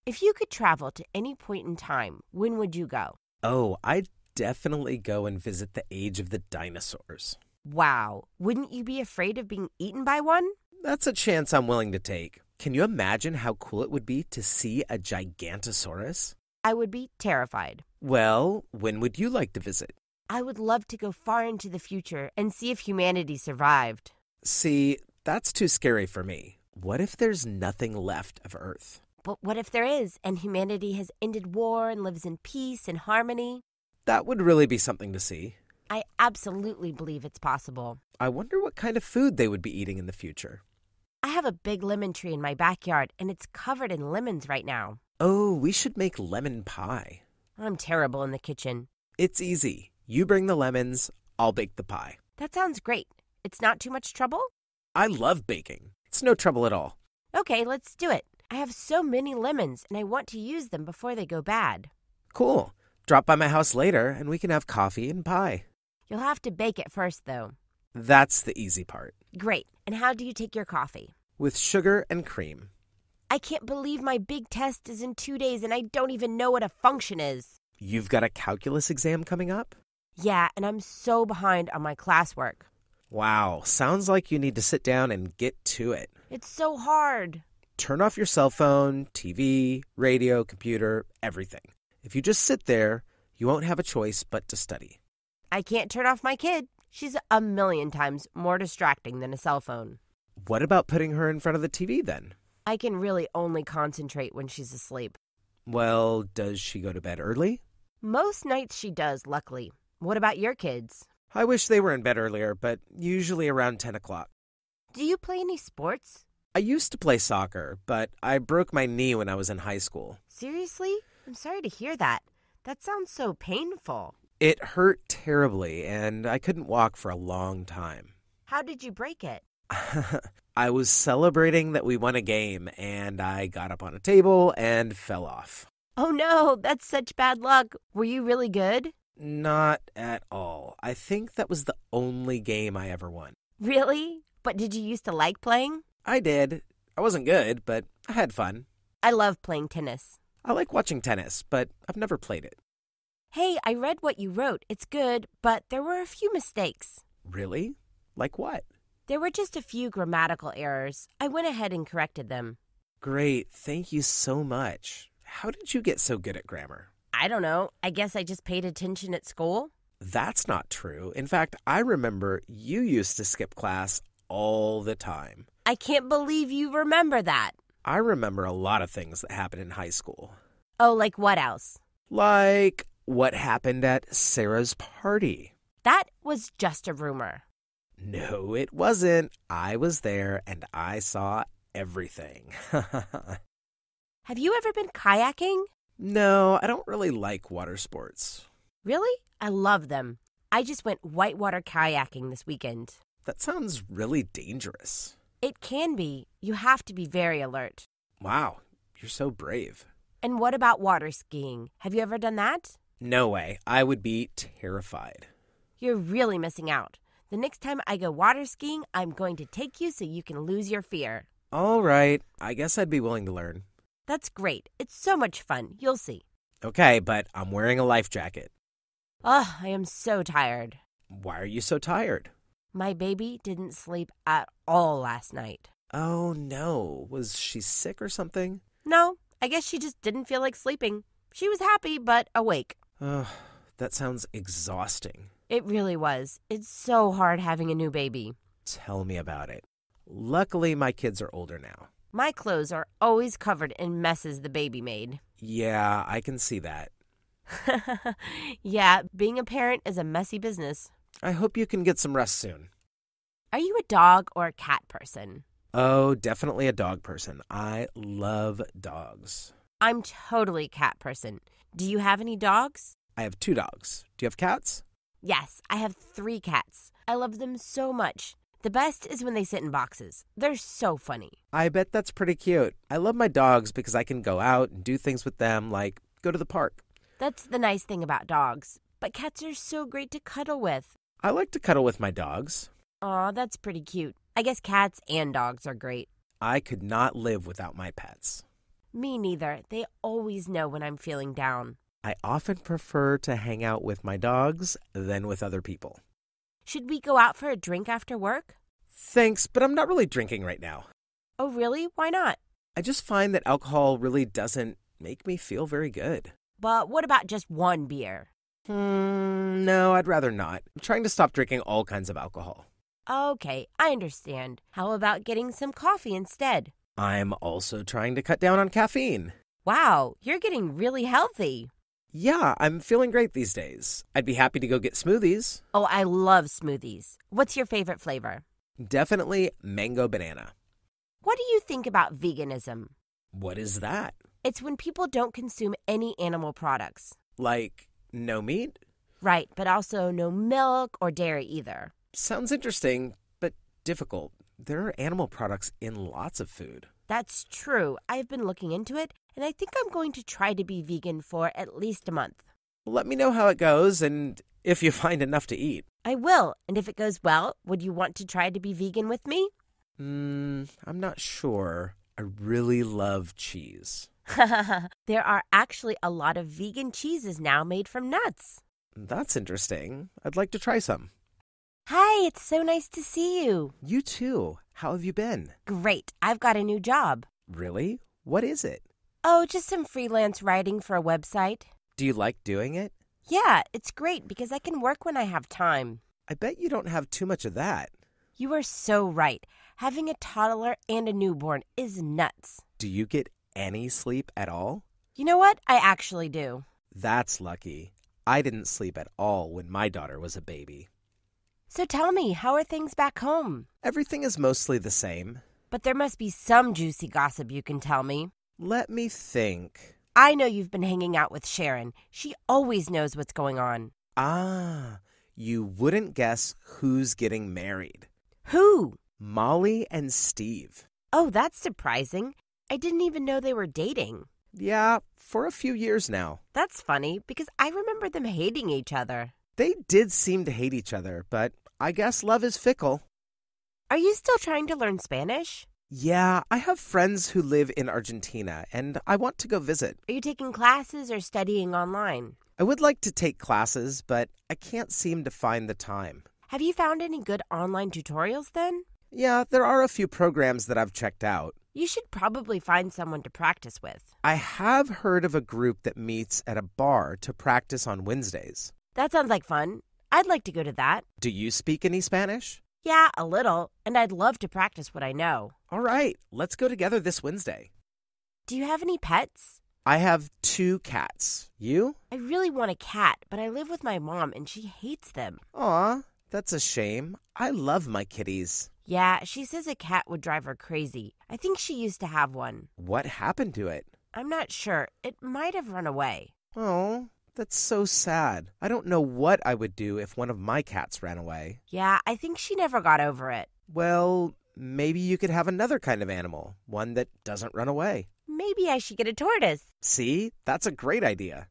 Speaker 1: If you could travel to any point in time, when would you go?
Speaker 2: Oh, I'd definitely go and visit the age of the dinosaurs.
Speaker 1: Wow, wouldn't you be afraid of being eaten by one?
Speaker 2: That's a chance I'm willing to take. Can you imagine how cool it would be to see a Gigantosaurus?
Speaker 1: I would be terrified.
Speaker 2: Well, when would you like to visit?
Speaker 1: I would love to go far into the future and see if humanity survived.
Speaker 2: See, that's too scary for me. What if there's nothing left of Earth?
Speaker 1: But what if there is, and humanity has ended war and lives in peace and harmony?
Speaker 2: That would really be something to see.
Speaker 1: I absolutely believe it's possible.
Speaker 2: I wonder what kind of food they would be eating in the future.
Speaker 1: I have a big lemon tree in my backyard, and it's covered in lemons right now.
Speaker 2: Oh, we should make lemon pie.
Speaker 1: I'm terrible in the kitchen.
Speaker 2: It's easy. You bring the lemons, I'll bake the pie.
Speaker 1: That sounds great. It's not too much trouble?
Speaker 2: I love baking. It's no trouble at all.
Speaker 1: Okay, let's do it. I have so many lemons, and I want to use them before they go bad.
Speaker 2: Cool. Drop by my house later, and we can have coffee and pie.
Speaker 1: You'll have to bake it first, though.
Speaker 2: That's the easy part.
Speaker 1: Great. And how do you take your coffee?
Speaker 2: With sugar and cream.
Speaker 1: I can't believe my big test is in two days and I don't even know what a function is.
Speaker 2: You've got a calculus exam coming up?
Speaker 1: Yeah, and I'm so behind on my classwork.
Speaker 2: Wow, sounds like you need to sit down and get to it.
Speaker 1: It's so hard.
Speaker 2: Turn off your cell phone, TV, radio, computer, everything. If you just sit there, you won't have a choice but to study.
Speaker 1: I can't turn off my kid. She's a million times more distracting than a cell phone.
Speaker 2: What about putting her in front of the TV then?
Speaker 1: I can really only concentrate when she's asleep.
Speaker 2: Well, does she go to bed early?
Speaker 1: Most nights she does, luckily. What about your kids?
Speaker 2: I wish they were in bed earlier, but usually around 10 o'clock.
Speaker 1: Do you play any sports?
Speaker 2: I used to play soccer, but I broke my knee when I was in high school.
Speaker 1: Seriously? I'm sorry to hear that. That sounds so painful.
Speaker 2: It hurt terribly, and I couldn't walk for a long time.
Speaker 1: How did you break it? [LAUGHS]
Speaker 2: I was celebrating that we won a game, and I got up on a table and fell off.
Speaker 1: Oh no, that's such bad luck. Were you really good?
Speaker 2: Not at all. I think that was the only game I ever won.
Speaker 1: Really? But did you used to like playing?
Speaker 2: I did. I wasn't good, but I had fun.
Speaker 1: I love playing tennis.
Speaker 2: I like watching tennis, but I've never played it.
Speaker 1: Hey, I read what you wrote. It's good, but there were a few mistakes.
Speaker 2: Really? Like what?
Speaker 1: There were just a few grammatical errors. I went ahead and corrected them.
Speaker 2: Great. Thank you so much. How did you get so good at grammar?
Speaker 1: I don't know. I guess I just paid attention at school.
Speaker 2: That's not true. In fact, I remember you used to skip class all the time.
Speaker 1: I can't believe you remember that.
Speaker 2: I remember a lot of things that happened in high school.
Speaker 1: Oh, like what else?
Speaker 2: Like what happened at Sarah's party.
Speaker 1: That was just a rumor.
Speaker 2: No, it wasn't. I was there and I saw everything. [LAUGHS]
Speaker 1: Have you ever been kayaking?
Speaker 2: no, I don't really like water sports.
Speaker 1: Really? I love them. I just went whitewater kayaking this weekend.
Speaker 2: That sounds really dangerous.
Speaker 1: It can be. You have to be very alert.
Speaker 2: Wow, you're so brave.
Speaker 1: And what about water skiing? Have you ever done that?
Speaker 2: No way. I would be terrified.
Speaker 1: You're really missing out. The next time I go water skiing, I'm going to take you so you can lose your fear.
Speaker 2: All right, I guess I'd be willing to learn.
Speaker 1: That's great. It's so much fun. You'll see.
Speaker 2: Okay, but I'm wearing a life jacket.
Speaker 1: Oh, I am so tired.
Speaker 2: Why are you so tired?
Speaker 1: My baby didn't sleep at all last night.
Speaker 2: Oh no, was she sick or something?
Speaker 1: No, I guess she just didn't feel like sleeping. She was happy, but awake.
Speaker 2: Ugh, that sounds exhausting.
Speaker 1: It really was. It's so hard having a new baby.
Speaker 2: Tell me about it. Luckily, my kids are older now.
Speaker 1: My clothes are always covered in messes the baby made. [LAUGHS]
Speaker 2: Yeah, I can see that.
Speaker 1: yeah, being a parent is a messy business.
Speaker 2: I hope you can get some rest soon.
Speaker 1: Are you a dog or a cat person?
Speaker 2: Oh, definitely a dog person. I love dogs.
Speaker 1: I'm totally a cat person. Do you have any dogs?
Speaker 2: I have two dogs. Do you have cats?
Speaker 1: Yes, I have three cats. I love them so much. The best is when they sit in boxes. They're so funny.
Speaker 2: I bet that's pretty cute. I love my dogs because I can go out and do things with them, like go to the park.
Speaker 1: That's the nice thing about dogs. But cats are so great to cuddle with.
Speaker 2: I like to cuddle with my dogs.
Speaker 1: Aw, that's pretty cute. I guess cats and dogs are great.
Speaker 2: I could not live without my pets.
Speaker 1: Me neither. They always know when I'm feeling down.
Speaker 2: I often prefer to hang out with my dogs than with other people.
Speaker 1: Should we go out for a drink after work?
Speaker 2: Thanks, but I'm not really drinking right now.
Speaker 1: Oh, really? Why not?
Speaker 2: I just find that alcohol really doesn't make me feel very good.
Speaker 1: But what about just one beer?
Speaker 2: Hmm, no, I'd rather not. I'm trying to stop drinking all kinds of alcohol.
Speaker 1: Okay, I understand. How about getting some coffee instead?
Speaker 2: I'm also trying to cut down on caffeine.
Speaker 1: Wow, you're getting really healthy.
Speaker 2: Yeah, I'm feeling great these days. I'd be happy to go get smoothies.
Speaker 1: Oh, I love smoothies. What's your favorite flavor?
Speaker 2: Definitely mango banana.
Speaker 1: What do you think about veganism?
Speaker 2: What is that?
Speaker 1: It's when people don't consume any animal products.
Speaker 2: Like, no meat?
Speaker 1: Right, but also no milk or dairy either.
Speaker 2: Sounds interesting, but difficult. There are animal products in lots of food.
Speaker 1: That's true. I've been looking into it, and I think I'm going to try to be vegan for at least a month.
Speaker 2: Let me know how it goes and if you [LAUGHS] find enough to eat.
Speaker 1: I will, and if it goes well, would you want to try to be vegan with me?
Speaker 2: Hmm, I'm not sure. I really love cheese. [LAUGHS]
Speaker 1: there are actually a lot of vegan cheeses now made from nuts.
Speaker 2: That's interesting. I'd like to try some.
Speaker 1: Hi, it's so nice to see you.
Speaker 2: You too. How have you been?
Speaker 1: Great. I've got a new job.
Speaker 2: Really? What is it?
Speaker 1: Oh, just some freelance writing for a website.
Speaker 2: Do you like doing it?
Speaker 1: Yeah, it's great because I can work when I have time.
Speaker 2: I bet you don't have too much of that.
Speaker 1: You are so right. Having a toddler and a newborn is nuts.
Speaker 2: Do you get any sleep at all?
Speaker 1: You know what? I actually do.
Speaker 2: That's lucky. I didn't sleep at all when my daughter was a baby.
Speaker 1: So tell me, how are things back home?
Speaker 2: Everything is mostly the same.
Speaker 1: But there must be some juicy gossip you can tell me.
Speaker 2: Let me think.
Speaker 1: I know you've been hanging out with Sharon. She always knows what's going on.
Speaker 2: Ah, you wouldn't guess who's getting married.
Speaker 1: Who?
Speaker 2: Molly and Steve.
Speaker 1: Oh, that's surprising. I didn't even know they were dating.
Speaker 2: Yeah, for a few years now.
Speaker 1: That's funny because I remember them hating each other.
Speaker 2: They did seem to hate each other, but I guess love is fickle.
Speaker 1: Are you still trying to learn Spanish?
Speaker 2: Yeah, I have friends who live in Argentina, and I want to go visit.
Speaker 1: Are you taking classes or studying online?
Speaker 2: I would like to take classes, but I can't seem to find the time.
Speaker 1: Have you found any good online tutorials then?
Speaker 2: Yeah, there are a few programs that I've checked out.
Speaker 1: You should probably find someone to practice with.
Speaker 2: I have heard of a group that meets at a bar to practice on Wednesdays.
Speaker 1: That sounds like fun. I'd like to go to that.
Speaker 2: Do you speak any Spanish?
Speaker 1: Yeah, a little, and I'd love to practice what I know.
Speaker 2: All right, let's go together this Wednesday.
Speaker 1: Do you have any pets?
Speaker 2: I have two cats. You?
Speaker 1: I really want a cat, but I live with my mom and she hates them.
Speaker 2: Aw, that's a shame. I love my kitties.
Speaker 1: Yeah, she says a cat would drive her crazy. I think she used to have one.
Speaker 2: What happened to it?
Speaker 1: I'm not sure. It might have run away.
Speaker 2: Oh, that's so sad. I don't know what I would do if one of my cats ran away.
Speaker 1: Yeah, I think she never got over it.
Speaker 2: Well, maybe you could have another kind of animal, one that doesn't run away.
Speaker 1: Maybe I should get a tortoise.
Speaker 2: See, that's a great idea.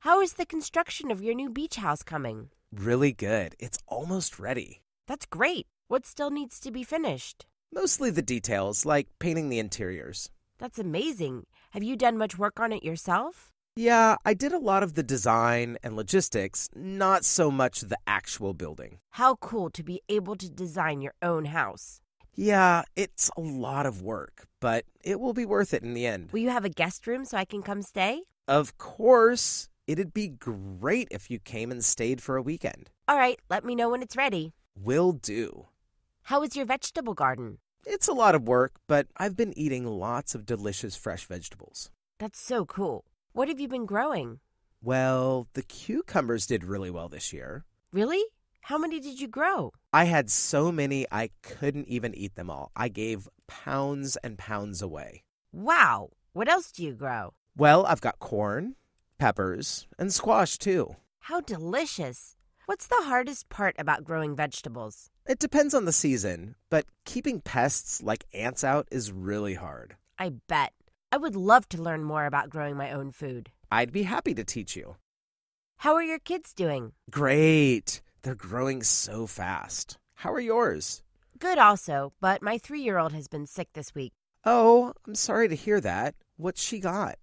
Speaker 1: How is the construction of your new beach house coming?
Speaker 2: Really good. It's almost ready.
Speaker 1: That's great. What still needs to be finished?
Speaker 2: Mostly the details, like painting the interiors.
Speaker 1: That's amazing. Have you done much work on it yourself?
Speaker 2: Yeah, I did a lot of the design and logistics, not so much the actual building.
Speaker 1: How cool to be able to design your own house.
Speaker 2: Yeah, it's a lot of work, but it will be worth it in the end.
Speaker 1: Will you have a guest room so I can come stay?
Speaker 2: Of course, it'd be great if you came and stayed for a weekend.
Speaker 1: All right, let me know when it's ready.
Speaker 2: Will do.
Speaker 1: How is your vegetable garden?
Speaker 2: It's a lot of work, but I've been eating lots of delicious fresh vegetables.
Speaker 1: That's so cool. What have you been growing?
Speaker 2: Well, the cucumbers did really well this year.
Speaker 1: Really? How many did you grow?
Speaker 2: I had so many I couldn't even eat them all. I gave pounds and pounds away.
Speaker 1: Wow. What else do you grow?
Speaker 2: Well, I've got corn, peppers, and squash too.
Speaker 1: How delicious. What's the hardest part about growing vegetables?
Speaker 2: It depends on the season, but keeping pests like ants out is really hard.
Speaker 1: I bet. I would love to learn more about growing my own food.
Speaker 2: I'd be happy to teach you.
Speaker 1: How are your kids doing?
Speaker 2: Great. They're growing so fast. How are yours?
Speaker 1: Good, also, but my three year old has been sick this week.
Speaker 2: Oh, I'm sorry to hear that. What's she got?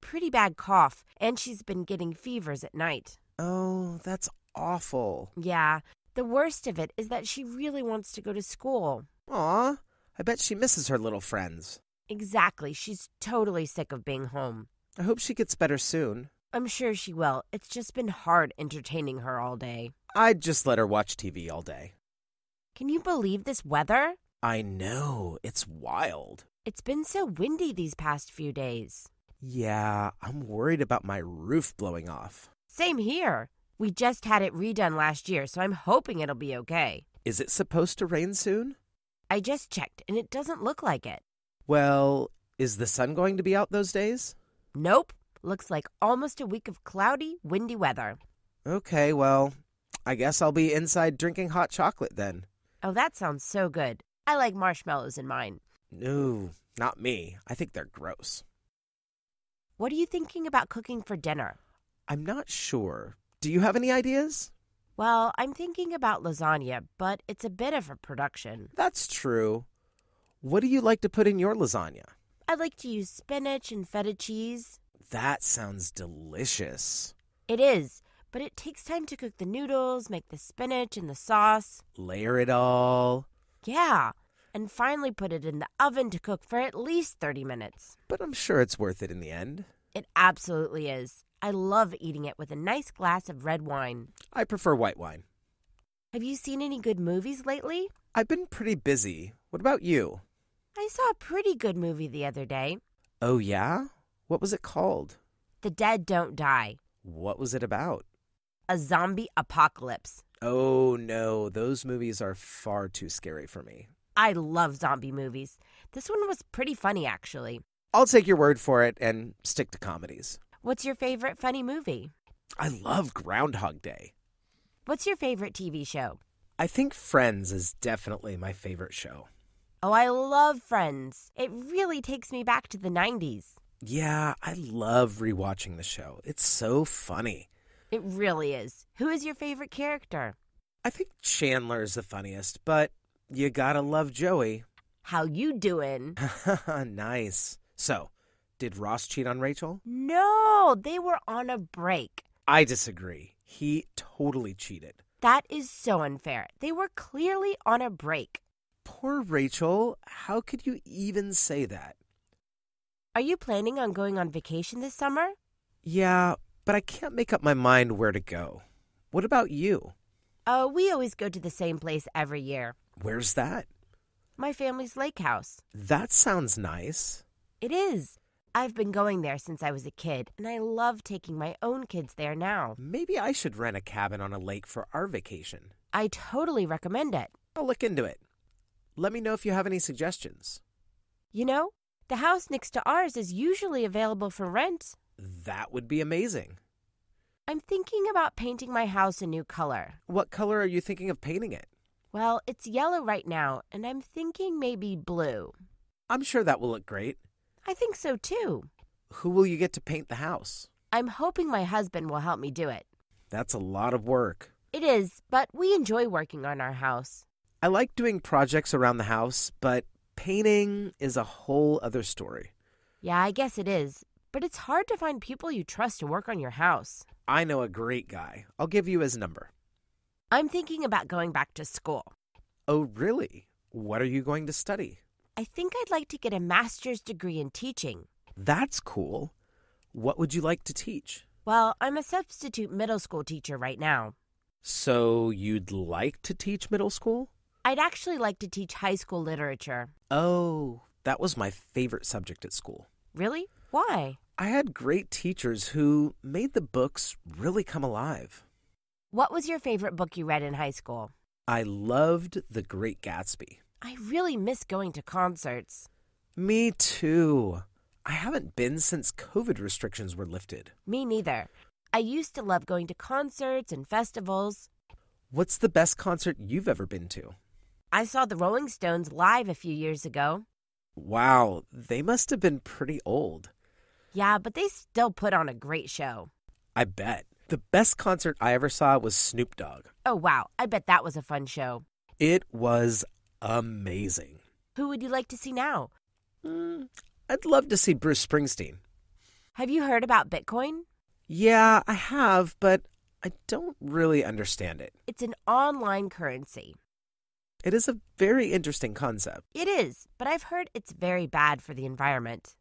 Speaker 1: Pretty bad cough, and she's been getting fevers at night.
Speaker 2: Oh, that's awful.
Speaker 1: Yeah, the worst of it is that she really wants to go to school.
Speaker 2: Aw, I bet she misses her little friends.
Speaker 1: Exactly. She's totally sick of being home.
Speaker 2: I hope she gets better soon.
Speaker 1: I'm sure she will. It's just been hard entertaining her all day.
Speaker 2: I'd just let her watch TV all day.
Speaker 1: Can you believe this weather?
Speaker 2: I know, it's wild.
Speaker 1: It's been so windy these past few days.
Speaker 2: Yeah, I'm worried about my roof blowing off.
Speaker 1: Same here. We just had it redone last year, so I'm hoping it'll be okay.
Speaker 2: Is it supposed to rain soon?
Speaker 1: I just checked, and it doesn't look like it.
Speaker 2: Well, is the sun going to be out those days?
Speaker 1: Nope. Looks like almost a week of cloudy, windy weather.
Speaker 2: Okay, well, I guess I'll be inside drinking hot chocolate then.
Speaker 1: Oh, that sounds so good. I like marshmallows in mine.
Speaker 2: No, not me. I think they're gross.
Speaker 1: What are you thinking about cooking for dinner?
Speaker 2: I'm not sure. Do you have any ideas?
Speaker 1: Well, I'm thinking about lasagna, but it's a bit of a production.
Speaker 2: That's true. What do you like to put in your lasagna?
Speaker 1: I like to use spinach and feta cheese.
Speaker 2: That sounds delicious.
Speaker 1: It is, but it takes time to cook the noodles, make the spinach and the sauce.
Speaker 2: Layer it all.
Speaker 1: Yeah, and finally put it in the oven to cook for at least 30 minutes.
Speaker 2: But I'm sure it's worth it in the end.
Speaker 1: It absolutely is. I love eating it with a nice glass of red wine.
Speaker 2: I prefer white wine.
Speaker 1: Have you seen any good movies lately?
Speaker 2: I've been pretty busy. What about you?
Speaker 1: I saw a pretty good movie the other day.
Speaker 2: Oh, yeah? What was it called?
Speaker 1: The Dead Don't Die.
Speaker 2: What was it about?
Speaker 1: A zombie apocalypse.
Speaker 2: Oh, no. Those movies are far too scary for me.
Speaker 1: I love zombie movies. This one was pretty funny, actually.
Speaker 2: I'll take your word for it and stick to comedies.
Speaker 1: What's your favorite funny movie?
Speaker 2: I love Groundhog Day.
Speaker 1: What's your favorite TV show?
Speaker 2: I think Friends is definitely my favorite show.
Speaker 1: Oh, I love Friends. It really takes me back to the 90s.
Speaker 2: Yeah, I love rewatching the show. It's so funny.
Speaker 1: It really is. Who is your favorite character?
Speaker 2: I think Chandler is the funniest, but you gotta love Joey.
Speaker 1: How you doing? [LAUGHS]
Speaker 2: nice. So, did Ross cheat on Rachel?
Speaker 1: No, they were on a break.
Speaker 2: I disagree. He totally cheated.
Speaker 1: That is so unfair. They were clearly on a break.
Speaker 2: Poor Rachel. How could you even say that?
Speaker 1: Are you planning on going on vacation this summer?
Speaker 2: Yeah, but I can't make up my mind where to go. What about you?
Speaker 1: Oh, we always go to the same place every year.
Speaker 2: Where's that?
Speaker 1: My family's lake house.
Speaker 2: That sounds nice.
Speaker 1: It is. I've been going there since I was a kid, and I love taking my own kids there now.
Speaker 2: Maybe I should rent a cabin on a lake for our vacation.
Speaker 1: I totally recommend it.
Speaker 2: I'll look into it. Let me know if you have any suggestions.
Speaker 1: You know, the house next to ours is usually available for rent.
Speaker 2: That would be amazing.
Speaker 1: I'm thinking about painting my house a new color.
Speaker 2: What color are you thinking of painting it?
Speaker 1: Well, it's yellow right now, and I'm thinking maybe blue.
Speaker 2: I'm sure that will look great.
Speaker 1: I think so too.
Speaker 2: Who will you get to paint the house?
Speaker 1: I'm hoping my husband will help me do it.
Speaker 2: That's a lot of work.
Speaker 1: It is, but we enjoy working on our house.
Speaker 2: I like doing projects around the house, but painting is a whole other story.
Speaker 1: Yeah, I guess it is. But it's hard to find people you trust to work on your house.
Speaker 2: I know a great guy. I'll give you his number.
Speaker 1: I'm thinking about going back to school.
Speaker 2: Oh, really? What are you going to study?
Speaker 1: I think I'd like to get a master's degree in teaching.
Speaker 2: That's cool. What would you like to teach?
Speaker 1: Well, I'm a substitute middle school teacher right now.
Speaker 2: So, you'd like to teach middle school?
Speaker 1: I'd actually like to teach high school literature.
Speaker 2: Oh, that was my favorite subject at school.
Speaker 1: Really? Why?
Speaker 2: I had great teachers who made the books really come alive.
Speaker 1: What was your favorite book you read in high school?
Speaker 2: I loved The Great Gatsby.
Speaker 1: I really miss going to concerts.
Speaker 2: Me too. I haven't been since COVID restrictions were lifted.
Speaker 1: Me neither. I used to love going to concerts and festivals.
Speaker 2: What's the best concert you've ever been to?
Speaker 1: I saw the Rolling Stones live a few years ago.
Speaker 2: Wow, they must have been pretty old.
Speaker 1: Yeah, but they still put on a great show.
Speaker 2: I bet. The best concert I ever saw was Snoop Dogg.
Speaker 1: Oh, wow. I bet that was a fun show.
Speaker 2: It was amazing.
Speaker 1: Who would you like to see now?
Speaker 2: Mm, I'd love to see Bruce Springsteen.
Speaker 1: Have you heard about Bitcoin?
Speaker 2: Yeah, I have, but I don't really understand it.
Speaker 1: It's an online currency.
Speaker 2: It is a very interesting concept.
Speaker 1: It is, but I've heard it's very bad for the environment.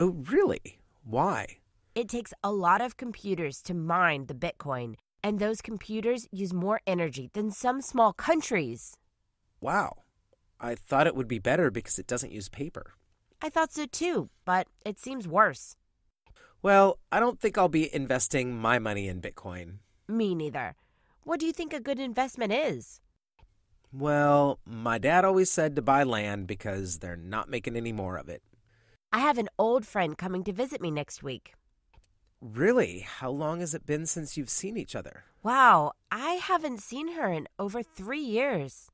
Speaker 2: Oh, really? Why?
Speaker 1: It takes a lot of computers to mine the Bitcoin, and those computers use more energy than some small countries.
Speaker 2: Wow. I thought it would be better because it doesn't use paper.
Speaker 1: I thought so too, but it seems worse.
Speaker 2: Well, I don't think I'll be investing my money in Bitcoin.
Speaker 1: Me neither. What do you think a good investment is?
Speaker 2: Well, my dad always said to buy land because they're not making any more of it.
Speaker 1: I have an old friend coming to visit me next week.
Speaker 2: Really? How long has it been since you've seen each other?
Speaker 1: Wow, I haven't seen her in over three years.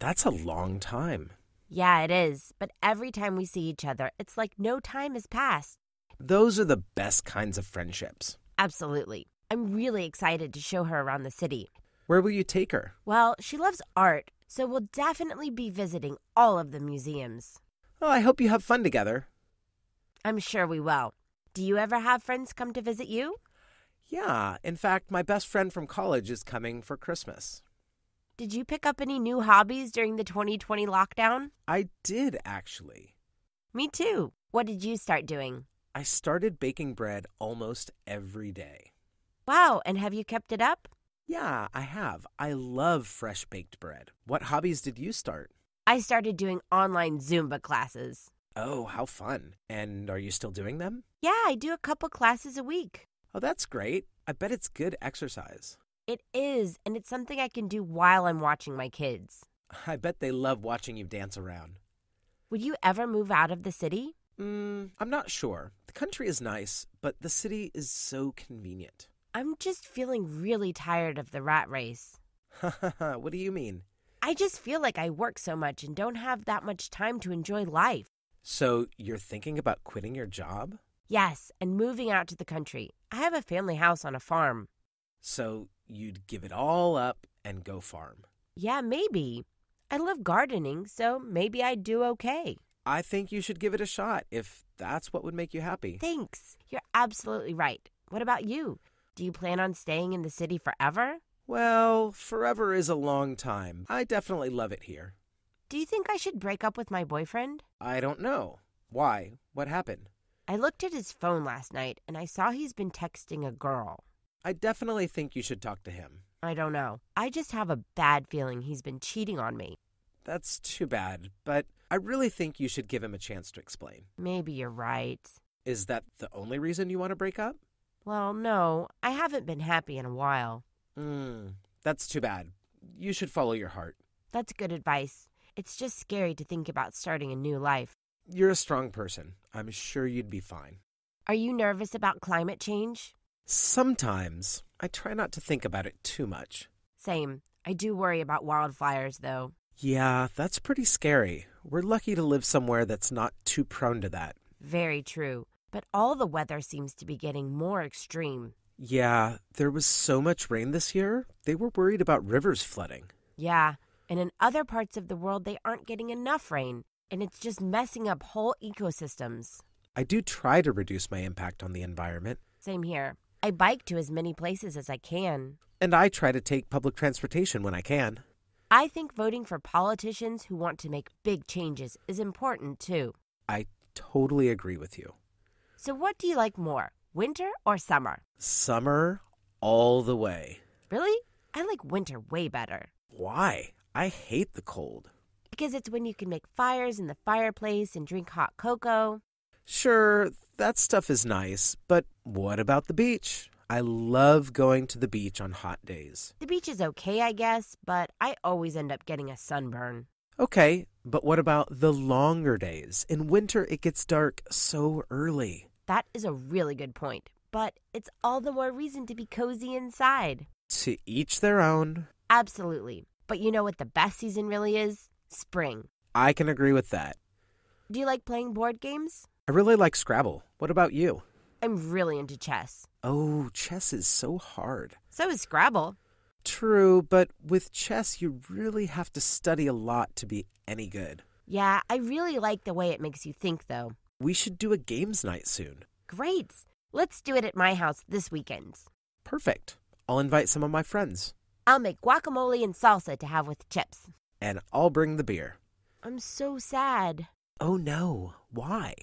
Speaker 2: That's a long time.
Speaker 1: Yeah, it is. But every time we see each other, it's like no time has passed.
Speaker 2: Those are the best kinds of friendships.
Speaker 1: Absolutely. I'm really excited to show her around the city.
Speaker 2: Where will you take her?
Speaker 1: Well, she loves art, so we'll definitely be visiting all of the museums.
Speaker 2: Oh, I hope you have fun together.
Speaker 1: I'm sure we will. Do you ever have friends come to visit you?
Speaker 2: Yeah, in fact, my best friend from college is coming for Christmas.
Speaker 1: Did you pick up any new hobbies during the 2020 lockdown?
Speaker 2: I did, actually.
Speaker 1: Me too. What did you start doing?
Speaker 2: I started baking bread almost every day.
Speaker 1: Wow, and have you kept it up?
Speaker 2: Yeah, I have. I love fresh baked bread. What hobbies did you start?
Speaker 1: I started doing online Zumba classes.
Speaker 2: Oh, how fun. And are you still doing them?
Speaker 1: Yeah, I do a couple classes a week.
Speaker 2: Oh, that's great. I bet it's good exercise.
Speaker 1: It is, and it's something I can do while I'm watching my kids. [LAUGHS]
Speaker 2: I bet they love watching you dance around.
Speaker 1: Would you ever move out of the city?
Speaker 2: Mm, I'm not sure. The country is nice, but the city is so convenient.
Speaker 1: I'm just feeling really tired of the rat race. [LAUGHS]
Speaker 2: what do you mean?
Speaker 1: I just feel like I work so much and don't have that much time to enjoy life.
Speaker 2: So you're thinking about quitting your job?
Speaker 1: Yes, and moving out to the country. I have a family house on a farm.
Speaker 2: So you'd give it all up and go farm?
Speaker 1: Yeah, maybe. I love gardening, so maybe I'd do okay.
Speaker 2: I think you should give it a shot if that's what would make you happy.
Speaker 1: Thanks. You're absolutely right. What about you? Do you plan on staying in the city forever?
Speaker 2: Well, forever is a long time. I definitely love it here.
Speaker 1: Do you think I should break up with my boyfriend?
Speaker 2: I don't know. Why? What happened?
Speaker 1: I looked at his phone last night and I saw he's been texting a girl.
Speaker 2: I definitely think you should talk to him.
Speaker 1: I don't know. I just have a bad feeling he's been cheating on me.
Speaker 2: That's too bad, but I really think you should give him a chance to explain.
Speaker 1: Maybe you're right.
Speaker 2: Is that the only reason you want to break up?
Speaker 1: Well, no, I haven't been happy in a while.
Speaker 2: Hmm, that's too bad. You should follow your heart.
Speaker 1: That's good advice. It's just scary to think about starting a new life.
Speaker 2: You're a strong person. I'm sure you'd be fine.
Speaker 1: Are you nervous about climate change?
Speaker 2: Sometimes I try not to think about it too much.
Speaker 1: Same. I do worry about wildfires, though.
Speaker 2: Yeah, that's pretty scary. We're lucky to live somewhere that's not too prone to that.
Speaker 1: Very true. But all the weather seems to be getting more extreme.
Speaker 2: Yeah, there was so much rain this year, they were worried about rivers flooding.
Speaker 1: Yeah, and in other parts of the world, they aren't getting enough rain, and it's just messing up whole ecosystems.
Speaker 2: I do try to reduce my impact on the environment,
Speaker 1: Same here. I bike to as many places as I can.
Speaker 2: and I try to take public transportation when I can.
Speaker 1: I think voting for politicians who want to make big changes is important too.
Speaker 2: I totally agree with you.
Speaker 1: So, what do you like more, winter or summer?
Speaker 2: Summer all the way.
Speaker 1: Really? I like winter way better.
Speaker 2: Why? I hate the cold.
Speaker 1: Because it's when you can make fires in the fireplace and drink hot cocoa.
Speaker 2: Sure, that stuff is nice, but what about the beach? I love going to the beach on hot days.
Speaker 1: The beach is okay, I guess, but I always end up getting a sunburn.
Speaker 2: Okay, but what about the longer days? In winter, it gets dark so early.
Speaker 1: That is a really good point. But it's all the more reason to be cozy inside.
Speaker 2: To each their own.
Speaker 1: Absolutely. But you know what the best season really is? Spring.
Speaker 2: I can agree with that.
Speaker 1: Do you like playing board games?
Speaker 2: I really like Scrabble. What about you?
Speaker 1: I'm really into chess.
Speaker 2: Oh, chess is so hard.
Speaker 1: So is Scrabble.
Speaker 2: True, but with chess, you really have to study a lot to be any good.
Speaker 1: Yeah, I really like the way it makes you think, though.
Speaker 2: We should do a games night soon.
Speaker 1: Great. Let's do it at my house this weekend.
Speaker 2: Perfect. I'll invite some of my friends,
Speaker 1: I'll make guacamole and salsa to have with chips.
Speaker 2: and I'll bring the beer.
Speaker 1: I'm so sad.
Speaker 2: Oh no, why?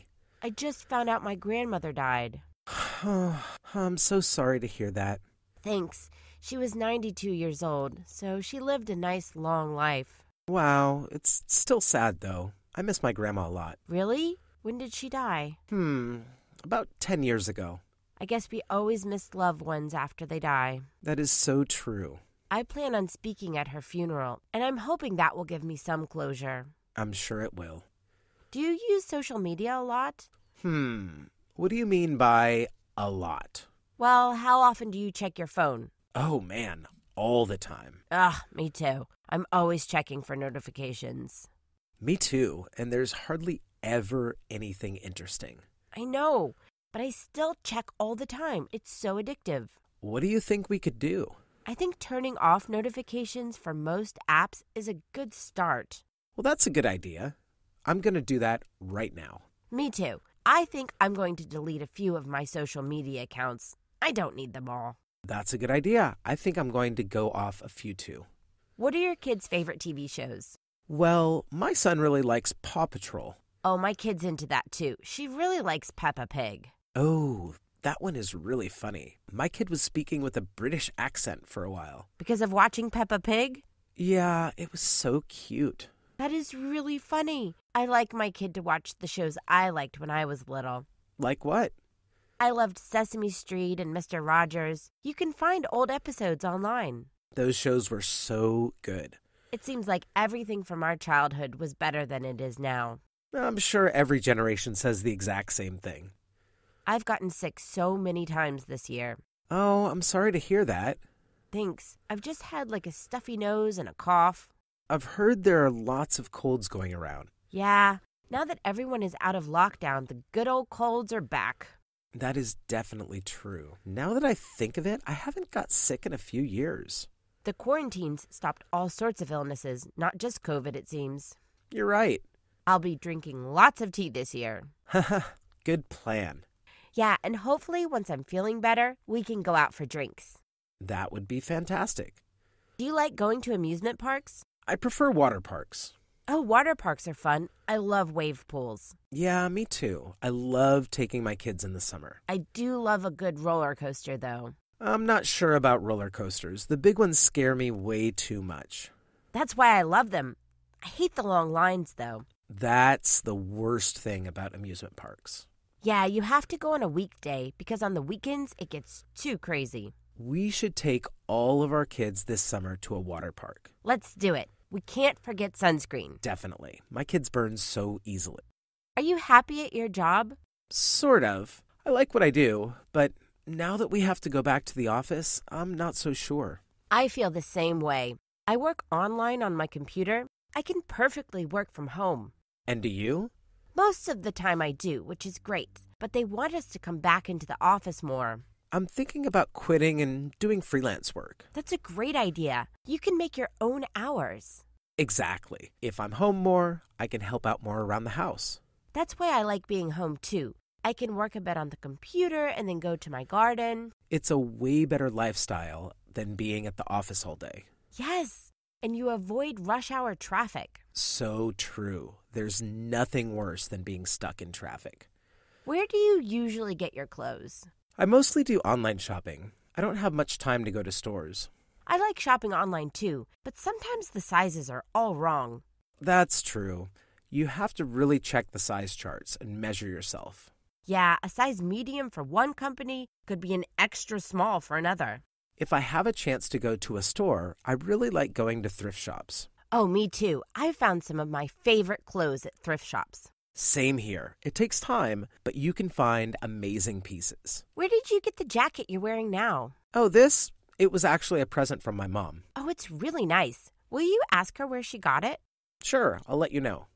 Speaker 1: I just found out my grandmother died. [SIGHS]
Speaker 2: I'm so sorry to hear that.
Speaker 1: Thanks. She was 92 years old, so she lived a nice long life.
Speaker 2: Wow, it's still sad though. I miss my grandma a lot.
Speaker 1: Really? When did she die?
Speaker 2: Hmm, about 10 years ago.
Speaker 1: I guess we always miss loved ones after they die.
Speaker 2: That is so true.
Speaker 1: I plan on speaking at her funeral, and I'm hoping that will give me some closure.
Speaker 2: I'm sure it will.
Speaker 1: Do you use social media a lot?
Speaker 2: Hmm, what do you mean by a lot?
Speaker 1: Well, how often do you check your phone?
Speaker 2: Oh man, all the time.
Speaker 1: Ugh, me too. I'm always checking for notifications.
Speaker 2: Me too, and there's hardly ever anything interesting.
Speaker 1: I know, but I still check all the time. It's so addictive.
Speaker 2: What do you think we could do?
Speaker 1: I think turning off notifications for most apps is a good start.
Speaker 2: Well, that's a good idea. I'm going to do that right now.
Speaker 1: Me too. I think I'm going to delete a few of my social media accounts. I don't need them all.
Speaker 2: That's a good idea. I think I'm going to go off a few too.
Speaker 1: What are your kids' favorite TV shows?
Speaker 2: Well, my son really likes Paw Patrol.
Speaker 1: Oh, my kid's into that too. She really likes Peppa Pig.
Speaker 2: Oh, that one is really funny. My kid was speaking with a British accent for a while.
Speaker 1: Because of watching Peppa Pig?
Speaker 2: Yeah, it was so cute.
Speaker 1: That is really funny. I like my kid to watch the shows I liked when I was little.
Speaker 2: Like what?
Speaker 1: I loved Sesame Street and Mr. Rogers. You can find old episodes online.
Speaker 2: Those shows were so good.
Speaker 1: It seems like everything from our childhood was better than it is now.
Speaker 2: I'm sure every generation says the exact same thing.
Speaker 1: I've gotten sick so many times this year.
Speaker 2: Oh, I'm sorry to hear that.
Speaker 1: Thanks. I've just had like a stuffy nose and a cough.
Speaker 2: I've heard there are lots of colds going around.
Speaker 1: Yeah, now that everyone is out of lockdown, the good old colds are back.
Speaker 2: That is definitely true. Now that I think of it, I haven't got sick in a few years.
Speaker 1: The quarantines stopped all sorts of illnesses, not just COVID, it seems.
Speaker 2: You're right.
Speaker 1: I'll be drinking lots of tea this year. [LAUGHS]
Speaker 2: Good plan.
Speaker 1: Yeah, and hopefully once I'm feeling better, we can go out for drinks.
Speaker 2: That would be fantastic.
Speaker 1: Do you like going to amusement parks?
Speaker 2: I prefer water parks.
Speaker 1: Oh, water parks are fun. I love wave pools.
Speaker 2: Yeah, me too. I love taking my kids in the summer.
Speaker 1: I do love a good roller coaster, though.
Speaker 2: I'm not sure about roller coasters. The big ones scare me way too much.
Speaker 1: That's why I love them. I hate the long lines, though.
Speaker 2: That's the worst thing about amusement parks.
Speaker 1: Yeah, you have to go on a weekday because on the weekends it gets too crazy.
Speaker 2: We should take all of our kids this summer to a water park.
Speaker 1: Let's do it. We can't forget sunscreen.
Speaker 2: Definitely. My kids burn so easily.
Speaker 1: Are you happy at your job?
Speaker 2: Sort of. I like what I do, but now that we have to go back to the office, I'm not so sure.
Speaker 1: I feel the same way. I work online on my computer. I can perfectly work from home.
Speaker 2: And do you?
Speaker 1: Most of the time I do, which is great, but they want us to come back into the office more.
Speaker 2: I'm thinking about quitting and doing freelance work.
Speaker 1: That's a great idea. You can make your own hours.
Speaker 2: Exactly. If I'm home more, I can help out more around the house.
Speaker 1: That's why I like being home too. I can work a bit on the computer and then go to my garden.
Speaker 2: It's a way better lifestyle than being at the office all day.
Speaker 1: Yes, and you avoid rush hour traffic.
Speaker 2: So true. There's nothing worse than being stuck in traffic.
Speaker 1: Where do you usually get your clothes?
Speaker 2: I mostly do online shopping. I don't have much time to go to stores.
Speaker 1: I like shopping online too, but sometimes the sizes are all wrong.
Speaker 2: That's true. You have to really check the size charts and measure yourself.
Speaker 1: Yeah, a size medium for one company could be an extra small for another.
Speaker 2: If I have a chance to go to a store, I really like going to thrift shops.
Speaker 1: Oh, me too. I found some of my favorite clothes at thrift shops.
Speaker 2: Same here. It takes time, but you can find amazing pieces.
Speaker 1: Where did you get the jacket you're wearing now?
Speaker 2: Oh, this? It was actually a present from my mom.
Speaker 1: Oh, it's really nice. Will you ask her where she got it?
Speaker 2: Sure, I'll let you know.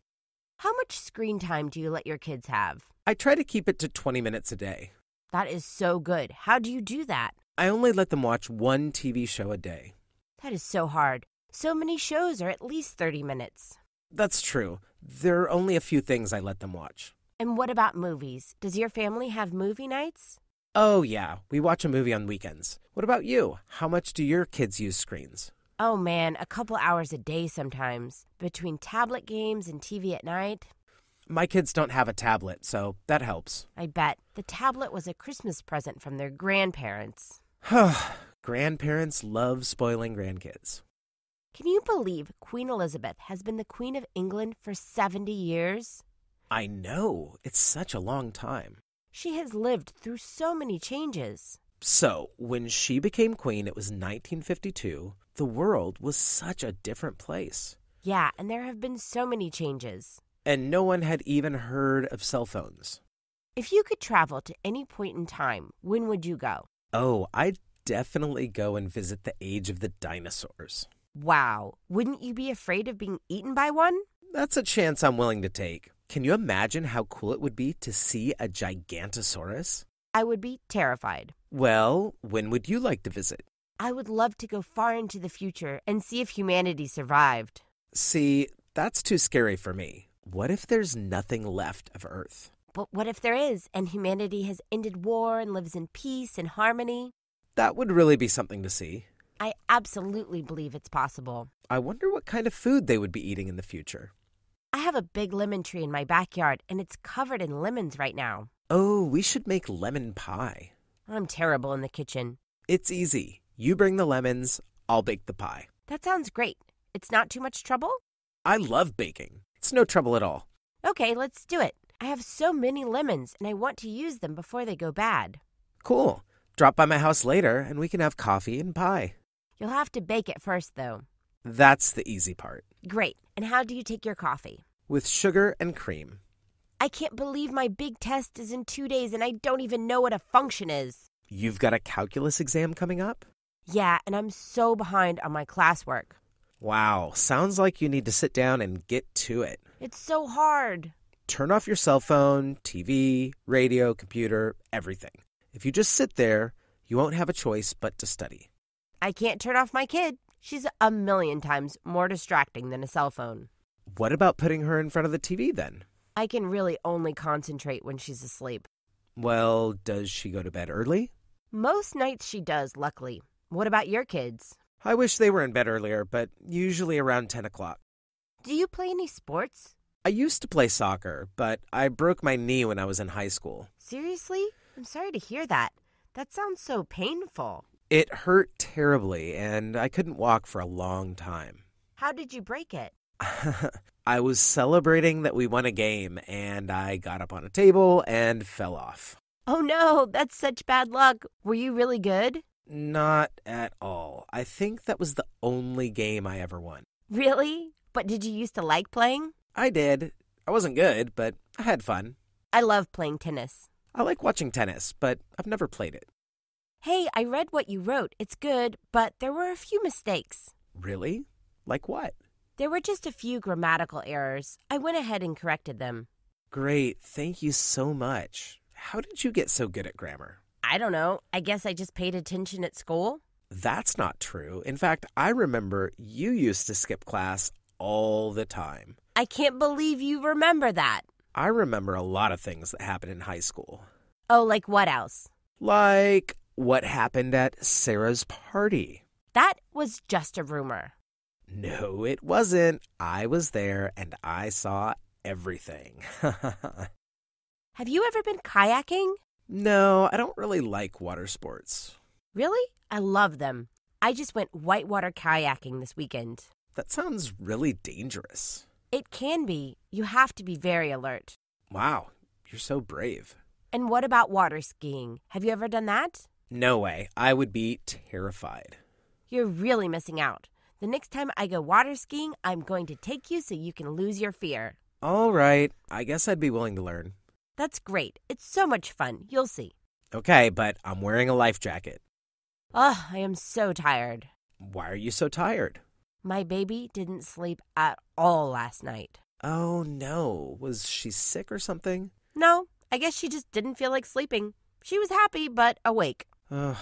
Speaker 1: How much screen time do you let your kids have?
Speaker 2: I try to keep it to 20 minutes a day.
Speaker 1: That is so good. How do you do that?
Speaker 2: I only let them watch one TV show a day.
Speaker 1: That is so hard. So many shows are at least 30 minutes.
Speaker 2: That's true. There are only a few things I let them watch.
Speaker 1: And what about movies? Does your family have movie nights?
Speaker 2: Oh, yeah, we watch a movie on weekends. What about you? How much do your kids use screens?
Speaker 1: Oh man, a couple hours a day sometimes. Between tablet games and TV at night.
Speaker 2: My kids don't have a tablet, so that helps.
Speaker 1: I bet. The tablet was a Christmas present from their grandparents. [SIGHS]
Speaker 2: Grandparents love spoiling grandkids.
Speaker 1: Can you believe Queen Elizabeth has been the Queen of England for 70 years?
Speaker 2: I know. It's such a long time.
Speaker 1: She has lived through so many changes.
Speaker 2: So, when she became queen, it was 1952. The world was such a different place.
Speaker 1: Yeah, and there have been so many changes.
Speaker 2: And no one had even heard of cell phones.
Speaker 1: If you could travel to any point in time, when would you go?
Speaker 2: Oh, I'd definitely go and visit the age of the dinosaurs.
Speaker 1: Wow, wouldn't you be afraid of being eaten by one?
Speaker 2: That's a chance I'm willing to take. Can you imagine how cool it would be to see a Gigantosaurus?
Speaker 1: I would be terrified.
Speaker 2: Well, when would you like to visit?
Speaker 1: I would love to go far into the future and see if humanity survived.
Speaker 2: See, that's too scary for me. What if there's nothing left of Earth?
Speaker 1: But what if there is, and humanity has ended war and lives in peace and harmony?
Speaker 2: That would really be something to see.
Speaker 1: I absolutely believe it's possible.
Speaker 2: I wonder what kind of food they would be eating in the future.
Speaker 1: I have a big lemon tree in my backyard, and it's covered in lemons right now.
Speaker 2: Oh, we should make lemon pie.
Speaker 1: I'm terrible in the kitchen.
Speaker 2: It's easy. You bring the lemons, I'll bake the pie.
Speaker 1: That sounds great. It's not too much trouble?
Speaker 2: I love baking. It's no trouble at all.
Speaker 1: Okay, let's do it. I have so many lemons, and I want to use them before they go bad.
Speaker 2: Cool. Drop by my house later, and we can have coffee and pie.
Speaker 1: You'll have to bake it first, though.
Speaker 2: That's the easy part.
Speaker 1: Great. And how do you take your coffee?
Speaker 2: With sugar and cream.
Speaker 1: I can't believe my big test is in two days and I don't even know what a function is.
Speaker 2: You've got a calculus exam coming up?
Speaker 1: Yeah, and I'm so behind on my classwork.
Speaker 2: Wow, sounds like you need to sit down and get to it.
Speaker 1: It's so hard.
Speaker 2: Turn off your cell phone, TV, radio, computer, everything. If you just sit there, you won't have a choice but to study.
Speaker 1: I can't turn off my kid. She's a million times more distracting than a cell phone.
Speaker 2: What about putting her in front of the TV then?
Speaker 1: I can really only concentrate when she's asleep.
Speaker 2: Well, does she go to bed early?
Speaker 1: Most nights she does, luckily. What about your kids?
Speaker 2: I wish they were in bed earlier, but usually around 10 o'clock.
Speaker 1: Do you play any sports?
Speaker 2: I used to play soccer, but I broke my knee when I was in high school.
Speaker 1: Seriously? I'm sorry to hear that. That sounds so painful.
Speaker 2: It hurt terribly, and I couldn't walk for a long time.
Speaker 1: How did you break it? [LAUGHS]
Speaker 2: I was celebrating that we won a game, and I got up on a table and fell off.
Speaker 1: Oh no, that's such bad luck. Were you really good?
Speaker 2: Not at all. I think that was the only game I ever won.
Speaker 1: Really? But did you used to like playing?
Speaker 2: I did. I wasn't good, but I had fun.
Speaker 1: I love playing tennis.
Speaker 2: I like watching tennis, but I've never played it.
Speaker 1: Hey, I read what you wrote. It's good, but there were a few mistakes.
Speaker 2: Really? Like what?
Speaker 1: There were just a few grammatical errors. I went ahead and corrected them.
Speaker 2: Great. Thank you so much. How did you get so good at grammar?
Speaker 1: I don't know. I guess I just paid attention at school.
Speaker 2: That's not true. In fact, I remember you used to skip class all the time.
Speaker 1: I can't believe you remember that.
Speaker 2: I remember a lot of things that happened in high school.
Speaker 1: Oh, like what else?
Speaker 2: Like what happened at Sarah's party.
Speaker 1: That was just a rumor.
Speaker 2: No, it wasn't. I was there and I saw everything. [LAUGHS]
Speaker 1: Have you ever been kayaking?
Speaker 2: no, I don't really like water sports.
Speaker 1: Really? I love them. I just went whitewater kayaking this weekend.
Speaker 2: That sounds really dangerous.
Speaker 1: It can be. You have to be very alert.
Speaker 2: Wow, you're so brave.
Speaker 1: And what about water skiing? Have you ever done that?
Speaker 2: No way. I would be terrified.
Speaker 1: You're really missing out. The next time I go water skiing, I'm going to take you so you can lose your fear.
Speaker 2: All right, I guess I'd be willing to learn.
Speaker 1: That's great. It's so much fun. You'll see.
Speaker 2: Okay, but I'm wearing a life jacket.
Speaker 1: Oh, I am so tired.
Speaker 2: Why are you so tired?
Speaker 1: My baby didn't sleep at all last night.
Speaker 2: Oh no, was she sick or something?
Speaker 1: No, I guess she just didn't feel like sleeping. She was happy, but awake.
Speaker 2: Ugh,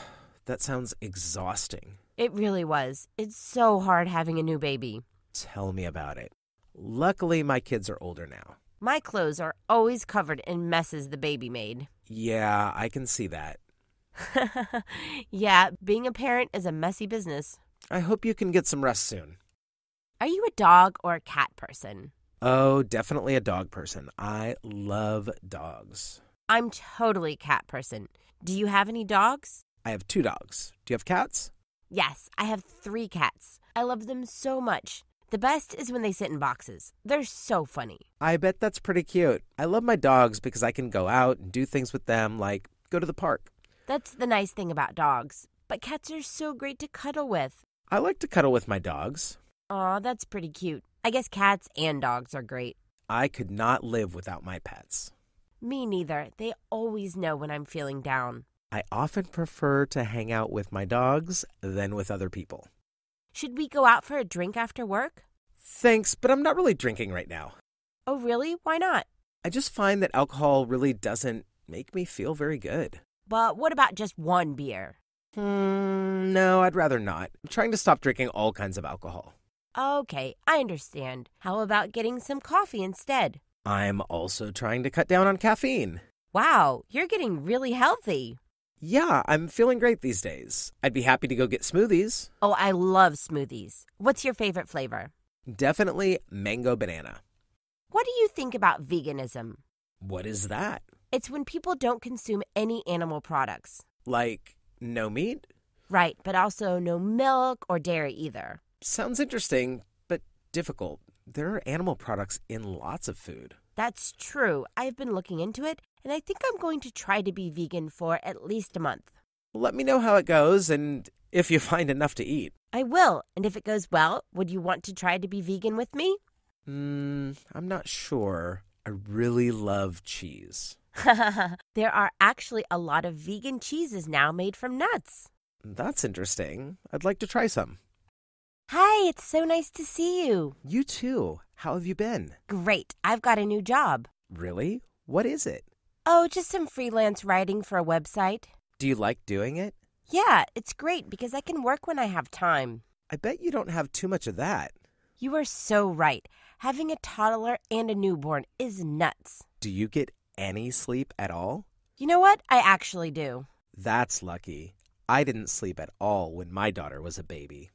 Speaker 2: that sounds exhausting.
Speaker 1: It really was. It's so hard having a new baby.
Speaker 2: Tell me about it. Luckily, my kids are older now.
Speaker 1: My clothes are always covered in messes the baby made.
Speaker 2: Yeah, I can see that. [LAUGHS]
Speaker 1: yeah, being a parent is a messy business.
Speaker 2: I hope you can get some rest soon.
Speaker 1: Are you a dog or a cat person?
Speaker 2: Oh, definitely a dog person. I love dogs.
Speaker 1: I'm totally a cat person. Do you have any dogs?
Speaker 2: I have two dogs. Do you have cats?
Speaker 1: Yes, I have three cats. I love them so much. The best is when they sit in boxes. They're so funny.
Speaker 2: I bet that's pretty cute. I love my dogs because I can go out and do things with them, like go to the park.
Speaker 1: That's the nice thing about dogs. But cats are so great to cuddle with.
Speaker 2: I like to cuddle with my dogs.
Speaker 1: Aw, that's pretty cute. I guess cats and dogs are great.
Speaker 2: I could not live without my pets.
Speaker 1: Me neither. They always know when I'm feeling down.
Speaker 2: I often prefer to hang out with my dogs than with other people.
Speaker 1: Should we go out for a drink after work?
Speaker 2: Thanks, but I'm not really drinking right now.
Speaker 1: Oh, really? Why not?
Speaker 2: I just find that alcohol really doesn't make me feel very good.
Speaker 1: But what about just one beer?
Speaker 2: Hmm, no, I'd rather not. I'm trying to stop drinking all kinds of alcohol.
Speaker 1: Okay, I understand. How about getting some coffee instead?
Speaker 2: I'm also trying to cut down on caffeine.
Speaker 1: Wow, you're getting really healthy.
Speaker 2: Yeah, I'm feeling great these days. I'd be happy to go get smoothies.
Speaker 1: Oh, I love smoothies. What's your favorite flavor?
Speaker 2: Definitely mango banana.
Speaker 1: What do you think about veganism?
Speaker 2: What is that?
Speaker 1: It's when people don't consume any animal products.
Speaker 2: Like, no meat?
Speaker 1: Right, but also no milk or dairy either.
Speaker 2: Sounds interesting, but difficult. There are animal products in lots of food.
Speaker 1: That's true. I've been looking into it, and I think I'm going to try to be vegan for at least a month.
Speaker 2: Let me know how it goes and if you [LAUGHS] find enough to eat.
Speaker 1: I will, and if it goes well, would you want to try to be vegan with me?
Speaker 2: Hmm, I'm not sure. I really love cheese. [LAUGHS]
Speaker 1: there are actually a lot of vegan cheeses now made from nuts.
Speaker 2: That's interesting. I'd like to try some.
Speaker 1: Hi, it's so nice to see you.
Speaker 2: You too. How have you been?
Speaker 1: Great. I've got a new job.
Speaker 2: Really? What is it?
Speaker 1: Oh, just some freelance writing for a website.
Speaker 2: Do you like doing it?
Speaker 1: Yeah, it's great because I can work when I have time.
Speaker 2: I bet you don't have too much of that.
Speaker 1: You are so right. Having a toddler and a newborn is nuts.
Speaker 2: Do you get any sleep at all?
Speaker 1: You know what? I actually do.
Speaker 2: That's lucky. I didn't sleep at all when my daughter was a baby.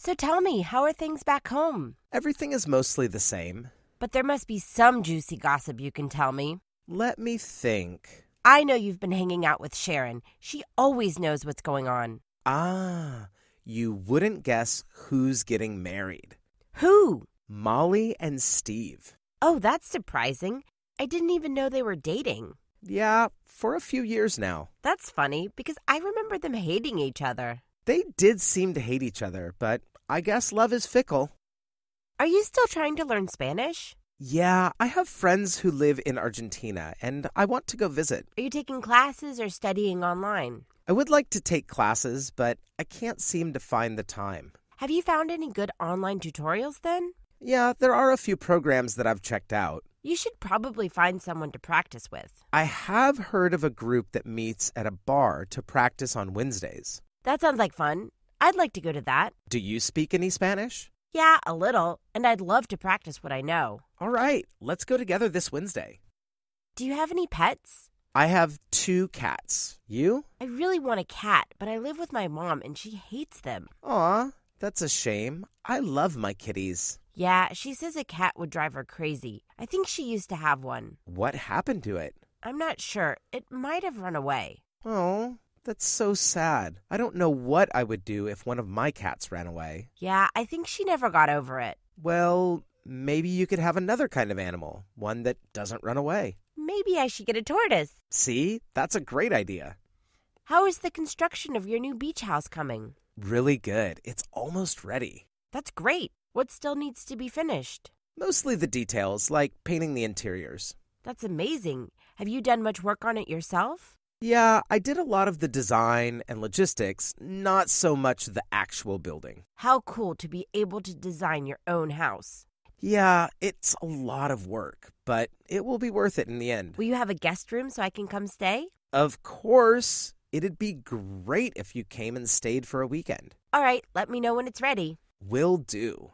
Speaker 1: So tell me, how are things back home?
Speaker 2: Everything is mostly the same.
Speaker 1: But there must be some juicy gossip you can tell me.
Speaker 2: Let me think.
Speaker 1: I know you've been hanging out with Sharon. She always knows what's going on.
Speaker 2: Ah, you wouldn't guess who's getting married.
Speaker 1: Who?
Speaker 2: Molly and Steve.
Speaker 1: Oh, that's surprising. I didn't even know they were dating.
Speaker 2: Yeah, for a few years now.
Speaker 1: That's funny because I remember them hating each other.
Speaker 2: They did seem to hate each other, but I guess love is fickle.
Speaker 1: Are you still trying to learn Spanish?
Speaker 2: Yeah, I have friends who live in Argentina, and I want to go visit.
Speaker 1: Are you taking classes or studying online?
Speaker 2: I would like to take classes, but I can't seem to find the time.
Speaker 1: Have you found any good online tutorials then?
Speaker 2: Yeah, there are a few programs that I've checked out.
Speaker 1: You should probably find someone to practice with.
Speaker 2: I have heard of a group that meets at a bar to practice on Wednesdays.
Speaker 1: That sounds like fun. I'd like to go to that.
Speaker 2: Do you speak any Spanish?
Speaker 1: Yeah, a little, and I'd love to practice what I know.
Speaker 2: All right, let's go together this Wednesday.
Speaker 1: Do you have any pets?
Speaker 2: I have two cats. You?
Speaker 1: I really want a cat, but I live with my mom and she hates them.
Speaker 2: Aw, that's a shame. I love my kitties.
Speaker 1: Yeah, she says a cat would drive her crazy. I think she used to have one.
Speaker 2: What happened to it?
Speaker 1: I'm not sure. It might have run away.
Speaker 2: Oh, that's so sad. I don't know what I would do if one of my cats ran away.
Speaker 1: Yeah, I think she never got over it.
Speaker 2: Well, maybe you could have another kind of animal, one that doesn't run away.
Speaker 1: Maybe I should get a tortoise.
Speaker 2: See, that's a great idea.
Speaker 1: How is the construction of your new beach house coming?
Speaker 2: Really good. It's almost ready.
Speaker 1: That's great. What still needs to be finished?
Speaker 2: Mostly the details, like painting the interiors.
Speaker 1: That's amazing. Have you done much work on it yourself?
Speaker 2: Yeah, I did a lot of the design and logistics, not so much the actual building.
Speaker 1: How cool to be able to design your own house.
Speaker 2: Yeah, it's a lot of work, but it will be worth it in the end.
Speaker 1: Will you have a guest room so I can come stay?
Speaker 2: Of course, it'd be great if you came and stayed for a weekend.
Speaker 1: All right, let me know when it's ready.
Speaker 2: Will do.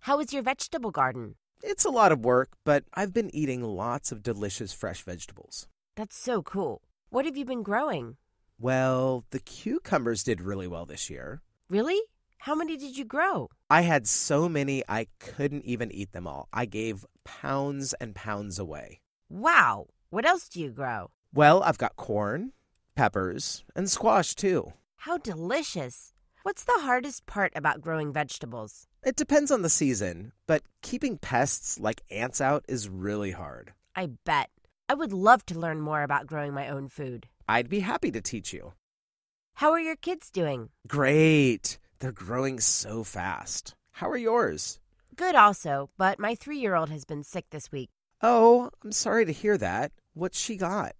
Speaker 1: How is your vegetable garden?
Speaker 2: It's a lot of work, but I've been eating lots of delicious fresh vegetables.
Speaker 1: That's so cool. What have you been growing?
Speaker 2: Well, the cucumbers did really well this year.
Speaker 1: Really? How many did you grow?
Speaker 2: I had so many I couldn't even eat them all. I gave pounds and pounds away.
Speaker 1: Wow. What else do you grow?
Speaker 2: Well, I've got corn, peppers, and squash too.
Speaker 1: How delicious. What's the hardest part about growing vegetables?
Speaker 2: It depends on the season, but keeping pests like ants out is really hard.
Speaker 1: I bet. I would love to learn more about growing my own food.
Speaker 2: I'd be happy to teach you.
Speaker 1: How are your kids doing?
Speaker 2: Great. They're growing so fast. How are yours?
Speaker 1: Good also, but my three year old has been sick this week.
Speaker 2: Oh, I'm sorry to hear that. What's she got?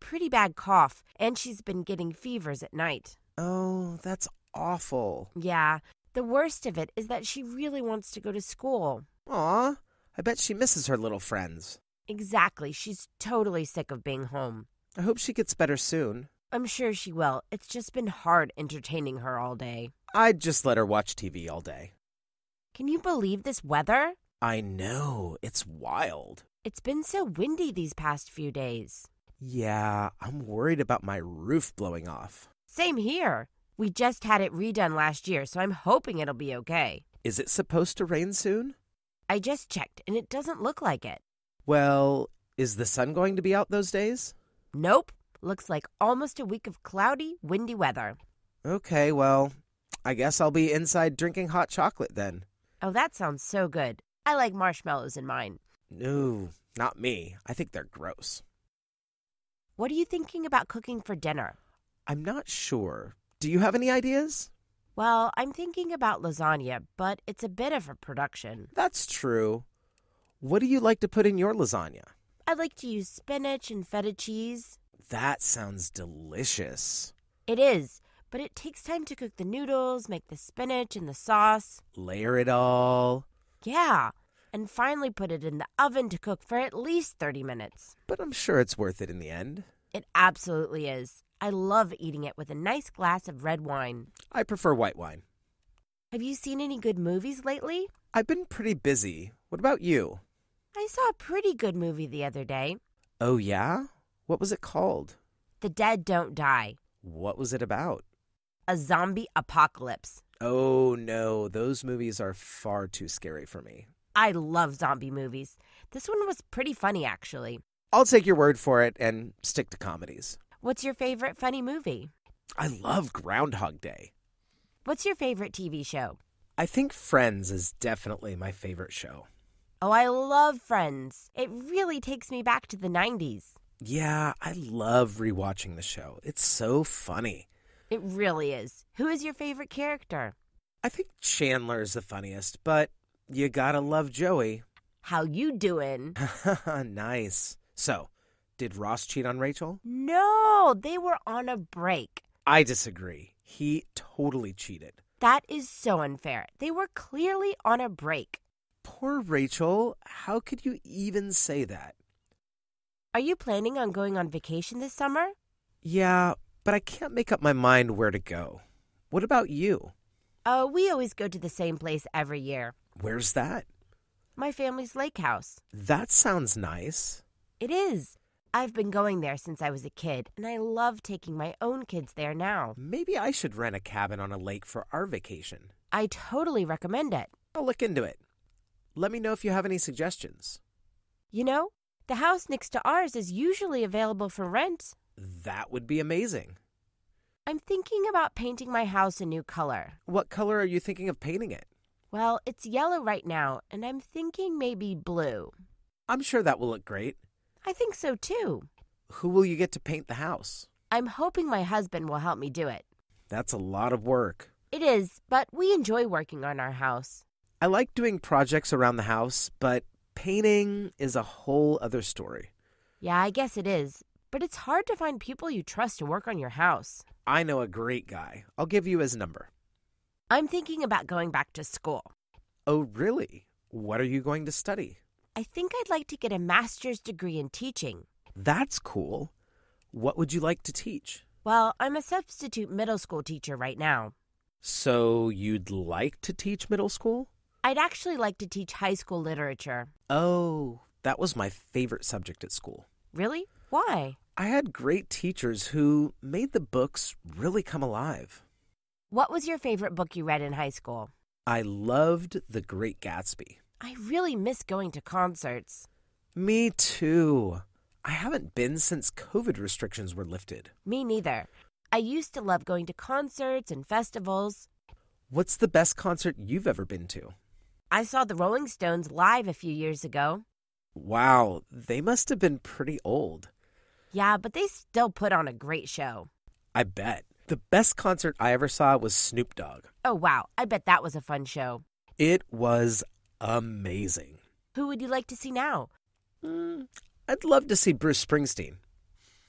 Speaker 1: Pretty bad cough, and she's been getting fevers at night.
Speaker 2: Oh, that's awful.
Speaker 1: Yeah, the worst of it is that she really wants to go to school.
Speaker 2: Aw, I bet she misses her little friends.
Speaker 1: Exactly, she's totally sick of being home.
Speaker 2: I hope she gets better soon.
Speaker 1: I'm sure she will. It's just been hard entertaining her all day.
Speaker 2: I'd just let her watch TV all day.
Speaker 1: Can you believe this weather?
Speaker 2: I know, it's wild.
Speaker 1: It's been so windy these past few days.
Speaker 2: Yeah, I'm worried about my roof blowing off.
Speaker 1: Same here. We just had it redone last year, so I'm hoping it'll be okay.
Speaker 2: Is it supposed to rain soon?
Speaker 1: I just checked, and it doesn't look like it.
Speaker 2: Well, is the sun going to be out those days?
Speaker 1: Nope. Looks like almost a week of cloudy, windy weather.
Speaker 2: Okay, well, I guess I'll be inside drinking hot chocolate then.
Speaker 1: Oh, that sounds so good. I like marshmallows in mine.
Speaker 2: No, not me. I think they're gross.
Speaker 1: What are you thinking about cooking for dinner?
Speaker 2: I'm not sure. Do you have any ideas?
Speaker 1: Well, I'm thinking about lasagna, but it's a bit of a production.
Speaker 2: That's true. What do you like to put in your lasagna?
Speaker 1: I like to use spinach and feta cheese.
Speaker 2: That sounds delicious.
Speaker 1: It is, but it takes time to cook the noodles, make the spinach and the sauce.
Speaker 2: Layer it all.
Speaker 1: Yeah, and finally put it in the oven to cook for at least 30 minutes.
Speaker 2: But I'm sure it's worth it in the end.
Speaker 1: It absolutely is. I love eating it with a nice glass of red wine.
Speaker 2: I prefer white wine.
Speaker 1: Have you seen any good movies lately?
Speaker 2: I've been pretty busy. What about you?
Speaker 1: I saw a pretty good movie the other day.
Speaker 2: Oh, yeah? What was it called?
Speaker 1: The Dead Don't Die,
Speaker 2: What was it about?
Speaker 1: a zombie apocalypse.
Speaker 2: Oh no, those movies are far too scary for me.
Speaker 1: I love zombie movies. This one was pretty funny, actually.
Speaker 2: I'll take your word for it and stick to comedies.
Speaker 1: What's your favorite funny movie?
Speaker 2: I love Groundhog Day.
Speaker 1: What's your favorite TV show?
Speaker 2: I think Friends is definitely my favorite show.
Speaker 1: Oh, I love Friends. It really takes me back to the 90s.
Speaker 2: Yeah, I love rewatching the show. It's so funny.
Speaker 1: It really is. Who is your favorite character?
Speaker 2: I think Chandler's the funniest, but you gotta love Joey.
Speaker 1: How you doing? [LAUGHS]
Speaker 2: nice. So, did Ross cheat on Rachel?
Speaker 1: No, they were on a break.
Speaker 2: I disagree. He totally cheated.
Speaker 1: That is so unfair. They were clearly on a break.
Speaker 2: Poor Rachel. How could you even say that?
Speaker 1: Are you planning on going on vacation this summer?
Speaker 2: Yeah, but I can't make up my mind where to go. What about you?
Speaker 1: Uh, we always go to the same place every year.
Speaker 2: Where's that?
Speaker 1: My family's lake house.
Speaker 2: That sounds nice.
Speaker 1: It is. I've been going there since I was a kid, and I love taking my own kids there now.
Speaker 2: Maybe I should rent a cabin on a lake for our vacation.
Speaker 1: I totally recommend it.
Speaker 2: I'll look into it. Let me know if you have any suggestions.
Speaker 1: You know, the house next to ours is usually available for rent.
Speaker 2: That would be amazing.
Speaker 1: I'm thinking about painting my house a new color.
Speaker 2: What color are you thinking of painting it?
Speaker 1: Well, it's yellow right now, and I'm thinking maybe blue.
Speaker 2: I'm sure that will look great.
Speaker 1: I think so too.
Speaker 2: Who will you get to paint the house?
Speaker 1: I'm hoping my husband will help me do it.
Speaker 2: That's a lot of work.
Speaker 1: It is, but we enjoy working on our house.
Speaker 2: I like doing projects around the house, but painting is a whole other story.
Speaker 1: Yeah, I guess it is, but it's hard to find people you trust to work on your house.
Speaker 2: I know a great guy. I'll give you his number.
Speaker 1: I'm thinking about going back to school.
Speaker 2: Oh, really? What are you going to study?
Speaker 1: I think I'd like to get a master's degree in teaching.
Speaker 2: That's cool. What would you like to teach?
Speaker 1: Well, I'm a substitute middle school teacher right now.
Speaker 2: So, you'd like to teach middle school?
Speaker 1: I'd actually like to teach high school literature.
Speaker 2: Oh, that was my favorite subject at school.
Speaker 1: Really? Why?
Speaker 2: I had great teachers who made the books really come alive.
Speaker 1: What was your favorite book you read in high school?
Speaker 2: I loved The Great Gatsby.
Speaker 1: I really miss going to concerts.
Speaker 2: Me too. I haven't been since COVID restrictions were lifted.
Speaker 1: Me neither. I used to love going to concerts and festivals.
Speaker 2: What's the best concert you've ever been to?
Speaker 1: I saw the Rolling Stones live a few years ago.
Speaker 2: Wow, they must have been pretty old.
Speaker 1: Yeah, but they still put on a great show.
Speaker 2: I bet. The best concert I ever saw was Snoop Dogg.
Speaker 1: Oh, wow. I bet that was a fun show.
Speaker 2: It was amazing.
Speaker 1: Who would you like to see now?
Speaker 2: Mm, I'd love to see Bruce Springsteen.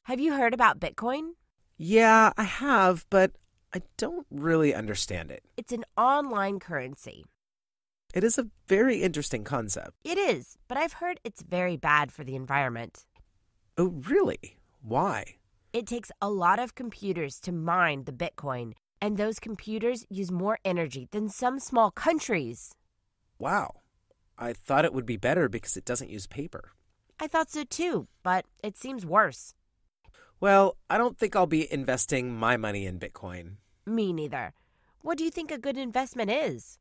Speaker 1: Have you heard about Bitcoin?
Speaker 2: Yeah, I have, but I don't really understand it.
Speaker 1: It's an online currency.
Speaker 2: It is a very interesting concept.
Speaker 1: It is, but I've heard it's very bad for the environment.
Speaker 2: Oh, really? Why?
Speaker 1: It takes a lot of computers to mine the Bitcoin, and those computers use more energy than some small countries.
Speaker 2: Wow. I thought it would be better because it doesn't use paper.
Speaker 1: I thought so too, but it seems worse.
Speaker 2: Well, I don't think I'll be investing my money in Bitcoin.
Speaker 1: Me neither. What do you think a good investment is?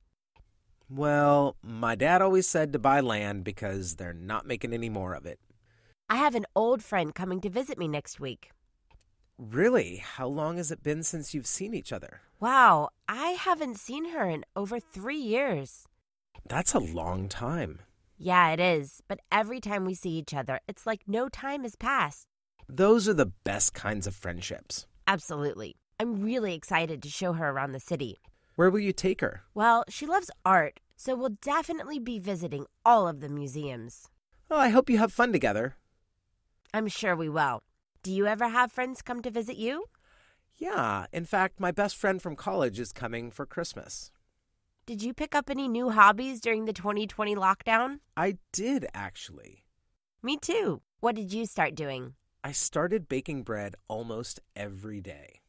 Speaker 2: Well, my dad always said to buy land because they're not making any more of it.
Speaker 1: I have an old friend coming to visit me next week.
Speaker 2: Really? How long has it been since you've seen each other?
Speaker 1: Wow, I haven't seen her in over three years.
Speaker 2: That's a long time.
Speaker 1: Yeah, it is, but every time we see each other, it's like no time has passed.
Speaker 2: Those are the best kinds of friendships.
Speaker 1: Absolutely. I'm really excited to show her around the city.
Speaker 2: Where will you take her?
Speaker 1: Well, she loves art, so we'll definitely be visiting all of the museums.
Speaker 2: Oh, I hope you have fun together.
Speaker 1: I'm sure we will. Do you ever have friends come to visit you?
Speaker 2: Yeah, in fact, my best friend from college is coming for Christmas.
Speaker 1: Did you pick up any new hobbies during the 2020 lockdown?
Speaker 2: I did, actually.
Speaker 1: Me too. What did you start doing?
Speaker 2: I started baking bread almost every day.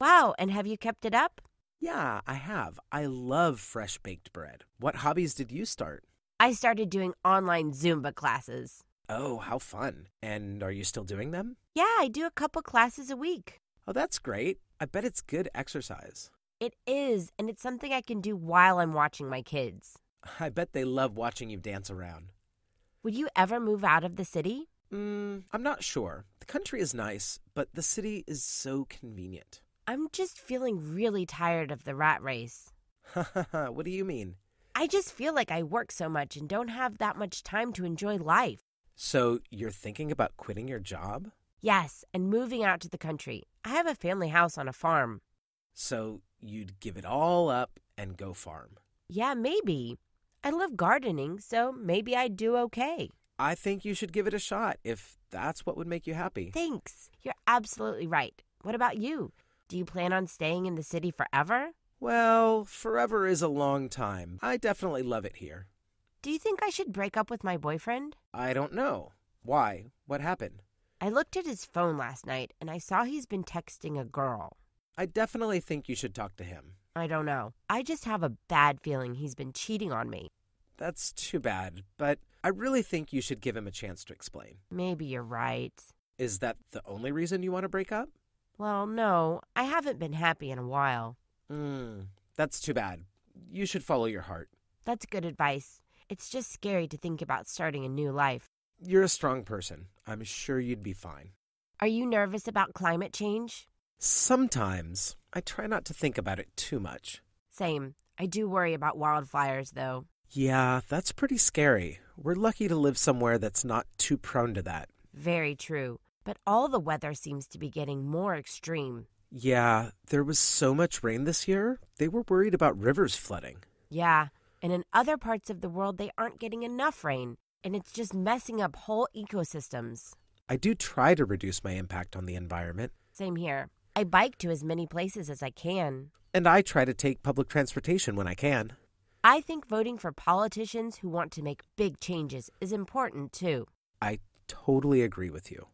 Speaker 1: Wow, and have you kept it up?
Speaker 2: Yeah, I have. I love fresh baked bread. What hobbies did you start?
Speaker 1: I started doing online Zumba classes.
Speaker 2: Oh, how fun. And are you still doing them?
Speaker 1: Yeah, I do a couple classes a week.
Speaker 2: Oh, that's great. I bet it's good exercise.
Speaker 1: It is, and it's something I can do while I'm watching my kids. [LAUGHS]
Speaker 2: I bet they love watching you dance around.
Speaker 1: Would you ever move out of the city?
Speaker 2: Mm, I'm not sure. The country is nice, but the city is so convenient.
Speaker 1: I'm just feeling really tired of the rat race.
Speaker 2: Ha ha ha, what do you mean?
Speaker 1: I just feel like I work so much and don't have that much time to enjoy life.
Speaker 2: So you're thinking about quitting your job?
Speaker 1: Yes, and moving out to the country. I have a family house on a farm.
Speaker 2: So you'd give it all up and go farm?
Speaker 1: Yeah, maybe. I love gardening, so maybe I'd do okay.
Speaker 2: I think you should give it a shot if that's what would make you happy.
Speaker 1: Thanks. You're absolutely right. What about you? Do you plan on staying in the city forever?
Speaker 2: Well, forever is a long time. I definitely love it here.
Speaker 1: Do you think I should break up with my boyfriend?
Speaker 2: I don't know. Why? What happened?
Speaker 1: I looked at his phone last night and I saw he's been texting a girl.
Speaker 2: I definitely think you should talk to him.
Speaker 1: I don't know. I just have a bad feeling he's been cheating on me.
Speaker 2: That's too bad, but I really think you should give him a chance to explain.
Speaker 1: Maybe you're right.
Speaker 2: Is that the only reason you want to break up?
Speaker 1: Well, no, I haven't been happy in a while.
Speaker 2: Hmm, that's too bad. You should follow your heart.
Speaker 1: That's good advice. It's just scary to think about starting a new life.
Speaker 2: You're a strong person. I'm sure you'd be fine.
Speaker 1: Are you nervous about climate change?
Speaker 2: Sometimes I try not to think about it too much.
Speaker 1: Same. I do worry about wildfires, though.
Speaker 2: Yeah, that's pretty scary. We're lucky to live somewhere that's not too prone to that.
Speaker 1: Very true. But all the weather seems to be getting more extreme.
Speaker 2: Yeah, there was so much rain this year, they were worried about rivers flooding.
Speaker 1: Yeah, and in other parts of the world, they aren't getting enough rain, and it's just messing up whole ecosystems.
Speaker 2: I do try to reduce my impact on the environment.
Speaker 1: Same here. I bike to as many places as I can.
Speaker 2: And I try to take public transportation when I can.
Speaker 1: I think voting for politicians who want to make big changes is important too.
Speaker 2: I totally agree with you.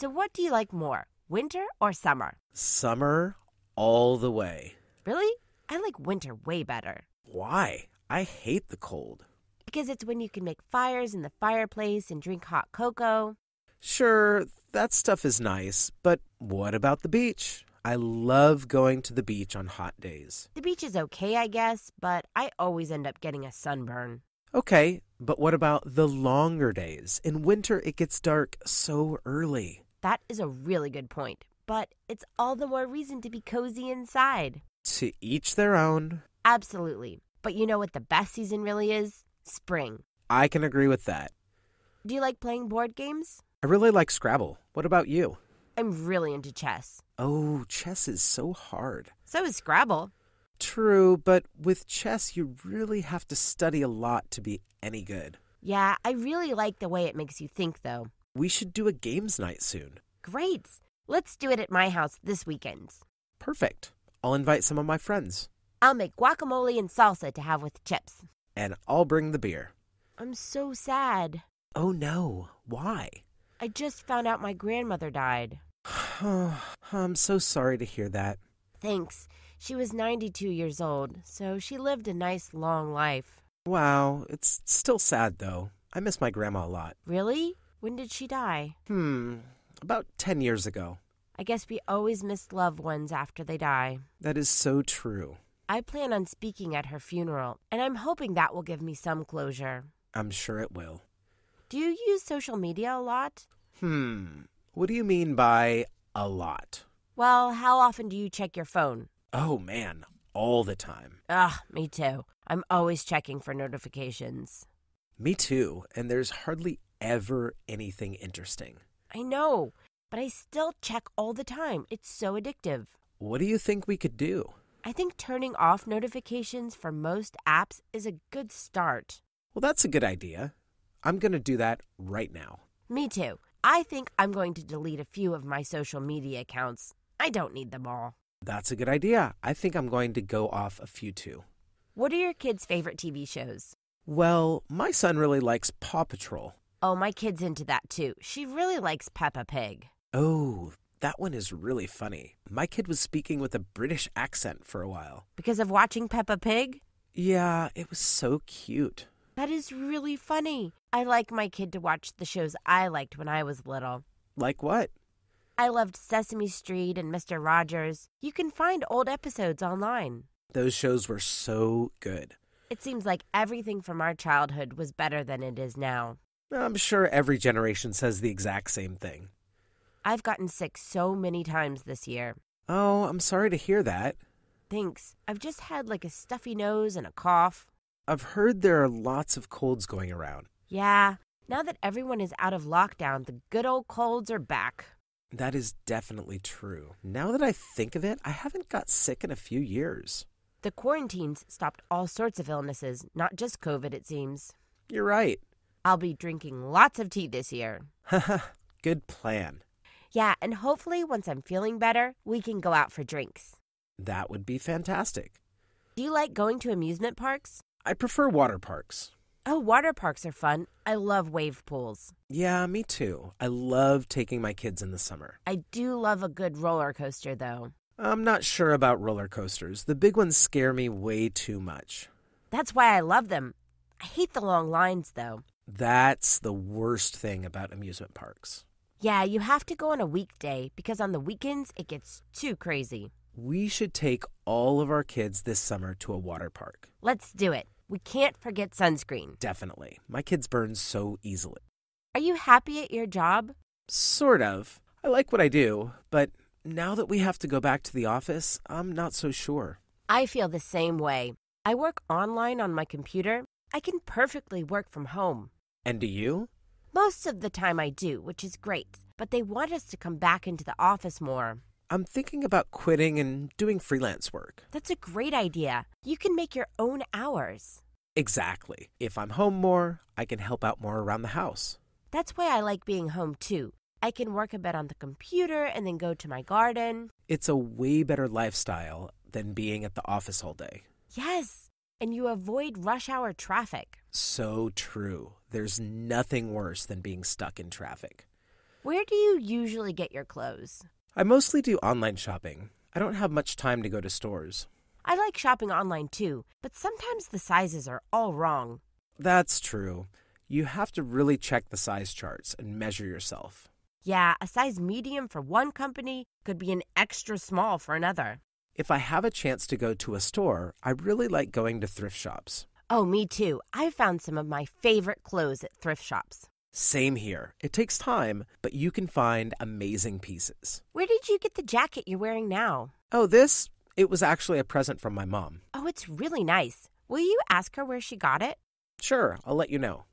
Speaker 1: So, what do you like more, winter or summer?
Speaker 2: Summer all the way.
Speaker 1: Really? I like winter way better.
Speaker 2: Why? I hate the cold.
Speaker 1: Because it's when you can make fires in the fireplace and drink hot cocoa.
Speaker 2: Sure, that stuff is nice, but what about the beach? I love going to the beach on hot days.
Speaker 1: The beach is okay, I guess, but I always end up getting a sunburn.
Speaker 2: Okay, but what about the longer days? In winter, it gets dark so early.
Speaker 1: That is a really good point, but it's all the more reason to be cozy inside.
Speaker 2: To each their own.
Speaker 1: Absolutely. But you know what the best season really is? Spring.
Speaker 2: I can agree with that.
Speaker 1: Do you like playing board games?
Speaker 2: I really like Scrabble. What about you?
Speaker 1: I'm really into chess.
Speaker 2: Oh, chess is so hard.
Speaker 1: So is Scrabble.
Speaker 2: True, but with chess, you really have to study a lot to be any good.
Speaker 1: Yeah, I really like the way it makes you think, though.
Speaker 2: We should do a games night soon.
Speaker 1: Great. Let's do it at my house this weekend.
Speaker 2: Perfect. I'll invite some of my friends.
Speaker 1: I'll make guacamole and salsa to have with chips.
Speaker 2: And I'll bring the beer.
Speaker 1: I'm so sad.
Speaker 2: Oh no. Why?
Speaker 1: I just found out my grandmother died.
Speaker 2: Oh, [SIGHS] I'm so sorry to hear that.
Speaker 1: Thanks. She was 92 years old, so she lived a nice long life.
Speaker 2: Wow, it's still sad though. I miss my grandma a lot.
Speaker 1: Really? When did she die?
Speaker 2: Hmm, about 10 years ago.
Speaker 1: I guess we always miss loved ones after they die.
Speaker 2: That is so true.
Speaker 1: I plan on speaking at her funeral, and I'm hoping that will give me some closure.
Speaker 2: I'm sure it will.
Speaker 1: Do you use social media a lot?
Speaker 2: Hmm, what do you mean by a lot?
Speaker 1: Well, how often do you check your phone?
Speaker 2: Oh man, all the time.
Speaker 1: Ugh, me too. I'm always checking for notifications.
Speaker 2: Me too, and there's hardly ever anything interesting.
Speaker 1: I know, but I still check all the time. It's so addictive.
Speaker 2: What do you think we could do?
Speaker 1: I think turning off notifications for most apps is a good start.
Speaker 2: Well, that's a good idea. I'm going to do that right now.
Speaker 1: Me too. I think I'm going to delete a few of my social media accounts. I don't need them all.
Speaker 2: That's a good idea. I think I'm going to go off a few too.
Speaker 1: What are your kids' favorite TV shows?
Speaker 2: Well, my son really likes Paw Patrol.
Speaker 1: Oh, my kid's into that too. She really likes Peppa Pig.
Speaker 2: Oh, that one is really funny. My kid was speaking with a British accent for a while.
Speaker 1: Because of watching Peppa Pig?
Speaker 2: Yeah, it was so cute.
Speaker 1: That is really funny. I like my kid to watch the shows I liked when I was little.
Speaker 2: Like what?
Speaker 1: I loved Sesame Street and Mr. Rogers. You can find old episodes online.
Speaker 2: Those shows were so good.
Speaker 1: It seems like everything from our childhood was better than it is now.
Speaker 2: I'm sure every generation says the exact same thing.
Speaker 1: I've gotten sick so many times this year.
Speaker 2: Oh, I'm sorry to hear that.
Speaker 1: Thanks. I've just had like a stuffy nose and a cough.
Speaker 2: I've heard there are lots of colds going around.
Speaker 1: Yeah, now that everyone is out of lockdown, the good old colds are back.
Speaker 2: That is definitely true. Now that I think of it, I haven't got sick in a few years.
Speaker 1: The quarantines stopped all sorts of illnesses, not just COVID, it seems.
Speaker 2: You're right.
Speaker 1: I'll be drinking lots of tea this year.
Speaker 2: Haha, [LAUGHS] good plan.
Speaker 1: Yeah, and hopefully once I'm feeling better, we can go out for drinks.
Speaker 2: That would be fantastic.
Speaker 1: Do you like going to amusement parks?
Speaker 2: I prefer water parks.
Speaker 1: Oh, water parks are fun. I love wave pools.
Speaker 2: Yeah, me too. I love taking my kids in the summer.
Speaker 1: I do love a good roller coaster, though.
Speaker 2: I'm not sure about roller coasters. The big ones scare me way too much.
Speaker 1: That's why I love them. I hate the long lines, though.
Speaker 2: That's the worst thing about amusement parks.
Speaker 1: Yeah, you have to go on a weekday because on the weekends it gets too crazy.
Speaker 2: We should take all of our kids this summer to a water park.
Speaker 1: Let's do it. We can't forget sunscreen.
Speaker 2: Definitely. My kids burn so easily.
Speaker 1: Are you happy at your job?
Speaker 2: Sort of. I like what I do, but now that we have to go back to the office, I'm not so sure.
Speaker 1: I feel the same way. I work online on my computer. I can perfectly work from home.
Speaker 2: And do you?
Speaker 1: Most of the time I do, which is great, but they want us to come back into the office more.
Speaker 2: I'm thinking about quitting and doing freelance work.
Speaker 1: That's a great idea. You can make your own hours.
Speaker 2: Exactly. If I'm home more, I can help out more around the house.
Speaker 1: That's why I like being home too. I can work a bit on the computer and then go to my garden.
Speaker 2: It's a way better lifestyle than being at the office all day.
Speaker 1: Yes, and you avoid rush hour traffic.
Speaker 2: So true. There's nothing worse than being stuck in traffic.
Speaker 1: Where do you usually get your clothes?
Speaker 2: I mostly do online shopping. I don't have much time to go to stores.
Speaker 1: I like shopping online too, but sometimes the sizes are all wrong.
Speaker 2: That's true. You have to really check the size charts and measure yourself.
Speaker 1: Yeah, a size medium for one company could be an extra small for another.
Speaker 2: If I have a chance to go to a store, I really like going to thrift shops.
Speaker 1: Oh, me too. I've found some of my favorite clothes at thrift shops.
Speaker 2: Same here. It takes time, but you can find amazing pieces.
Speaker 1: Where did you get the jacket you're wearing now?
Speaker 2: Oh, this? It was actually a present from my mom.
Speaker 1: Oh, it's really nice. Will you ask her where she got it?
Speaker 2: Sure, I'll let you know.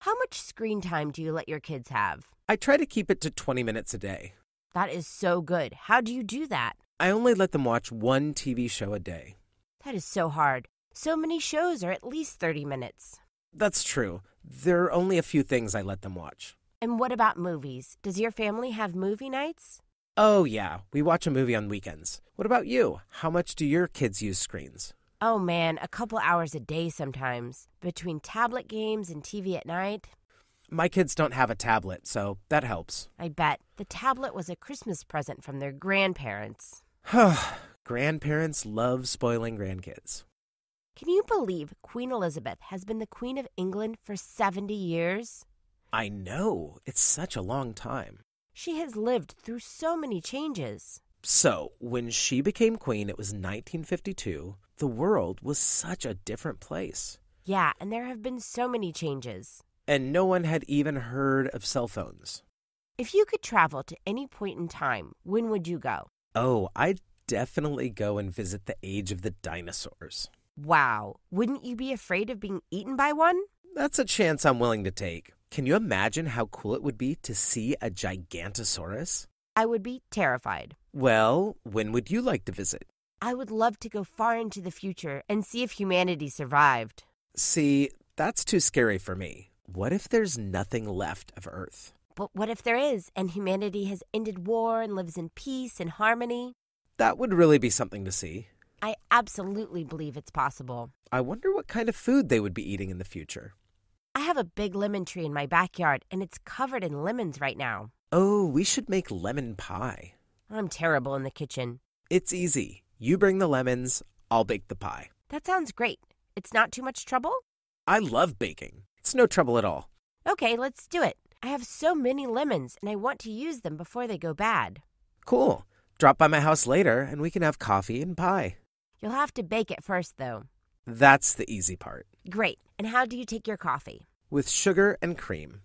Speaker 1: How much screen time do you let your kids have?
Speaker 2: I try to keep it to 20 minutes a day.
Speaker 1: That is so good. How do you do that?
Speaker 2: I only let them watch one TV show a day.
Speaker 1: That is so hard. So many shows are at least 30 minutes.
Speaker 2: That's true. There are only a few things I let them watch.
Speaker 1: And what about movies? Does your family have movie nights?
Speaker 2: Oh, yeah, we watch a movie on weekends. What about you? How much do your kids use screens?
Speaker 1: Oh man, a couple hours a day sometimes. Between tablet games and TV at night.
Speaker 2: My kids don't have a tablet, so that helps.
Speaker 1: I bet. The tablet was a Christmas present from their grandparents. [SIGHS]
Speaker 2: Grandparents love spoiling grandkids.
Speaker 1: Can you believe Queen Elizabeth has been the Queen of England for 70 years?
Speaker 2: I know. It's such a long time.
Speaker 1: She has lived through so many changes.
Speaker 2: So, when she became queen, it was 1952. The world was such a different place.
Speaker 1: Yeah, and there have been so many changes.
Speaker 2: And no one had even heard of cell phones.
Speaker 1: If you could travel to any point in time, when would you go?
Speaker 2: Oh, I'd definitely go and visit the age of the dinosaurs.
Speaker 1: Wow, wouldn't you be afraid of being eaten by one?
Speaker 2: That's a chance I'm willing to take. Can you imagine how cool it would be to see a Gigantosaurus?
Speaker 1: I would be terrified.
Speaker 2: Well, when would you like to visit?
Speaker 1: I would love to go far into the future and see if humanity survived.
Speaker 2: See, that's too scary for me. What if there's nothing left of Earth?
Speaker 1: But what if there is, and humanity has ended war and lives in peace and harmony?
Speaker 2: That would really be something to see.
Speaker 1: I absolutely believe it's possible.
Speaker 2: I wonder what kind of food they would be eating in the future.
Speaker 1: I have a big lemon tree in my backyard, and it's covered in lemons right now.
Speaker 2: Oh, we should make lemon pie.
Speaker 1: I'm terrible in the kitchen.
Speaker 2: It's easy. You bring the lemons, I'll bake the pie.
Speaker 1: That sounds great. It's not too much trouble?
Speaker 2: I love baking. It's no trouble at all.
Speaker 1: Okay, let's do it. I have so many lemons and I want to use them before they go bad.
Speaker 2: Cool. Drop by my house later and we can have coffee and pie.
Speaker 1: You'll have to bake it first, though.
Speaker 2: That's the easy part.
Speaker 1: Great. And how do you take your coffee?
Speaker 2: With sugar and cream.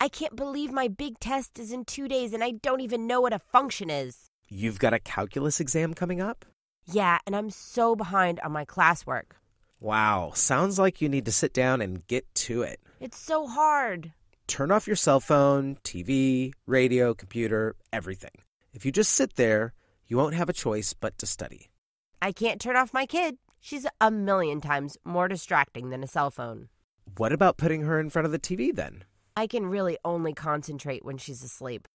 Speaker 1: I can't believe my big test is in two days and I don't even know what a function is.
Speaker 2: You've got a calculus exam coming up?
Speaker 1: Yeah, and I'm so behind on my classwork.
Speaker 2: Wow, sounds like you need to sit down and get to it.
Speaker 1: It's so hard.
Speaker 2: Turn off your cell phone, TV, radio, computer, everything. If you just sit there, you won't have a choice but to study.
Speaker 1: I can't turn off my kid. She's a million times more distracting than a cell phone.
Speaker 2: What about putting her in front of the TV then?
Speaker 1: I can really only concentrate when she's asleep.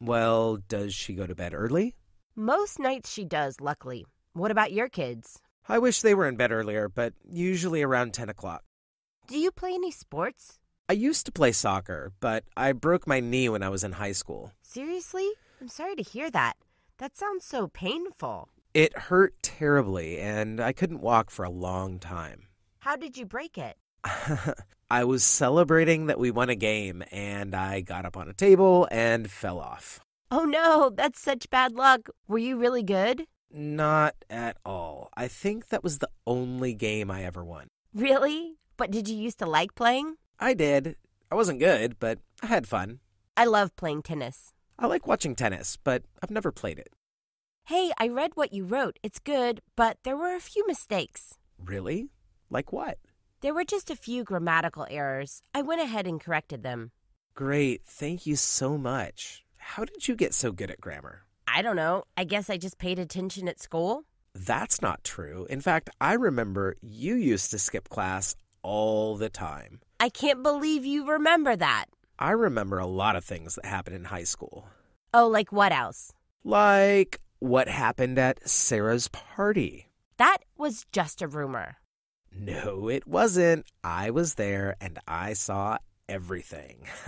Speaker 2: Well, does she go to bed early?
Speaker 1: Most nights she does, luckily. What about your kids?
Speaker 2: I wish they were in bed earlier, but usually around 10 o'clock.
Speaker 1: Do you play any sports?
Speaker 2: I used to play soccer, but I broke my knee when I was in high school.
Speaker 1: Seriously? I'm sorry to hear that. That sounds so painful.
Speaker 2: It hurt terribly, and I couldn't walk for a long time.
Speaker 1: How did you break it? [LAUGHS]
Speaker 2: I was celebrating that we won a game, and I got up on a table and fell off.
Speaker 1: Oh no, that's such bad luck. Were you really good?
Speaker 2: Not at all. I think that was the only game I ever won.
Speaker 1: Really? But did you used to like playing?
Speaker 2: I did. I wasn't good, but I had fun.
Speaker 1: I love playing tennis.
Speaker 2: I like watching tennis, but I've never played it.
Speaker 1: Hey, I read what you wrote. It's good, but there were a few mistakes.
Speaker 2: Really? Like what?
Speaker 1: There were just a few grammatical errors. I went ahead and corrected them.
Speaker 2: Great. Thank you so much. How did you get so good at grammar?
Speaker 1: I don't know. I guess I just paid attention at school.
Speaker 2: That's not true. In fact, I remember you used to skip class all the time.
Speaker 1: I can't believe you remember that.
Speaker 2: I remember a lot of things that happened in high school.
Speaker 1: Oh, like what else?
Speaker 2: Like what happened at Sarah's party.
Speaker 1: That was just a rumor.
Speaker 2: No, it wasn't. I was there and I saw everything. [LAUGHS]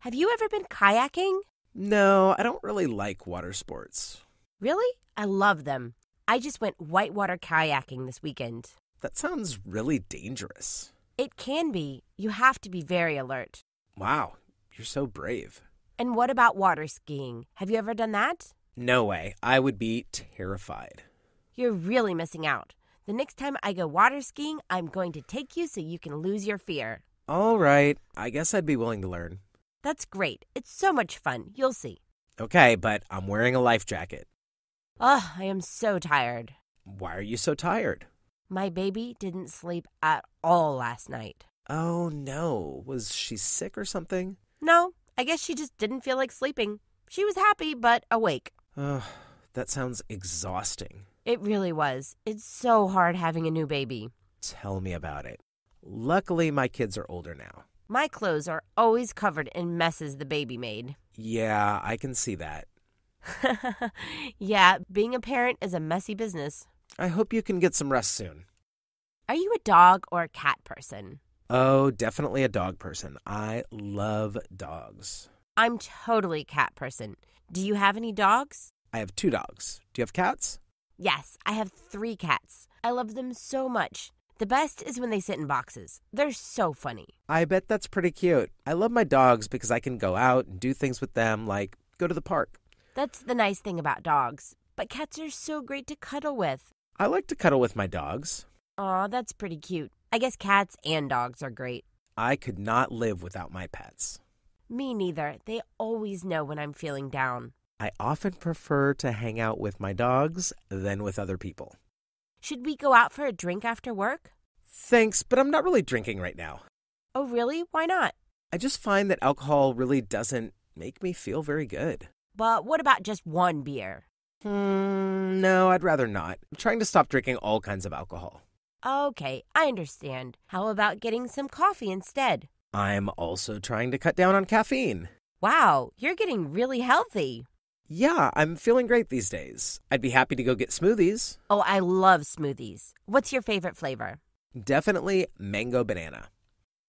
Speaker 1: Have you ever been kayaking?
Speaker 2: no, I don't really like water sports.
Speaker 1: Really? I love them. I just went whitewater kayaking this weekend.
Speaker 2: That sounds really dangerous.
Speaker 1: It can be. You have to be very alert.
Speaker 2: Wow, you're so brave.
Speaker 1: And what about water skiing? Have you ever done that?
Speaker 2: No way. I would be terrified.
Speaker 1: You're really missing out. The next time I go water skiing, I'm going to take you so you can lose your fear.
Speaker 2: All right, I guess I'd be willing to learn.
Speaker 1: That's great. It's so much fun. You'll see.
Speaker 2: Okay, but I'm wearing a life jacket.
Speaker 1: Oh, I am so tired.
Speaker 2: Why are you so tired?
Speaker 1: My baby didn't sleep at all last night.
Speaker 2: Oh no, was she sick or something?
Speaker 1: No, I guess she just didn't feel like sleeping. She was happy, but awake.
Speaker 2: Ugh, that sounds exhausting.
Speaker 1: It really was. It's so hard having a new baby.
Speaker 2: Tell me about it. Luckily, my kids are older now.
Speaker 1: My clothes are always covered in messes the baby made. [LAUGHS]
Speaker 2: Yeah, I can see that.
Speaker 1: yeah, being a parent is a messy business.
Speaker 2: I hope you can get some rest soon.
Speaker 1: Are you a dog or a cat person?
Speaker 2: Oh, definitely a dog person. I love dogs.
Speaker 1: I'm totally a cat person. Do you have any dogs?
Speaker 2: I have two dogs. Do you have cats?
Speaker 1: Yes, I have three cats. I love them so much. The best is when they sit in boxes. They're so funny.
Speaker 2: I bet that's pretty cute. I love my dogs because I can go out and do things with them, like go to the park.
Speaker 1: That's the nice thing about dogs. But cats are so great to cuddle with.
Speaker 2: I like to cuddle with my dogs.
Speaker 1: Aw, that's pretty cute. I guess cats and dogs are great.
Speaker 2: I could not live without my pets.
Speaker 1: Me neither. They always know when I'm feeling down.
Speaker 2: I often prefer to hang out with my dogs than with other people.
Speaker 1: Should we go out for a drink after work?
Speaker 2: Thanks, but I'm not really drinking right now.
Speaker 1: Oh, really? Why not?
Speaker 2: I just find that alcohol really doesn't make me feel very good.
Speaker 1: But what about just one beer?
Speaker 2: Hmm, no, I'd rather not. I'm trying to stop drinking all kinds of alcohol.
Speaker 1: Okay, I understand. How about getting some coffee instead?
Speaker 2: I'm also trying to cut down on caffeine.
Speaker 1: Wow, you're getting really healthy.
Speaker 2: Yeah, I'm feeling great these days. I'd be happy to go get smoothies.
Speaker 1: Oh, I love smoothies. What's your favorite flavor?
Speaker 2: Definitely mango banana.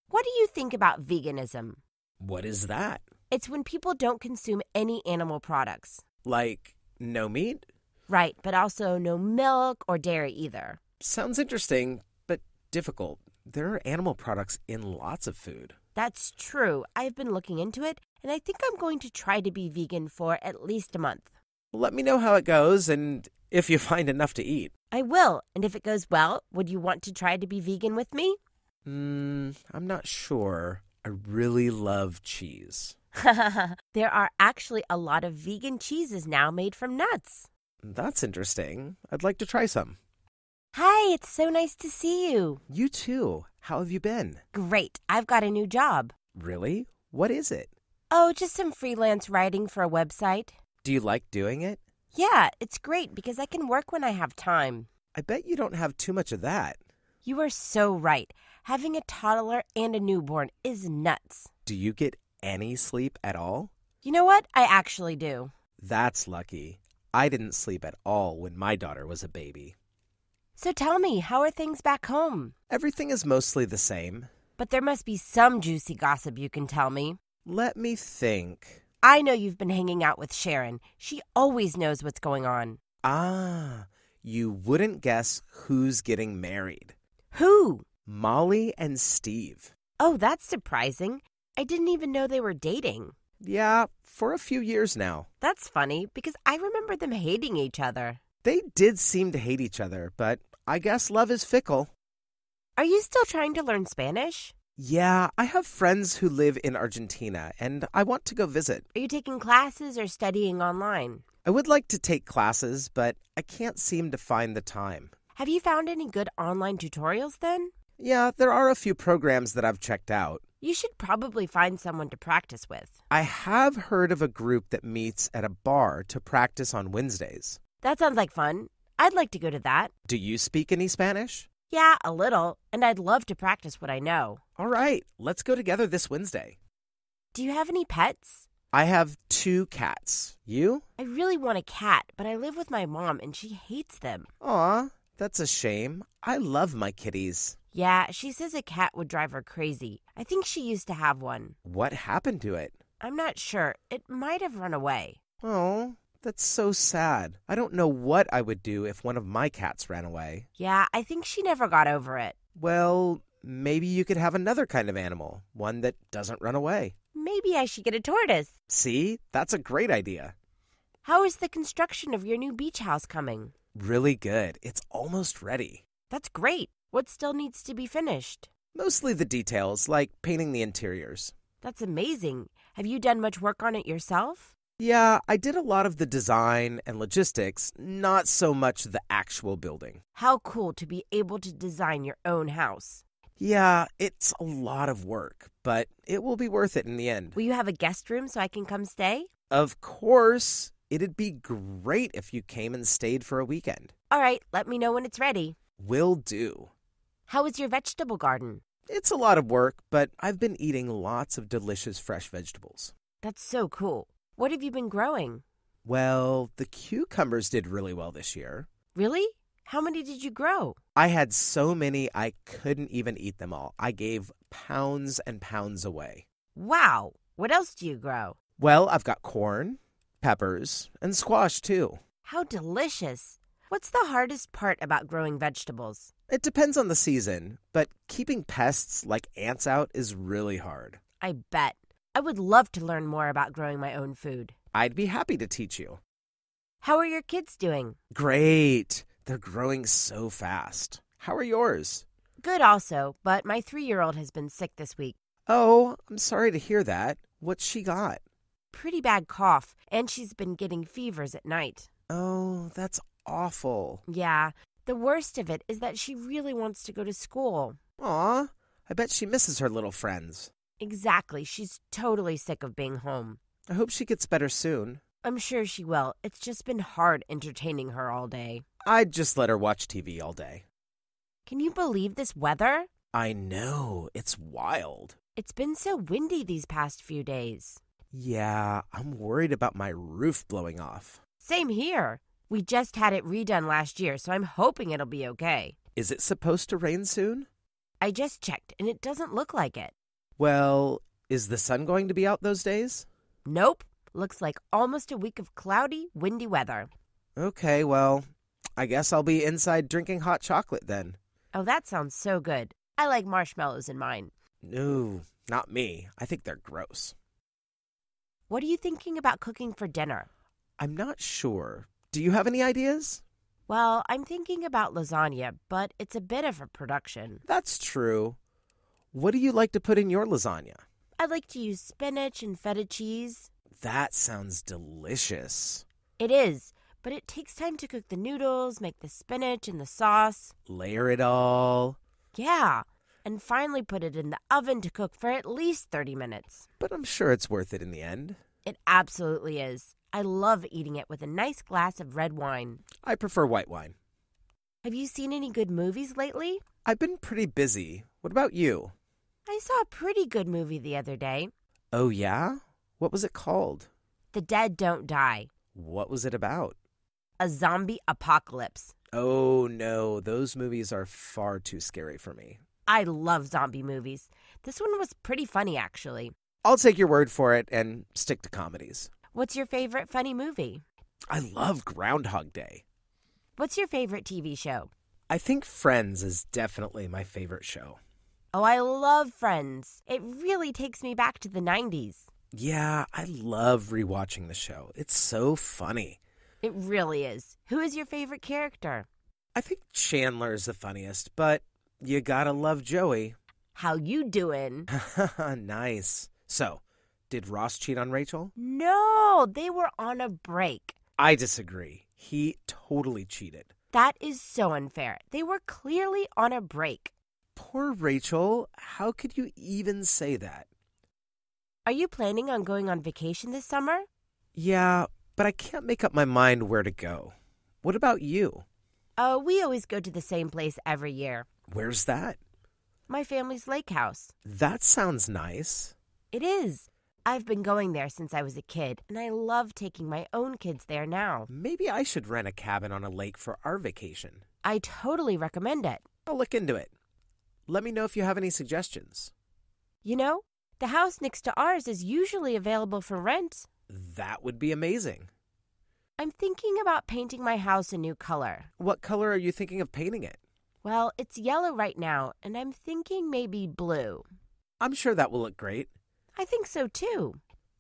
Speaker 1: What do you think about veganism?
Speaker 2: What is that?
Speaker 1: It's when people don't consume any animal products.
Speaker 2: Like, no meat?
Speaker 1: Right, but also no milk or dairy either.
Speaker 2: Sounds interesting, but difficult. There are animal products in lots of food.
Speaker 1: That's true. I've been looking into it, and I think I'm going to try to be vegan for at least a month.
Speaker 2: Let me know how it goes and if you [LAUGHS] find enough to eat.
Speaker 1: I will, and if it goes well, would you want to try to be vegan with me?
Speaker 2: Hmm, I'm not sure. I really love cheese. [LAUGHS]
Speaker 1: there are actually a lot of vegan cheeses now made from nuts.
Speaker 2: That's interesting. I'd like to try some.
Speaker 1: Hi, it's so nice to see you.
Speaker 2: You too. How have you been?
Speaker 1: Great. I've got a new job.
Speaker 2: Really? What is it?
Speaker 1: Oh, just some freelance writing for a website.
Speaker 2: Do you like doing it?
Speaker 1: Yeah, it's great because I can work when I have time.
Speaker 2: I bet you don't have too much of that.
Speaker 1: You are so right. Having a toddler and a newborn is nuts.
Speaker 2: Do you get any sleep at all?
Speaker 1: You know what? I actually do.
Speaker 2: That's lucky. I didn't sleep at all when my daughter was a baby.
Speaker 1: So tell me, how are things back home?
Speaker 2: Everything is mostly the same.
Speaker 1: But there must be some juicy gossip you can tell me.
Speaker 2: Let me think.
Speaker 1: I know you've been hanging out with Sharon. She always knows what's going on.
Speaker 2: Ah, you wouldn't guess who's getting married.
Speaker 1: Who?
Speaker 2: Molly and Steve.
Speaker 1: Oh, that's surprising. I didn't even know they were dating.
Speaker 2: Yeah, for a few years now.
Speaker 1: That's funny because I remember them hating each other.
Speaker 2: They did seem to hate each other, but I guess love is fickle.
Speaker 1: Are you still trying to learn Spanish?
Speaker 2: Yeah, I have friends who live in Argentina, and I want to go visit.
Speaker 1: Are you taking classes or studying online?
Speaker 2: I would like to take classes, but I can't seem to find the time.
Speaker 1: Have you found any good online tutorials then?
Speaker 2: Yeah, there are a few programs that I've checked out.
Speaker 1: You should probably find someone to practice with.
Speaker 2: I have heard of a group that meets at a bar to practice on Wednesdays.
Speaker 1: That sounds like fun. I'd like to go to that.
Speaker 2: Do you speak any Spanish?
Speaker 1: Yeah, a little, and I'd love to practice what I know.
Speaker 2: All right, let's go together this Wednesday.
Speaker 1: Do you have any pets?
Speaker 2: I have two cats. You?
Speaker 1: I really want a cat, but I live with my mom and she hates them.
Speaker 2: Aw, that's a shame. I love my kitties.
Speaker 1: Yeah, she says a cat would drive her crazy. I think she used to have one.
Speaker 2: What happened to it?
Speaker 1: I'm not sure. It might have run away.
Speaker 2: Oh, that's so sad. I don't know what I would do if one of my cats ran away.
Speaker 1: Yeah, I think she never got over it.
Speaker 2: Well, maybe you could have another kind of animal, one that doesn't run away.
Speaker 1: Maybe I should get a tortoise.
Speaker 2: See, that's a great idea.
Speaker 1: How is the construction of your new beach house coming?
Speaker 2: Really good. It's almost ready.
Speaker 1: That's great. What still needs to be finished?
Speaker 2: Mostly the details, like painting the interiors.
Speaker 1: That's amazing. Have you done much work on it yourself?
Speaker 2: Yeah, I did a lot of the design and logistics, not so much the actual building.
Speaker 1: How cool to be able to design your own house.
Speaker 2: Yeah, it's a lot of work, but it will be worth it in the end.
Speaker 1: Will you have a guest room so I can come stay?
Speaker 2: Of course. It'd be great if you came and stayed for a weekend.
Speaker 1: All right, let me know when it's ready.
Speaker 2: Will do.
Speaker 1: How is your vegetable garden?
Speaker 2: It's a lot of work, but I've been eating lots of delicious fresh vegetables.
Speaker 1: That's so cool. What have you been growing?
Speaker 2: Well, the cucumbers did really well this year.
Speaker 1: Really? How many did you grow?
Speaker 2: I had so many I couldn't even eat them all. I gave pounds and pounds away.
Speaker 1: Wow. What else do you grow?
Speaker 2: Well, I've got corn, peppers, and squash too.
Speaker 1: How delicious. What's the hardest part about growing vegetables?
Speaker 2: It depends on the season, but keeping pests like ants out is really hard.
Speaker 1: I bet. I would love to learn more about growing my own food.
Speaker 2: I'd be happy to teach you.
Speaker 1: How are your kids doing?
Speaker 2: Great. They're growing so fast. How are yours?
Speaker 1: Good, also, but my three year old has been sick this week.
Speaker 2: Oh, I'm sorry to hear that. What's she got?
Speaker 1: Pretty bad cough, and she's been getting fevers at night.
Speaker 2: Oh, that's awful.
Speaker 1: Yeah, the worst of it is that she really wants to go to school.
Speaker 2: Aw, I bet she misses her little friends.
Speaker 1: Exactly. She's totally sick of being home.
Speaker 2: I hope she gets better soon.
Speaker 1: I'm sure she will. It's just been hard entertaining her all day.
Speaker 2: I'd just let her watch TV all day.
Speaker 1: Can you believe this weather?
Speaker 2: I know, it's wild.
Speaker 1: It's been so windy these past few days.
Speaker 2: Yeah, I'm worried about my roof blowing off.
Speaker 1: Same here. We just had it redone last year, so I'm hoping it'll be okay.
Speaker 2: Is it supposed to rain soon?
Speaker 1: I just checked, and it doesn't look like it.
Speaker 2: Well, is the sun going to be out those days?
Speaker 1: Nope. Looks like almost a week of cloudy, windy weather.
Speaker 2: Okay, well, I guess I'll be inside drinking hot chocolate then.
Speaker 1: Oh, that sounds so good. I like marshmallows in mine.
Speaker 2: No, not me. I think they're gross.
Speaker 1: What are you thinking about cooking for dinner?
Speaker 2: I'm not sure. Do you have any ideas?
Speaker 1: Well, I'm thinking about lasagna, but it's a bit of a production.
Speaker 2: That's true. What do you like to put in your lasagna?
Speaker 1: I like to use spinach and feta cheese.
Speaker 2: That sounds delicious.
Speaker 1: It is, but it takes time to cook the noodles, make the spinach and the sauce.
Speaker 2: Layer it all.
Speaker 1: Yeah, and finally put it in the oven to cook for at least 30 minutes.
Speaker 2: But I'm sure it's worth it in the end.
Speaker 1: It absolutely is. I love eating it with a nice glass of red wine.
Speaker 2: I prefer white wine.
Speaker 1: Have you seen any good movies lately?
Speaker 2: I've been pretty busy. What about you?
Speaker 1: I saw a pretty good movie the other day.
Speaker 2: Oh, yeah? What was it called?
Speaker 1: The Dead Don't Die.
Speaker 2: What was it about?
Speaker 1: A zombie apocalypse.
Speaker 2: Oh, no. Those movies are far too scary for me.
Speaker 1: I love zombie movies. This one was pretty funny, actually.
Speaker 2: I'll take your word for it and stick to comedies.
Speaker 1: What's your favorite funny movie?
Speaker 2: I love Groundhog Day.
Speaker 1: What's your favorite TV show?
Speaker 2: I think Friends is definitely my favorite show.
Speaker 1: Oh, I love Friends. It really takes me back to the 90s.
Speaker 2: Yeah, I love rewatching the show. It's so funny.
Speaker 1: It really is. Who is your favorite character?
Speaker 2: I think Chandler is the funniest, but you gotta love Joey.
Speaker 1: How you doing? [LAUGHS]
Speaker 2: nice. So, did Ross cheat on Rachel?
Speaker 1: No, they were on a break.
Speaker 2: I disagree. He totally cheated.
Speaker 1: That is so unfair. They were clearly on a break.
Speaker 2: Poor Rachel. How could you even say that?
Speaker 1: Are you planning on going on vacation this summer?
Speaker 2: Yeah, but I can't make up my mind where to go. What about you?
Speaker 1: Oh, we always go to the same place every year.
Speaker 2: Where's that?
Speaker 1: My family's lake house.
Speaker 2: That sounds nice.
Speaker 1: It is. I've been going there since I was a kid, and I love taking my own kids there now.
Speaker 2: Maybe I should rent a cabin on a lake for our vacation.
Speaker 1: I totally recommend it.
Speaker 2: I'll look into it. Let me know if you have any suggestions.
Speaker 1: You know, the house next to ours is usually available for rent.
Speaker 2: That would be amazing.
Speaker 1: I'm thinking about painting my house a new color.
Speaker 2: What color are you thinking of painting it?
Speaker 1: Well, it's yellow right now, and I'm thinking maybe blue.
Speaker 2: I'm sure that will look great.
Speaker 1: I think so too.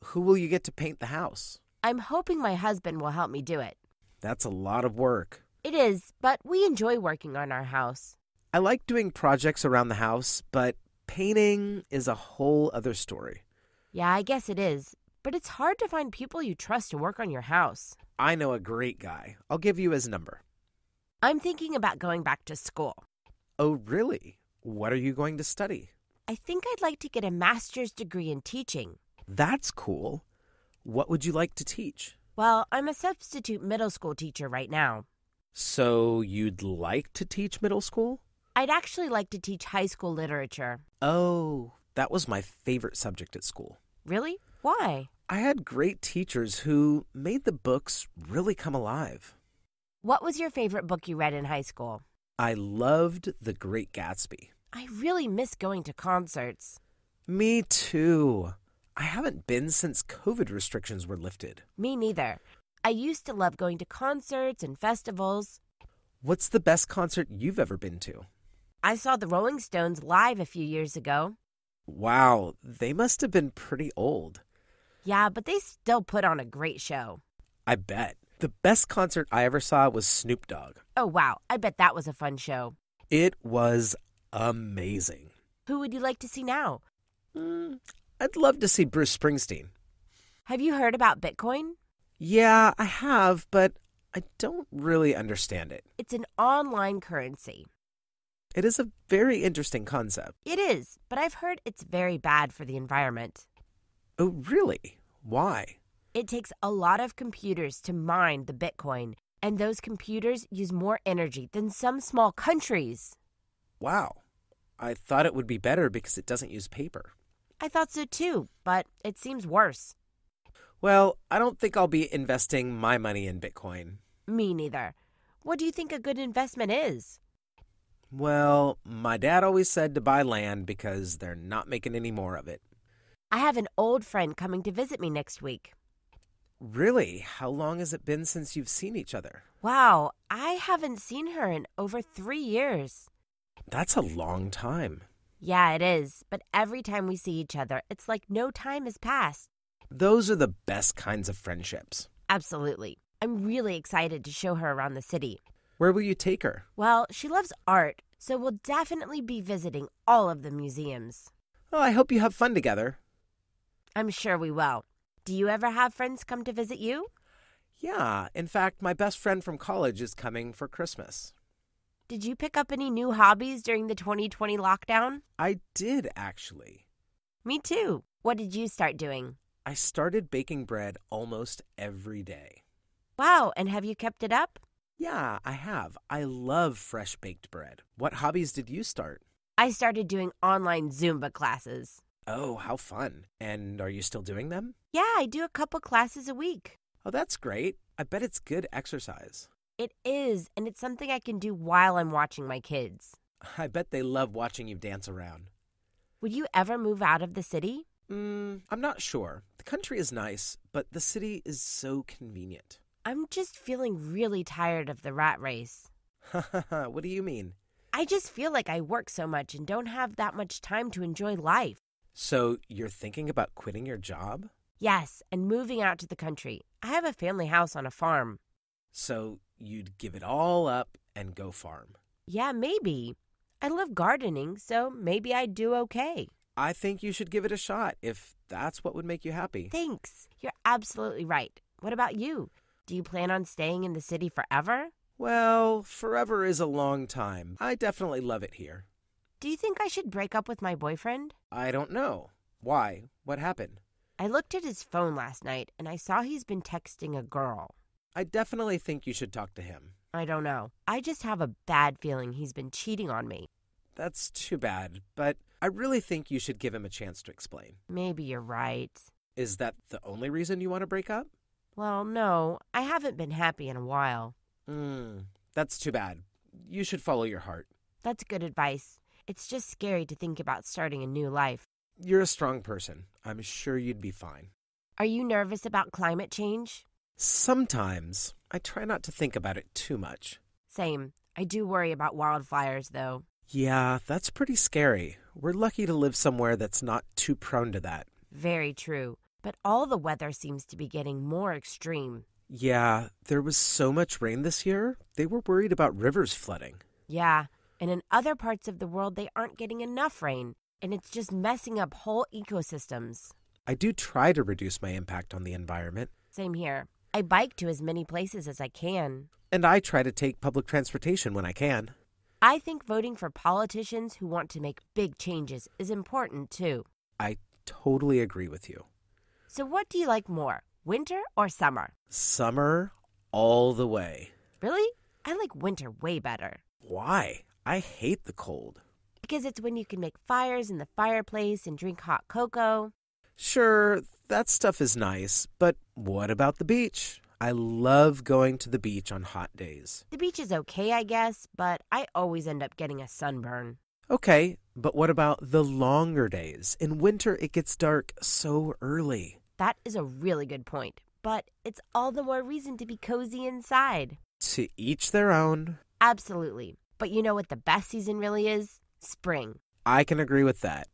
Speaker 2: Who will you get to paint the house?
Speaker 1: I'm hoping my husband will help me do it.
Speaker 2: That's a lot of work.
Speaker 1: It is, but we enjoy working on our house.
Speaker 2: I like doing projects around the house, but painting is a whole other story.
Speaker 1: Yeah, I guess it is. But it's hard to find people you trust to work on your house.
Speaker 2: I know a great guy. I'll give you his number.
Speaker 1: I'm thinking about going back to school.
Speaker 2: Oh, really? What are you going to study?
Speaker 1: I think I'd like to get a master's degree in teaching.
Speaker 2: That's cool. What would you like to teach?
Speaker 1: Well, I'm a substitute middle school teacher right now.
Speaker 2: So, you'd like to teach middle school?
Speaker 1: I'd actually like to teach high school literature.
Speaker 2: Oh, that was my favorite subject at school.
Speaker 1: Really? Why?
Speaker 2: I had great teachers who made the books really come alive.
Speaker 1: What was your favorite book you read in high school?
Speaker 2: I loved The Great Gatsby.
Speaker 1: I really miss going to concerts.
Speaker 2: Me too. I haven't been since COVID restrictions were lifted.
Speaker 1: Me neither. I used to love going to concerts and festivals.
Speaker 2: What's the best concert you've ever been to?
Speaker 1: I saw the Rolling Stones live a few years ago.
Speaker 2: Wow, they must have been pretty old.
Speaker 1: Yeah, but they still put on a great show.
Speaker 2: I bet. The best concert I ever saw was Snoop Dogg.
Speaker 1: Oh, wow. I bet that was a fun show.
Speaker 2: It was amazing.
Speaker 1: Who would you like to see now?
Speaker 2: Mm, I'd love to see Bruce Springsteen.
Speaker 1: Have you heard about Bitcoin?
Speaker 2: Yeah, I have, but I don't really understand it.
Speaker 1: It's an online currency.
Speaker 2: It is a very interesting concept.
Speaker 1: It is, but I've heard it's very bad for the environment.
Speaker 2: Oh, really? Why?
Speaker 1: It takes a lot of computers to mine the Bitcoin, and those computers use more energy than some small countries.
Speaker 2: Wow. I thought it would be better because it doesn't use paper.
Speaker 1: I thought so too, but it seems worse.
Speaker 2: Well, I don't think I'll be investing my money in Bitcoin.
Speaker 1: Me neither. What do you think a good investment is?
Speaker 2: Well, my dad always said to buy land because they're not making any more of it.
Speaker 1: I have an old friend coming to visit me next week.
Speaker 2: Really? How long has it been since you've seen each other?
Speaker 1: Wow, I haven't seen her in over three years.
Speaker 2: That's a long time.
Speaker 1: Yeah, it is. But every time we see each other, it's like no time has passed.
Speaker 2: Those are the best kinds of friendships.
Speaker 1: Absolutely. I'm really excited to show her around the city.
Speaker 2: Where will you take her?
Speaker 1: Well, she loves art, so we'll definitely be visiting all of the museums.
Speaker 2: Oh, I hope you have fun together.
Speaker 1: I'm sure we will. Do you ever have friends come to visit you?
Speaker 2: Yeah, in fact, my best friend from college is coming for Christmas.
Speaker 1: Did you pick up any new hobbies during the 2020 lockdown?
Speaker 2: I did, actually.
Speaker 1: Me too. What did you start doing?
Speaker 2: I started baking bread almost every day.
Speaker 1: Wow, and have you kept it up?
Speaker 2: Yeah, I have. I love fresh baked bread. What hobbies did you start?
Speaker 1: I started doing online Zumba classes.
Speaker 2: Oh, how fun. And are you still doing them?
Speaker 1: Yeah, I do a couple classes a week.
Speaker 2: Oh, that's great. I bet it's good exercise.
Speaker 1: It is, and it's something I can do while I'm watching my kids. [LAUGHS]
Speaker 2: I bet they love watching you dance around.
Speaker 1: Would you ever move out of the city?
Speaker 2: Mm, I'm not sure. The country is nice, but the city is so convenient.
Speaker 1: I'm just feeling really tired of the rat race. [LAUGHS]
Speaker 2: what do you mean?
Speaker 1: I just feel like I work so much and don't have that much time to enjoy life.
Speaker 2: So you're thinking about quitting your job?
Speaker 1: Yes, and moving out to the country. I have a family house on a farm.
Speaker 2: So you'd give it all up and go farm?
Speaker 1: Yeah, maybe. I love gardening, so maybe I'd do okay.
Speaker 2: I think you should give it a shot if that's what would make you happy.
Speaker 1: Thanks. You're absolutely right. What about you? Do you plan on staying in the city forever?
Speaker 2: Well, forever is a long time. I definitely love it here.
Speaker 1: Do you think I should break up with my boyfriend?
Speaker 2: I don't know. Why? What happened?
Speaker 1: I looked at his phone last night and I saw he's been texting a girl.
Speaker 2: I definitely think you should talk to him.
Speaker 1: I don't know. I just have a bad feeling he's been cheating on me.
Speaker 2: That's too bad, but I really think you should give him a chance to explain.
Speaker 1: Maybe you're right.
Speaker 2: Is that the only reason you want to break up?
Speaker 1: Well, no, I haven't been happy in a while.
Speaker 2: Hmm, that's too bad. You should follow your heart.
Speaker 1: That's good advice. It's just scary to think about starting a new life.
Speaker 2: You're a strong person. I'm sure you'd be fine.
Speaker 1: Are you nervous about climate change?
Speaker 2: Sometimes. I try not to think about it too much.
Speaker 1: Same. I do worry about wildfires, though.
Speaker 2: Yeah, that's pretty scary. We're lucky to live somewhere that's not too prone to that.
Speaker 1: Very true. But all the weather seems to be getting more extreme.
Speaker 2: Yeah, there was so much rain this year, they were worried about rivers flooding.
Speaker 1: Yeah, and in other parts of the world, they aren't getting enough rain, and it's just messing up whole ecosystems.
Speaker 2: I do try to reduce my impact on the environment.
Speaker 1: Same here. I bike to as many places as I can.
Speaker 2: And I try to take public transportation when I can.
Speaker 1: I think voting for politicians who want to make big changes is important too.
Speaker 2: I totally agree with you.
Speaker 1: So, what do you like more, winter or summer?
Speaker 2: Summer all the way.
Speaker 1: Really? I like winter way better.
Speaker 2: Why? I hate the cold.
Speaker 1: Because it's when you can make fires in the fireplace and drink hot cocoa.
Speaker 2: Sure, that stuff is nice, but what about the beach? I love going to the beach on hot days.
Speaker 1: The beach is okay, I guess, but I always end up getting a sunburn.
Speaker 2: Okay, but what about the longer days? In winter, it gets dark so early.
Speaker 1: That is a really good point, but it's all the more reason to be cozy inside.
Speaker 2: To each their own.
Speaker 1: Absolutely. But you know what the best season really is? Spring.
Speaker 2: I can agree with that.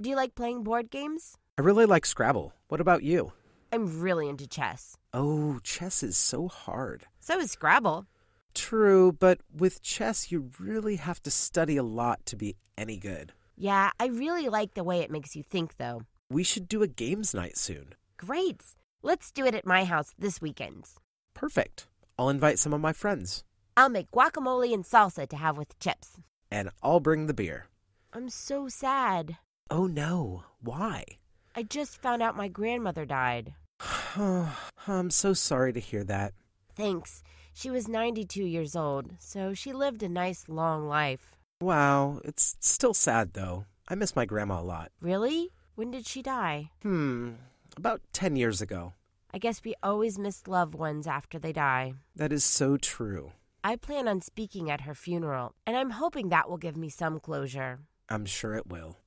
Speaker 1: Do you like playing board games?
Speaker 2: I really like Scrabble. What about you?
Speaker 1: I'm really into chess.
Speaker 2: Oh, chess is so hard.
Speaker 1: So is Scrabble.
Speaker 2: True, but with chess, you really have to study a lot to be any good.
Speaker 1: Yeah, I really like the way it makes you think, though.
Speaker 2: We should do a games night soon.
Speaker 1: Great. Let's do it at my house this weekend.
Speaker 2: Perfect. I'll invite some of my friends.
Speaker 1: I'll make guacamole and salsa to have with chips.
Speaker 2: And I'll bring the beer.
Speaker 1: I'm so sad.
Speaker 2: Oh no, why?
Speaker 1: I just found out my grandmother died. [SIGHS]
Speaker 2: I'm so sorry to hear that.
Speaker 1: Thanks. She was 92 years old, so she lived a nice long life.
Speaker 2: Wow, it's still sad though. I miss my grandma a lot.
Speaker 1: Really? When did she die?
Speaker 2: Hmm, about 10 years ago.
Speaker 1: I guess we always miss loved ones after they die.
Speaker 2: That is so true.
Speaker 1: I plan on speaking at her funeral, and I'm hoping that will give me some closure.
Speaker 2: I'm sure it will.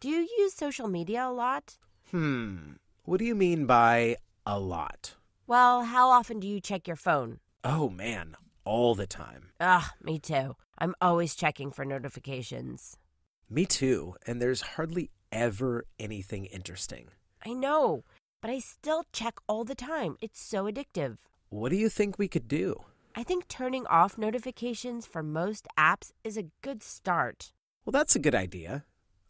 Speaker 1: Do you use social media a lot?
Speaker 2: Hmm, what do you mean by a lot?
Speaker 1: Well, how often do you check your phone?
Speaker 2: Oh man, all the time.
Speaker 1: Ugh, me too. I'm always checking for notifications.
Speaker 2: Me too, and there's hardly ever anything interesting.
Speaker 1: I know, but I still check all the time. It's so addictive.
Speaker 2: What do you think we could do?
Speaker 1: I think turning off notifications for most apps is a good start.
Speaker 2: Well, that's a good idea.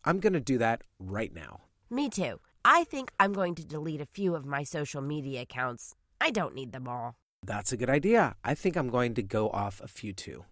Speaker 2: I'm going to do that right now.
Speaker 1: Me too. I think I'm going to delete a few of my social media accounts. I don't need them all.
Speaker 2: That's a good idea. I think I'm going to go off a few too.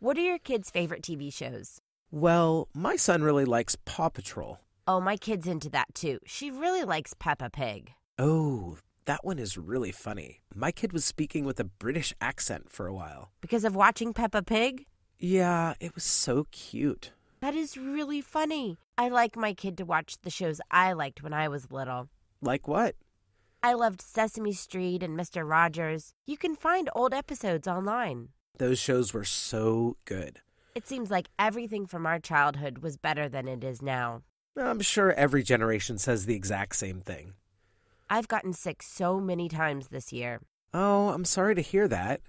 Speaker 1: What are your kids' favorite TV shows?
Speaker 2: Well, my son really likes Paw Patrol.
Speaker 1: Oh, my kid's into that too. She really likes Peppa Pig.
Speaker 2: Oh, that one is really funny. My kid was speaking with a British accent for a while.
Speaker 1: Because of watching Peppa Pig?
Speaker 2: Yeah, it was so cute.
Speaker 1: That is really funny. I like my kid to watch the shows I liked when I was little.
Speaker 2: Like what?
Speaker 1: I loved Sesame Street and Mr. Rogers. You can find old episodes online.
Speaker 2: Those shows were so good.
Speaker 1: It seems like everything from our childhood was better than it is now.
Speaker 2: I'm sure every generation says the exact same thing.
Speaker 1: I've gotten sick so many times this year.
Speaker 2: Oh, I'm sorry to hear that.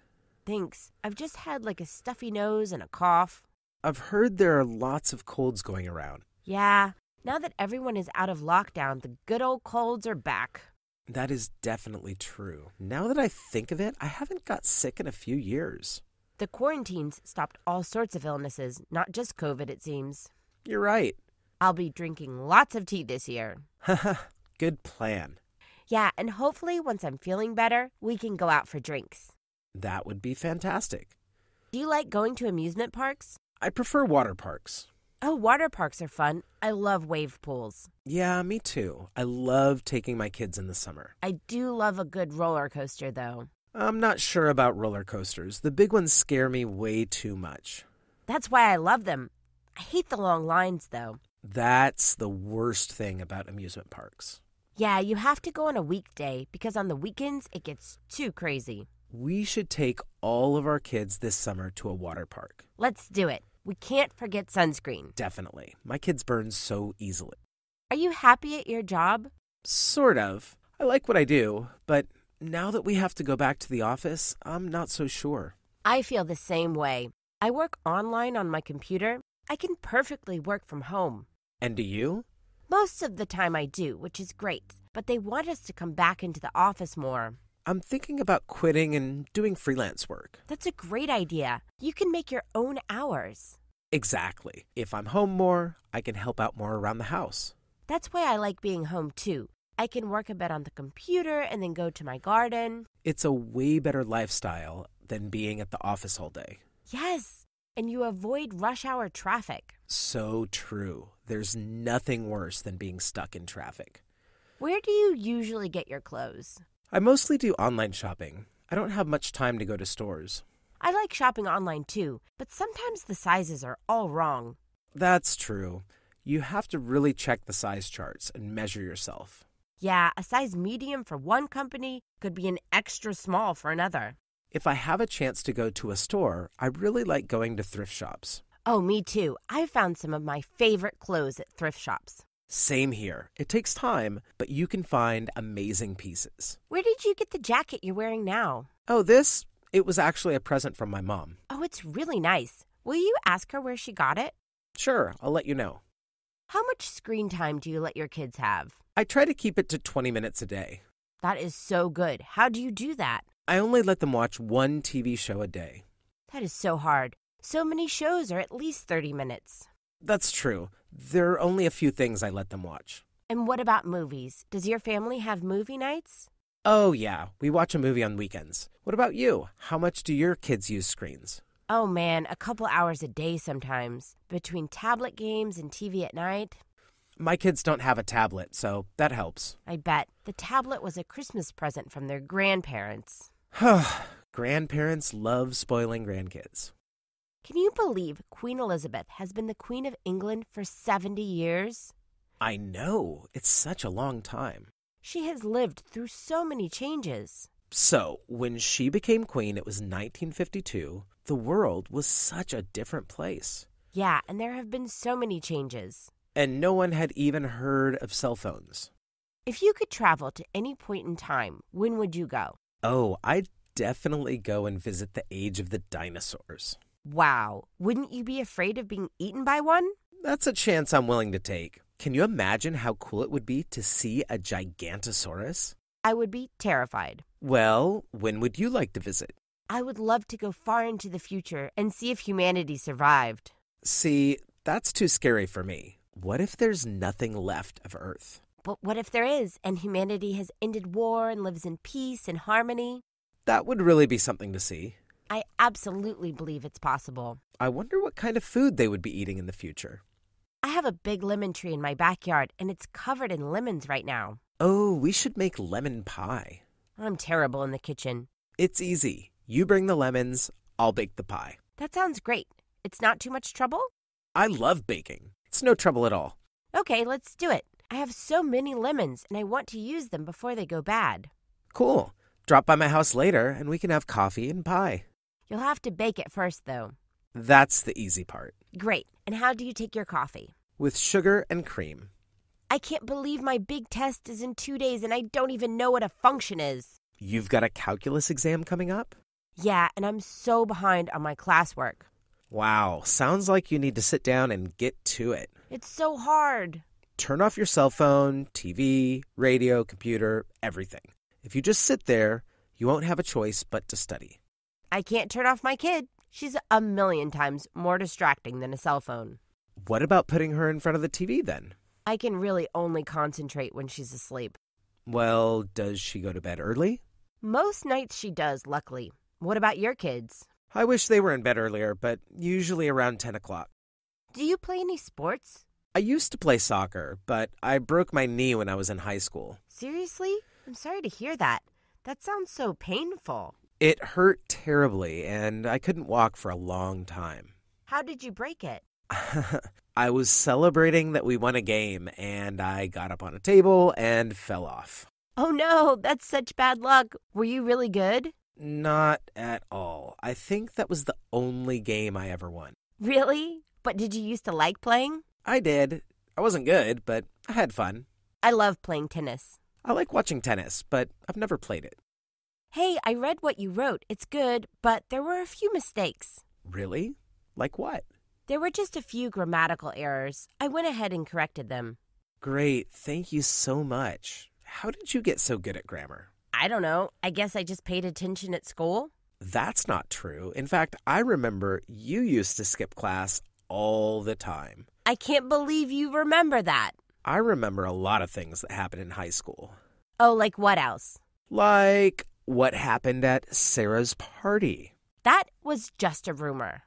Speaker 1: Thanks. I've just had like a stuffy nose and a cough.
Speaker 2: I've heard there are lots of colds going around.
Speaker 1: Yeah, now that everyone is out of lockdown, the good old colds are back.
Speaker 2: That is definitely true. Now that I think of it, I haven't got sick in a few years.
Speaker 1: The quarantines stopped all sorts of illnesses, not just COVID, it seems.
Speaker 2: You're right.
Speaker 1: I'll be drinking lots of tea this year.
Speaker 2: Haha, [LAUGHS] good plan.
Speaker 1: Yeah, and hopefully once I'm feeling better, we can go out for drinks.
Speaker 2: That would be fantastic.
Speaker 1: Do you like going to amusement parks?
Speaker 2: I prefer water parks.
Speaker 1: Oh, water parks are fun. I love wave pools.
Speaker 2: Yeah, me too. I love taking my kids in the summer.
Speaker 1: I do love a good roller coaster, though.
Speaker 2: I'm not sure about roller coasters. The big ones scare me way too much.
Speaker 1: That's why I love them. I hate the long lines, though.
Speaker 2: That's the worst thing about amusement parks.
Speaker 1: Yeah, you have to go on a weekday because on the weekends it gets too crazy.
Speaker 2: We should take all of our kids this summer to a water park.
Speaker 1: Let's do it. We can't forget sunscreen.
Speaker 2: Definitely. My kids burn so easily.
Speaker 1: Are you happy at your job?
Speaker 2: Sort of. I like what I do, but now that we have to go back to the office, I'm not so sure.
Speaker 1: I feel the same way. I work online on my computer. I can perfectly work from home.
Speaker 2: And do you?
Speaker 1: Most of the time I do, which is great, but they want us to come back into the office more.
Speaker 2: I'm thinking about quitting and doing freelance work.
Speaker 1: That's a great idea. You can make your own hours.
Speaker 2: Exactly. If I'm home more, I can help out more around the house.
Speaker 1: That's why I like being home too. I can work a bit on the computer and then go to my garden.
Speaker 2: It's a way better lifestyle than being at the office all day.
Speaker 1: Yes, and you avoid rush hour traffic.
Speaker 2: So true. There's nothing worse than being stuck in traffic.
Speaker 1: Where do you usually get your clothes?
Speaker 2: I mostly do online shopping. I don't have much time to go to stores.
Speaker 1: I like shopping online too, but sometimes the sizes are all wrong.
Speaker 2: That's true. You have to really check the size charts and measure yourself.
Speaker 1: Yeah, a size medium for one company could be an extra small for another.
Speaker 2: If I have a chance to go to a store, I really like going to thrift shops.
Speaker 1: Oh, me too. I found some of my favorite clothes at thrift shops.
Speaker 2: Same here. It takes time, but you can find amazing pieces.
Speaker 1: Where did you get the jacket you're wearing now?
Speaker 2: Oh, this? It was actually a present from my mom.
Speaker 1: Oh, it's really nice. Will you ask her where she got it?
Speaker 2: Sure, I'll let you know.
Speaker 1: How much screen time do you let your kids have?
Speaker 2: I try to keep it to 20 minutes a day.
Speaker 1: That is so good. How do you do that?
Speaker 2: I only let them watch one TV show a day.
Speaker 1: That is so hard. So many shows are at least 30 minutes.
Speaker 2: That's true. There are only a few things I let them watch.
Speaker 1: And what about movies? Does your family have movie nights?
Speaker 2: Oh, yeah, we watch a movie on weekends. What about you? How much do your kids use screens?
Speaker 1: Oh man, a couple hours a day sometimes. Between tablet games and TV at night.
Speaker 2: My kids don't have a tablet, so that helps.
Speaker 1: I bet. The tablet was a Christmas present from their grandparents. [SIGHS]
Speaker 2: Grandparents love spoiling grandkids.
Speaker 1: Can you believe Queen Elizabeth has been the Queen of England for 70 years?
Speaker 2: I know. It's such a long time.
Speaker 1: She has lived through so many changes.
Speaker 2: So, when she became queen, it was 1952. The world was such a different place.
Speaker 1: Yeah, and there have been so many changes.
Speaker 2: And no one had even heard of cell phones.
Speaker 1: If you could travel to any point in time, when would you go?
Speaker 2: Oh, I'd definitely go and visit the age of the dinosaurs.
Speaker 1: Wow, wouldn't you be afraid of being eaten by one?
Speaker 2: That's a chance I'm willing to take. Can you imagine how cool it would be to see a Gigantosaurus?
Speaker 1: I would be terrified.
Speaker 2: Well, when would you like to visit?
Speaker 1: I would love to go far into the future and see if humanity survived.
Speaker 2: See, that's too scary for me. What if there's nothing left of Earth?
Speaker 1: But what if there is, and humanity has ended war and lives in peace and harmony?
Speaker 2: That would really be something to see.
Speaker 1: I absolutely believe it's possible.
Speaker 2: I wonder what kind of food they would be eating in the future.
Speaker 1: I have a big lemon tree in my backyard, and it's covered in lemons right now.
Speaker 2: Oh, we should make lemon pie.
Speaker 1: I'm terrible in the kitchen.
Speaker 2: It's easy. You bring the lemons, I'll bake the pie.
Speaker 1: That sounds great. It's not too much trouble?
Speaker 2: I love baking. It's no trouble at all.
Speaker 1: Okay, let's do it. I have so many lemons, and I want to use them before they go bad.
Speaker 2: Cool. Drop by my house later, and we can have coffee and pie.
Speaker 1: You'll have to bake it first, though.
Speaker 2: That's the easy part.
Speaker 1: Great. And how do you take your coffee?
Speaker 2: With sugar and cream.
Speaker 1: I can't believe my big test is in two days and I don't even know what a function is.
Speaker 2: You've got a calculus exam coming up?
Speaker 1: Yeah, and I'm so behind on my classwork.
Speaker 2: Wow, sounds like you need to sit down and get to it.
Speaker 1: It's so hard.
Speaker 2: Turn off your cell phone, TV, radio, computer, everything. If you just sit there, you won't have a choice but to study.
Speaker 1: I can't turn off my kid. She's a million times more distracting than a cell phone.
Speaker 2: What about putting her in front of the TV then?
Speaker 1: I can really only concentrate when she's asleep.
Speaker 2: Well, does she go to bed early?
Speaker 1: Most nights she does, luckily. What about your kids?
Speaker 2: I wish they were in bed earlier, but usually around 10 o'clock.
Speaker 1: Do you play any sports?
Speaker 2: I used to play soccer, but I broke my knee when I was in high school.
Speaker 1: Seriously? I'm sorry to hear that. That sounds so painful.
Speaker 2: It hurt terribly, and I couldn't walk for a long time.
Speaker 1: How did you break it? [LAUGHS]
Speaker 2: I was celebrating that we won a game, and I got up on a table and fell off.
Speaker 1: Oh no, that's such bad luck. Were you really good?
Speaker 2: Not at all. I think that was the only game I ever won.
Speaker 1: Really? But did you used to like playing?
Speaker 2: I did. I wasn't good, but I had fun.
Speaker 1: I love playing tennis.
Speaker 2: I like watching tennis, but I've never played it.
Speaker 1: Hey, I read what you wrote. It's good, but there were a few mistakes.
Speaker 2: Really? Like what?
Speaker 1: There were just a few grammatical errors. I went ahead and corrected them.
Speaker 2: Great. Thank you so much. How did you get so good at grammar?
Speaker 1: I don't know. I guess I just paid attention at school.
Speaker 2: That's not true. In fact, I remember you used to skip class all the time.
Speaker 1: I can't believe you remember that.
Speaker 2: I remember a lot of things that happened in high school.
Speaker 1: Oh, like what else?
Speaker 2: Like what happened at Sarah's party.
Speaker 1: That was just a rumor.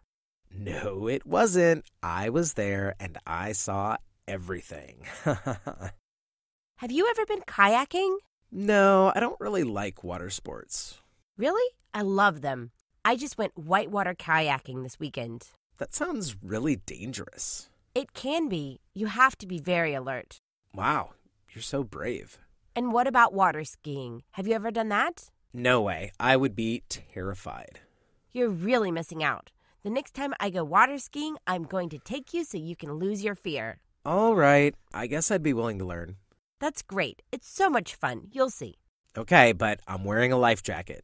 Speaker 2: No, it wasn't. I was there and I saw everything. [LAUGHS]
Speaker 1: Have you ever been kayaking?
Speaker 2: no, I don't really like water sports.
Speaker 1: Really? I love them. I just went whitewater kayaking this weekend.
Speaker 2: That sounds really dangerous.
Speaker 1: It can be. You have to be very alert.
Speaker 2: Wow, you're so brave.
Speaker 1: And what about water skiing? Have you ever done that?
Speaker 2: No way. I would be terrified.
Speaker 1: You're really missing out. The next time I go water skiing, I'm going to take you so you can lose your fear.
Speaker 2: All right, I guess I'd be willing to learn.
Speaker 1: That's great. It's so much fun. You'll see.
Speaker 2: Okay, but I'm wearing a life jacket.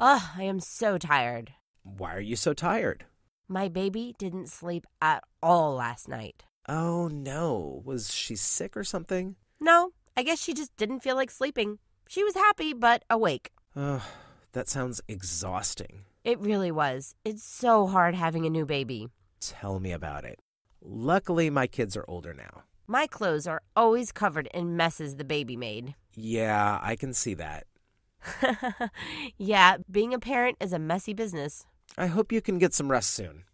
Speaker 1: Ugh, I am so tired.
Speaker 2: Why are you so tired?
Speaker 1: My baby didn't sleep at all last night.
Speaker 2: Oh no, was she sick or something?
Speaker 1: No, I guess she just didn't feel like sleeping. She was happy, but awake.
Speaker 2: Ugh, that sounds exhausting.
Speaker 1: It really was. It's so hard having a new baby.
Speaker 2: Tell me about it. Luckily, my kids are older now.
Speaker 1: My clothes are always covered in messes the baby made. [LAUGHS]
Speaker 2: Yeah, I can see that.
Speaker 1: yeah, being a parent is a messy business.
Speaker 2: I hope you can get some rest soon.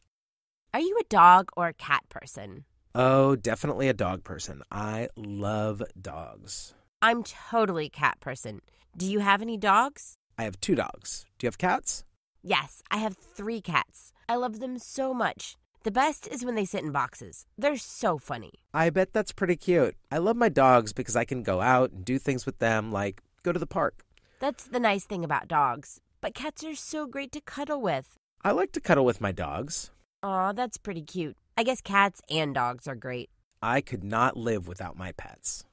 Speaker 1: Are you a dog or a cat person?
Speaker 2: Oh, definitely a dog person. I love dogs.
Speaker 1: I'm totally a cat person. Do you have any dogs?
Speaker 2: I have two dogs. Do you have cats?
Speaker 1: Yes, I have three cats. I love them so much. The best is when they sit in boxes. They're so funny.
Speaker 2: I bet that's pretty cute. I love my dogs because I can go out and do things with them, like go to the park.
Speaker 1: That's the nice thing about dogs. But cats are so great to cuddle with.
Speaker 2: I like to cuddle with my dogs.
Speaker 1: Aw, that's pretty cute. I guess cats and dogs are great.
Speaker 2: I could not live without my pets.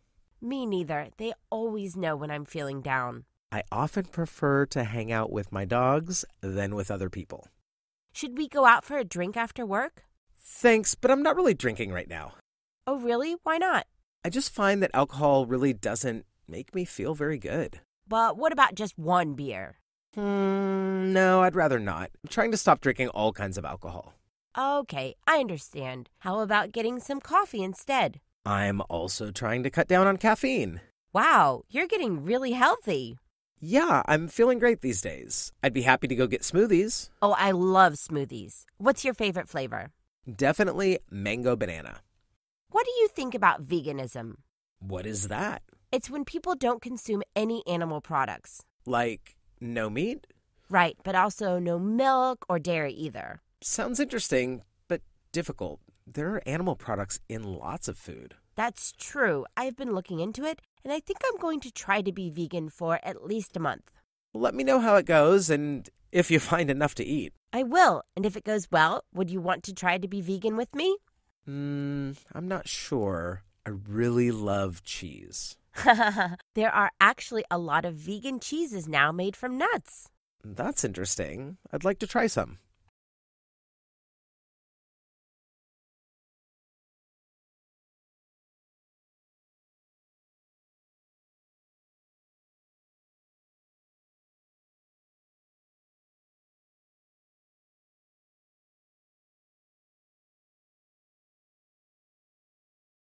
Speaker 1: Me neither. They always know when I'm feeling down.
Speaker 2: I often prefer to hang out with my dogs than with other people.
Speaker 1: Should we go out for a drink after work?
Speaker 2: Thanks, but I'm not really drinking right now.
Speaker 1: Oh, really? Why not?
Speaker 2: I just find that alcohol really doesn't make me feel very good.
Speaker 1: But what about just one beer?
Speaker 2: Hmm, no, I'd rather not. I'm trying to stop drinking all kinds of alcohol.
Speaker 1: Okay, I understand. How about getting some coffee instead?
Speaker 2: I'm also trying to cut down on caffeine.
Speaker 1: Wow, you're getting really healthy.
Speaker 2: Yeah, I'm feeling great these days. I'd be happy to go get smoothies.
Speaker 1: Oh, I love smoothies. What's your favorite flavor?
Speaker 2: Definitely mango banana.
Speaker 1: What do you think about veganism?
Speaker 2: What is that?
Speaker 1: It's when people don't consume any animal products.
Speaker 2: Like, no meat?
Speaker 1: Right, but also no milk or dairy either.
Speaker 2: Sounds interesting, but difficult. There are animal products in lots of food.
Speaker 1: That's true. I've been looking into it, and I think I'm going to try to be vegan for at least a month.
Speaker 2: Let me know how it goes and if you [LAUGHS] find enough to eat.
Speaker 1: I will, and if it goes well, would you want to try to be vegan with me?
Speaker 2: Hmm, I'm not sure. I really love cheese. [LAUGHS]
Speaker 1: there are actually a lot of vegan cheeses now made from nuts.
Speaker 2: That's interesting. I'd like to try some.